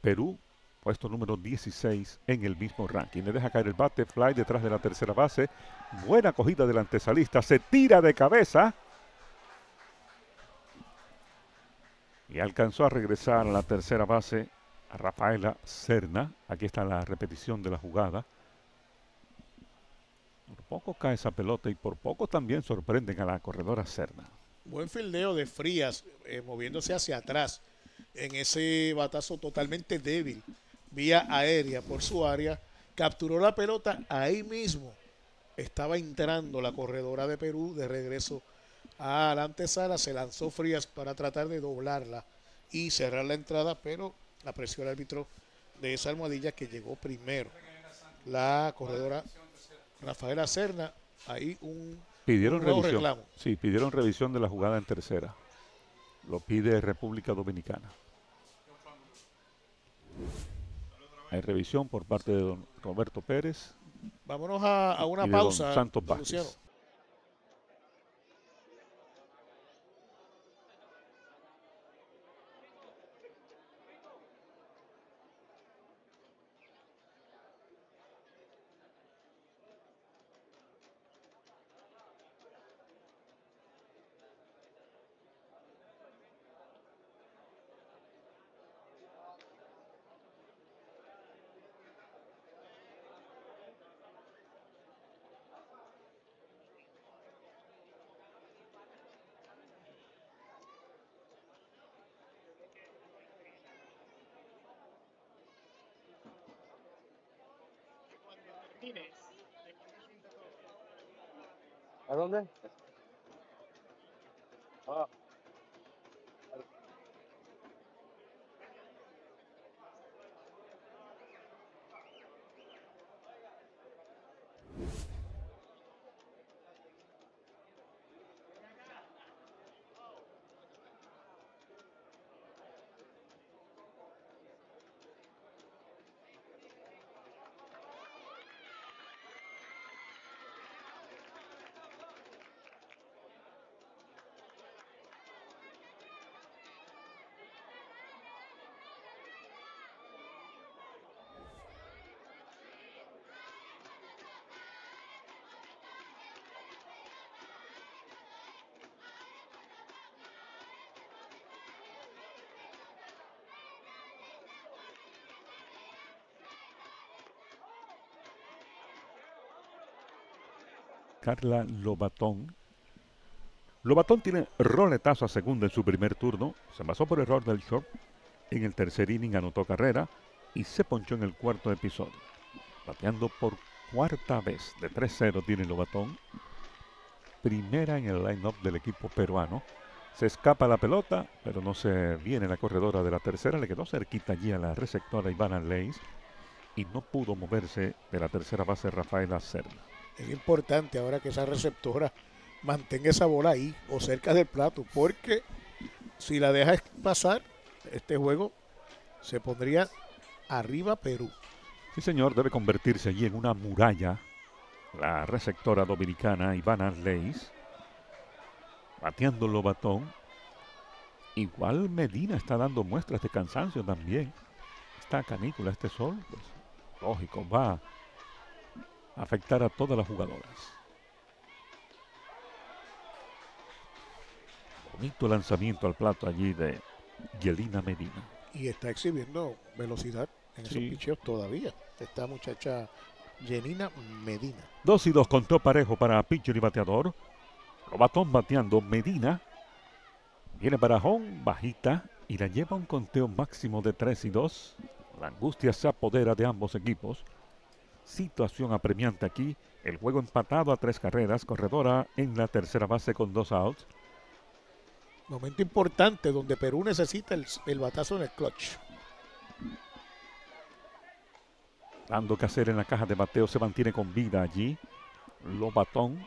Perú, puesto número 16 en el mismo ranking. Le deja caer el bate, fly detrás de la tercera base. Buena acogida del antesalista, se tira de cabeza. Y alcanzó a regresar a la tercera base a Rafaela Serna. Aquí está la repetición de la jugada. Por poco cae esa pelota y por poco también sorprenden a la corredora Serna. Buen fildeo de Frías eh, moviéndose hacia atrás en ese batazo totalmente débil, vía aérea por su área. Capturó la pelota ahí mismo. Estaba entrando la corredora de Perú de regreso a la antesala. Se lanzó Frías para tratar de doblarla y cerrar la entrada, pero apreció el árbitro de esa almohadilla que llegó primero. La corredora Rafaela Serna, ahí un, Pidieron un revisión. reclamo. Sí, pidieron revisión de la jugada en tercera. Lo pide República Dominicana. Hay revisión por parte de don Roberto Pérez. Vámonos a, a una Y de don pausa. Santos. Luciano. Carla Lobatón. Lobatón tiene roletazo a segunda en su primer turno. Se basó por error del short. En el tercer inning anotó carrera y se ponchó en el cuarto episodio. Bateando por cuarta vez de 3-0 tiene Lobatón. Primera en el line-up del equipo peruano. Se escapa la pelota, pero no se viene la corredora de la tercera. Le quedó cerquita allí a la receptora Ivana Leis y no pudo moverse de la tercera base Rafaela Serna. Es importante ahora que esa receptora mantenga esa bola ahí o cerca del plato, porque si la deja pasar, este juego se pondría arriba Perú. Sí, señor, debe convertirse allí en una muralla. La receptora dominicana Ivana Leis. Bateando Lobatón. Igual Medina está dando muestras de cansancio también. Esta canícula, este sol, pues lógico, va afectar a todas las jugadoras. Bonito lanzamiento al plato allí de Yelina Medina. Y está exhibiendo velocidad en esos Sí. picheos todavía. Esta muchacha Jenina Medina. 2 y 2 contó parejo para pitcher y bateador. Lobatón bateando Medina. Viene home, bajita y la lleva a un conteo máximo de 3 y 2. La angustia se apodera de ambos equipos. Situación apremiante aquí. El juego empatado a tres carreras. Corredora en la tercera base con dos outs. Momento importante donde Perú necesita el, el batazo en el clutch. Dando que hacer en la caja de bateo se mantiene con vida allí. Lobatón.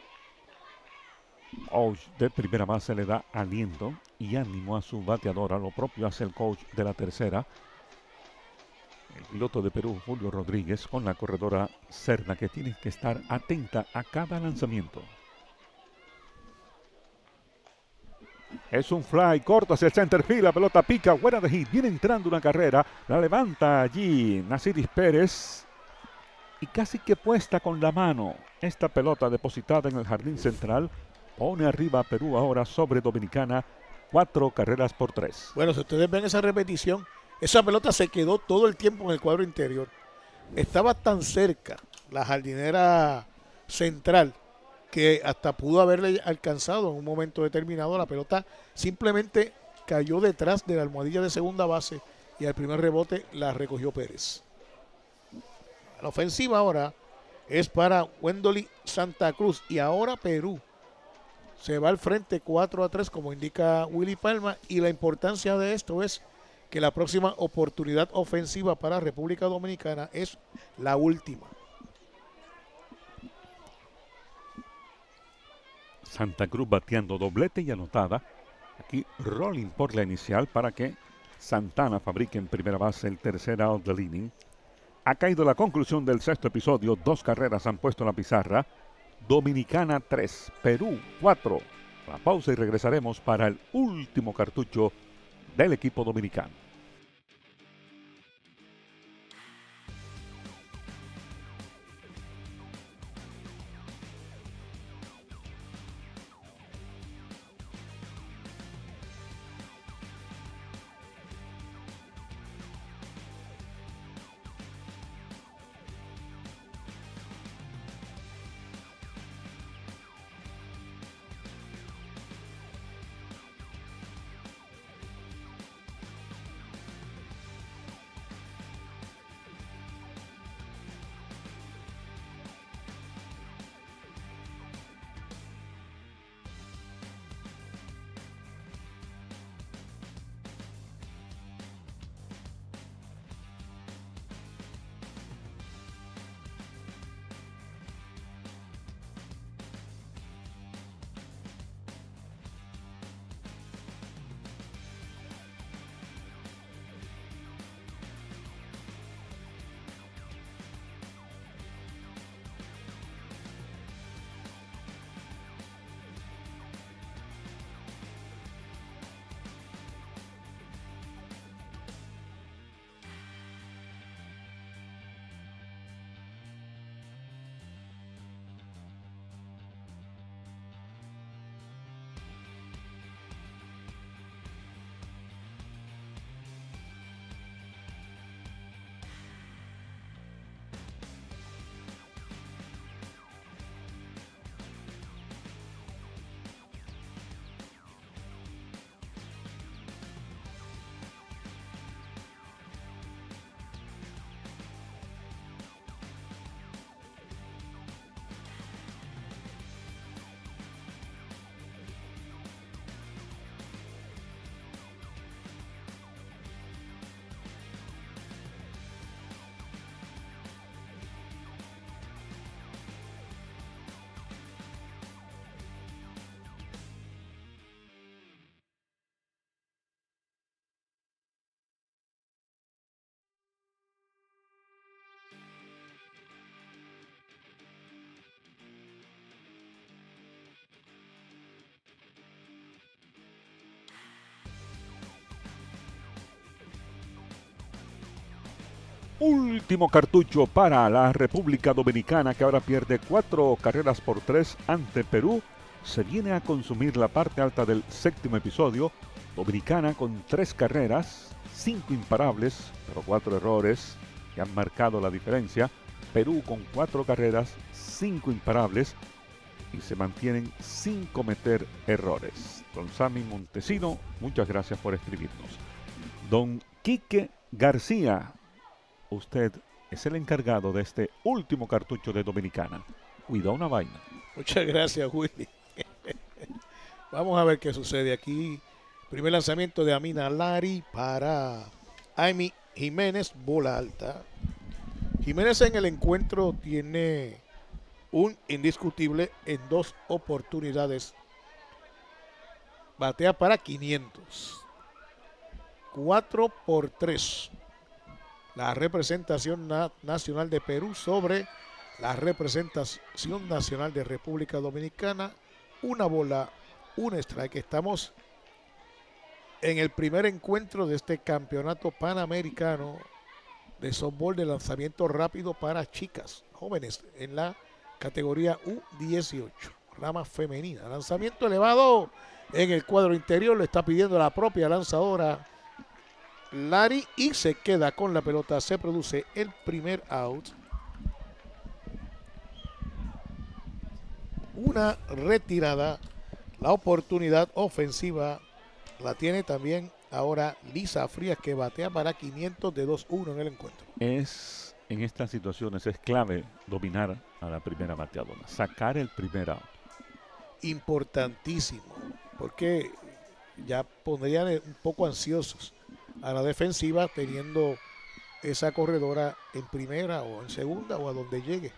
Coach de primera base le da aliento y ánimo a su bateadora. Lo propio hace el coach de la tercera. El piloto de Perú, Julio Rodríguez, con la corredora Cerna, que tiene que estar atenta a cada lanzamiento. Es un fly corto hacia el center field. La pelota pica. Buena de hit. Viene entrando una carrera. La levanta allí Nasiris Pérez. Y casi que puesta con la mano. Esta pelota depositada en el jardín central. Pone arriba Perú ahora sobre Dominicana. Cuatro carreras por tres. Bueno, si ustedes ven esa repetición, esa pelota se quedó todo el tiempo en el cuadro interior. Estaba tan cerca la jardinera central que hasta pudo haberle alcanzado en un momento determinado. La pelota simplemente cayó detrás de la almohadilla de segunda base y al primer rebote la recogió Pérez. La ofensiva ahora es para Wendoli Santa Cruz y ahora Perú. Se va al frente 4 a 3 como indica Willy Palma y la importancia de esto es que la próxima oportunidad ofensiva para República Dominicana es la última. Santa Cruz bateando doblete y anotada. Aquí rolling por la inicial para que Santana fabrique en primera base el tercer out del inning. Ha caído la conclusión del sexto episodio. Dos carreras han puesto la pizarra. Dominicana 3, Perú 4. La pausa y regresaremos para el último cartucho del equipo dominicano. Último cartucho para la República Dominicana que ahora pierde cuatro carreras por tres ante Perú. Se viene a consumir la parte alta del séptimo episodio. Dominicana con tres carreras, cinco imparables, pero cuatro errores que han marcado la diferencia. Perú con cuatro carreras, cinco imparables y se mantienen sin cometer errores. Don Sammy Montesino, muchas gracias por escribirnos. Don Quique García, usted es el encargado de este último cartucho de Dominicana. Cuida una vaina. Muchas gracias, Willy. [laughs] Vamos a ver qué sucede aquí. Primer lanzamiento de Amina Lari para Amy Jiménez, bola alta. Jiménez en el encuentro tiene un indiscutible en dos oportunidades. Batea para 500. 4 por 3 la representación nacional de Perú sobre la representación nacional de República Dominicana. Una bola, un strike. Estamos en el primer encuentro de este campeonato panamericano de softball de lanzamiento rápido para chicas jóvenes en la categoría U18, rama femenina. Lanzamiento elevado en el cuadro interior, lo está pidiendo la propia lanzadora Lari y se queda con la pelota. Se produce el primer out. Una retirada. La oportunidad ofensiva la tiene también ahora Lisa Frías que batea para 500 de 2-1 en el encuentro. Es en estas situaciones es clave dominar a la primera bateadora, sacar el primer out. Importantísimo, porque ya pondrían un poco ansiosos a la defensiva teniendo esa corredora en primera o en segunda o a donde llegue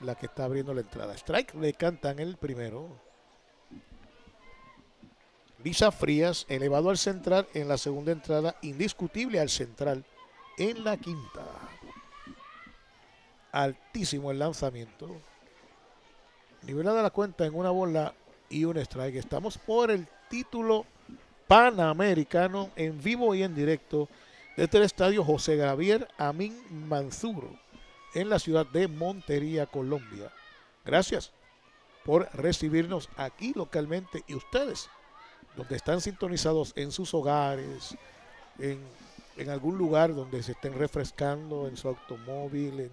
la que está abriendo la entrada. Strike le cantan el primero. Lisa Frías elevado al central en la segunda entrada, indiscutible al central en la quinta. Altísimo el lanzamiento. Nivelada la cuenta en una bola y un strike. Estamos por el título Panamericano en vivo y en directo desde el estadio José Javier Amin Manzuro en la ciudad de Montería, Colombia. Gracias por recibirnos aquí localmente y ustedes, donde están sintonizados en sus hogares, en, algún lugar donde se estén refrescando, en su automóvil,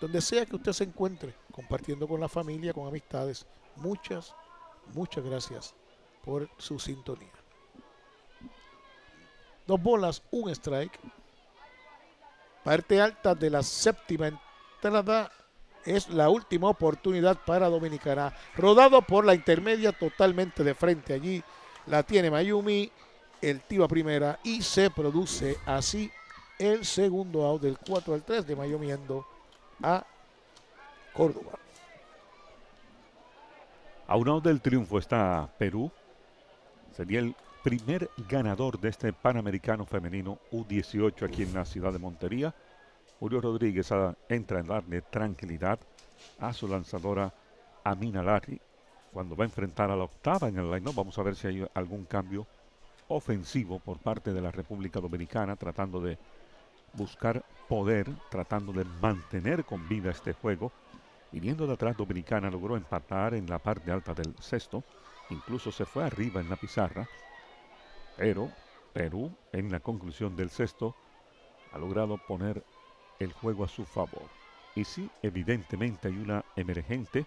donde sea que usted se encuentre, compartiendo con la familia, con amistades. Muchas, muchas gracias por su sintonía. Dos bolas, un strike. Parte alta de la séptima entrada es la última oportunidad para Dominicana. Rodado por la intermedia totalmente de frente allí. La tiene Mayumi. El tiro a primera y se produce así el segundo out del 4 al 3 de Mayumi yendo a Córdoba. A un out del triunfo está Perú. Sería el primer ganador de este Panamericano Femenino U18 aquí en la ciudad de Montería. Julio Rodríguez ah, entra en darle tranquilidad a su lanzadora Amina Lari cuando va a enfrentar a la octava en el line Vamos a ver si hay algún cambio ofensivo por parte de la República Dominicana tratando de buscar poder, tratando de mantener con vida este juego. Viniendo de atrás, Dominicana logró empatar en la parte alta del sexto, incluso se fue arriba en la pizarra, pero Perú, en la conclusión del sexto, ha logrado poner el juego a su favor. Y sí, evidentemente hay una emergente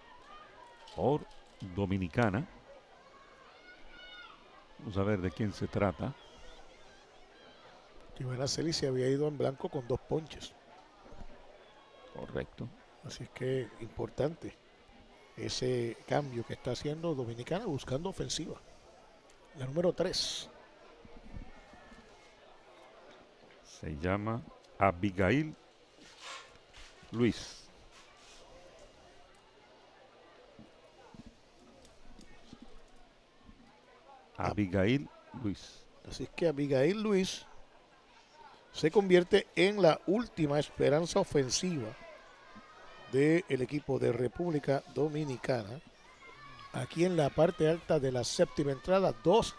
por Dominicana. Vamos a ver de quién se trata. Ivana Celi se había ido en blanco con dos ponches. Correcto. Así es que importante ese cambio que está haciendo Dominicana buscando ofensiva. La número 3. Se llama Abigail Luis. Abigail Luis. Así es que Abigail Luis se convierte en la última esperanza ofensiva del equipo de República Dominicana. Aquí en la parte alta de la séptima entrada, dos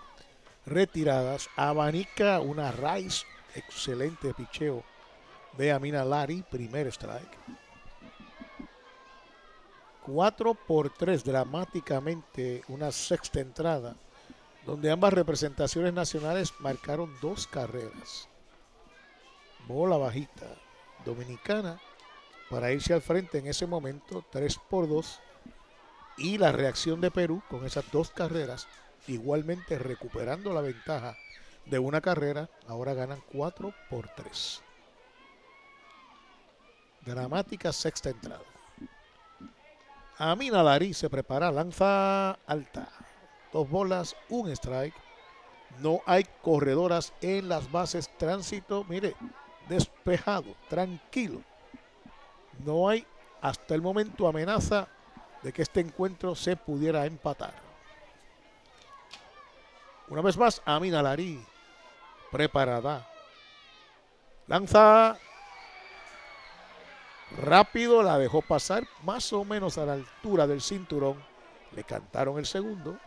retiradas. Abanica una raíz, excelente picheo de Amina Lari, primer strike. 4 por 3 dramáticamente una sexta entrada, donde ambas representaciones nacionales marcaron dos carreras bola bajita dominicana para irse al frente en ese momento 3 por 2 y la reacción de Perú con esas dos carreras igualmente recuperando la ventaja de una carrera ahora ganan 4 por 3 dramática sexta entrada. Amina Lari se prepara lanza alta. Dos bolas un strike. No hay corredoras en las bases. Tránsito mire despejado, tranquilo. No hay hasta el momento amenaza de que este encuentro se pudiera empatar. Una vez más, Amina Larí, preparada. Lanza rápido, la dejó pasar más o menos a la altura del cinturón. Le cantaron el segundo.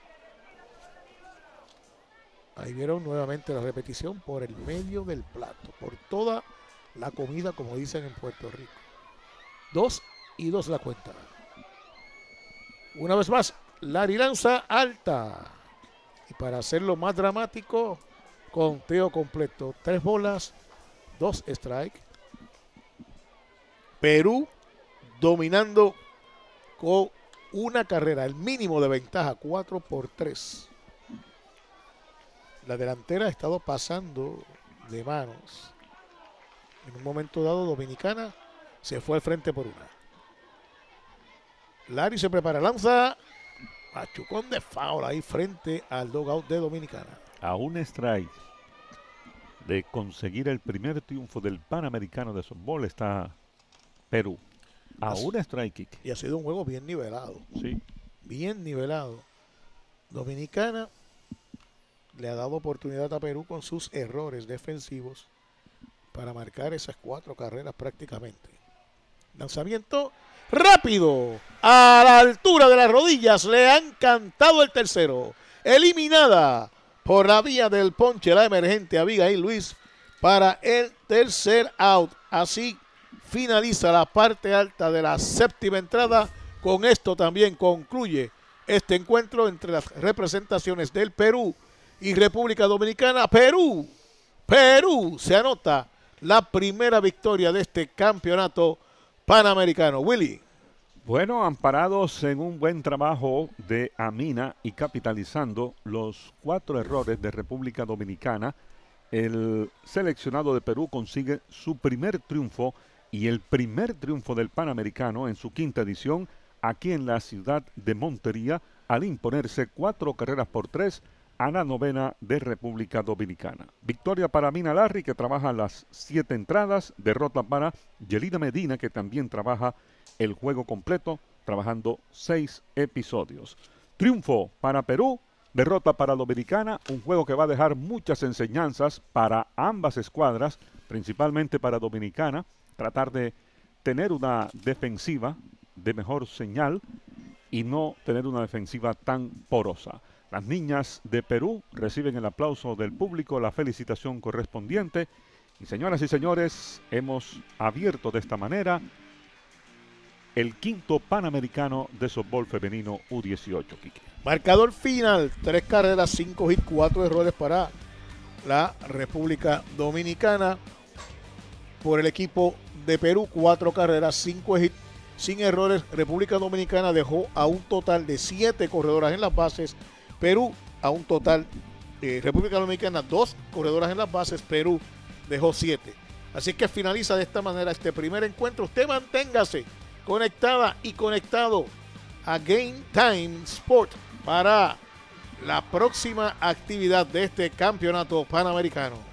Ahí vieron nuevamente la repetición por el medio del plato, por toda la comida, como dicen en Puerto Rico. Dos y dos la cuenta. Una vez más, Larry lanza alta. Y para hacerlo más dramático, conteo completo. Tres bolas, dos strike. Perú dominando con una carrera, el mínimo de ventaja, 4 por 3. La delantera ha estado pasando de manos. En un momento dado, Dominicana se fue al frente por una. Larry se prepara, lanza. Machucón de foul ahí frente al dogout de Dominicana. A un strike de conseguir el primer triunfo del Panamericano de softball está Perú. A un strike kick. Y ha sido un juego bien nivelado. Sí. bien nivelado. Dominicana le ha dado oportunidad a Perú con sus errores defensivos para marcar esas cuatro carreras prácticamente. Lanzamiento rápido a la altura de las rodillas. Le han cantado el tercero. Eliminada por la vía del ponche la emergente Abigail Luis para el tercer out. Así finaliza la parte alta de la séptima entrada. Con esto también concluye este encuentro entre las representaciones del Perú y República Dominicana. Perú, Perú se anota la primera victoria de este campeonato panamericano. Willy. Bueno, amparados en un buen trabajo de Amina y capitalizando los cuatro errores de República Dominicana, el seleccionado de Perú consigue su primer triunfo y el primer triunfo del Panamericano en su quinta edición aquí en la ciudad de Montería al imponerse cuatro carreras por tres a la novena de República Dominicana. Victoria para Mina Larry que trabaja las siete entradas, derrota para Yelida Medina que también trabaja el juego completo, trabajando seis episodios. Triunfo para Perú, derrota para Dominicana, un juego que va a dejar muchas enseñanzas para ambas escuadras, principalmente para Dominicana, tratar de tener una defensiva de mejor señal y no tener una defensiva tan porosa. Las niñas de Perú reciben el aplauso del público, la felicitación correspondiente. Y señoras y señores, hemos abierto de esta manera el quinto Panamericano de softball femenino U18, Quique. Marcador final, tres carreras, cinco hits, cuatro errores para la República Dominicana. Por el equipo de Perú, cuatro carreras, cinco hits, sin errores. República Dominicana dejó a un total de siete corredoras en las bases. Perú a un total, eh, República Dominicana dos corredoras en las bases. Perú dejó siete. Así que finaliza de esta manera este primer encuentro. Usted manténgase conectada y conectado a Game Time Sport para la próxima actividad de este campeonato panamericano.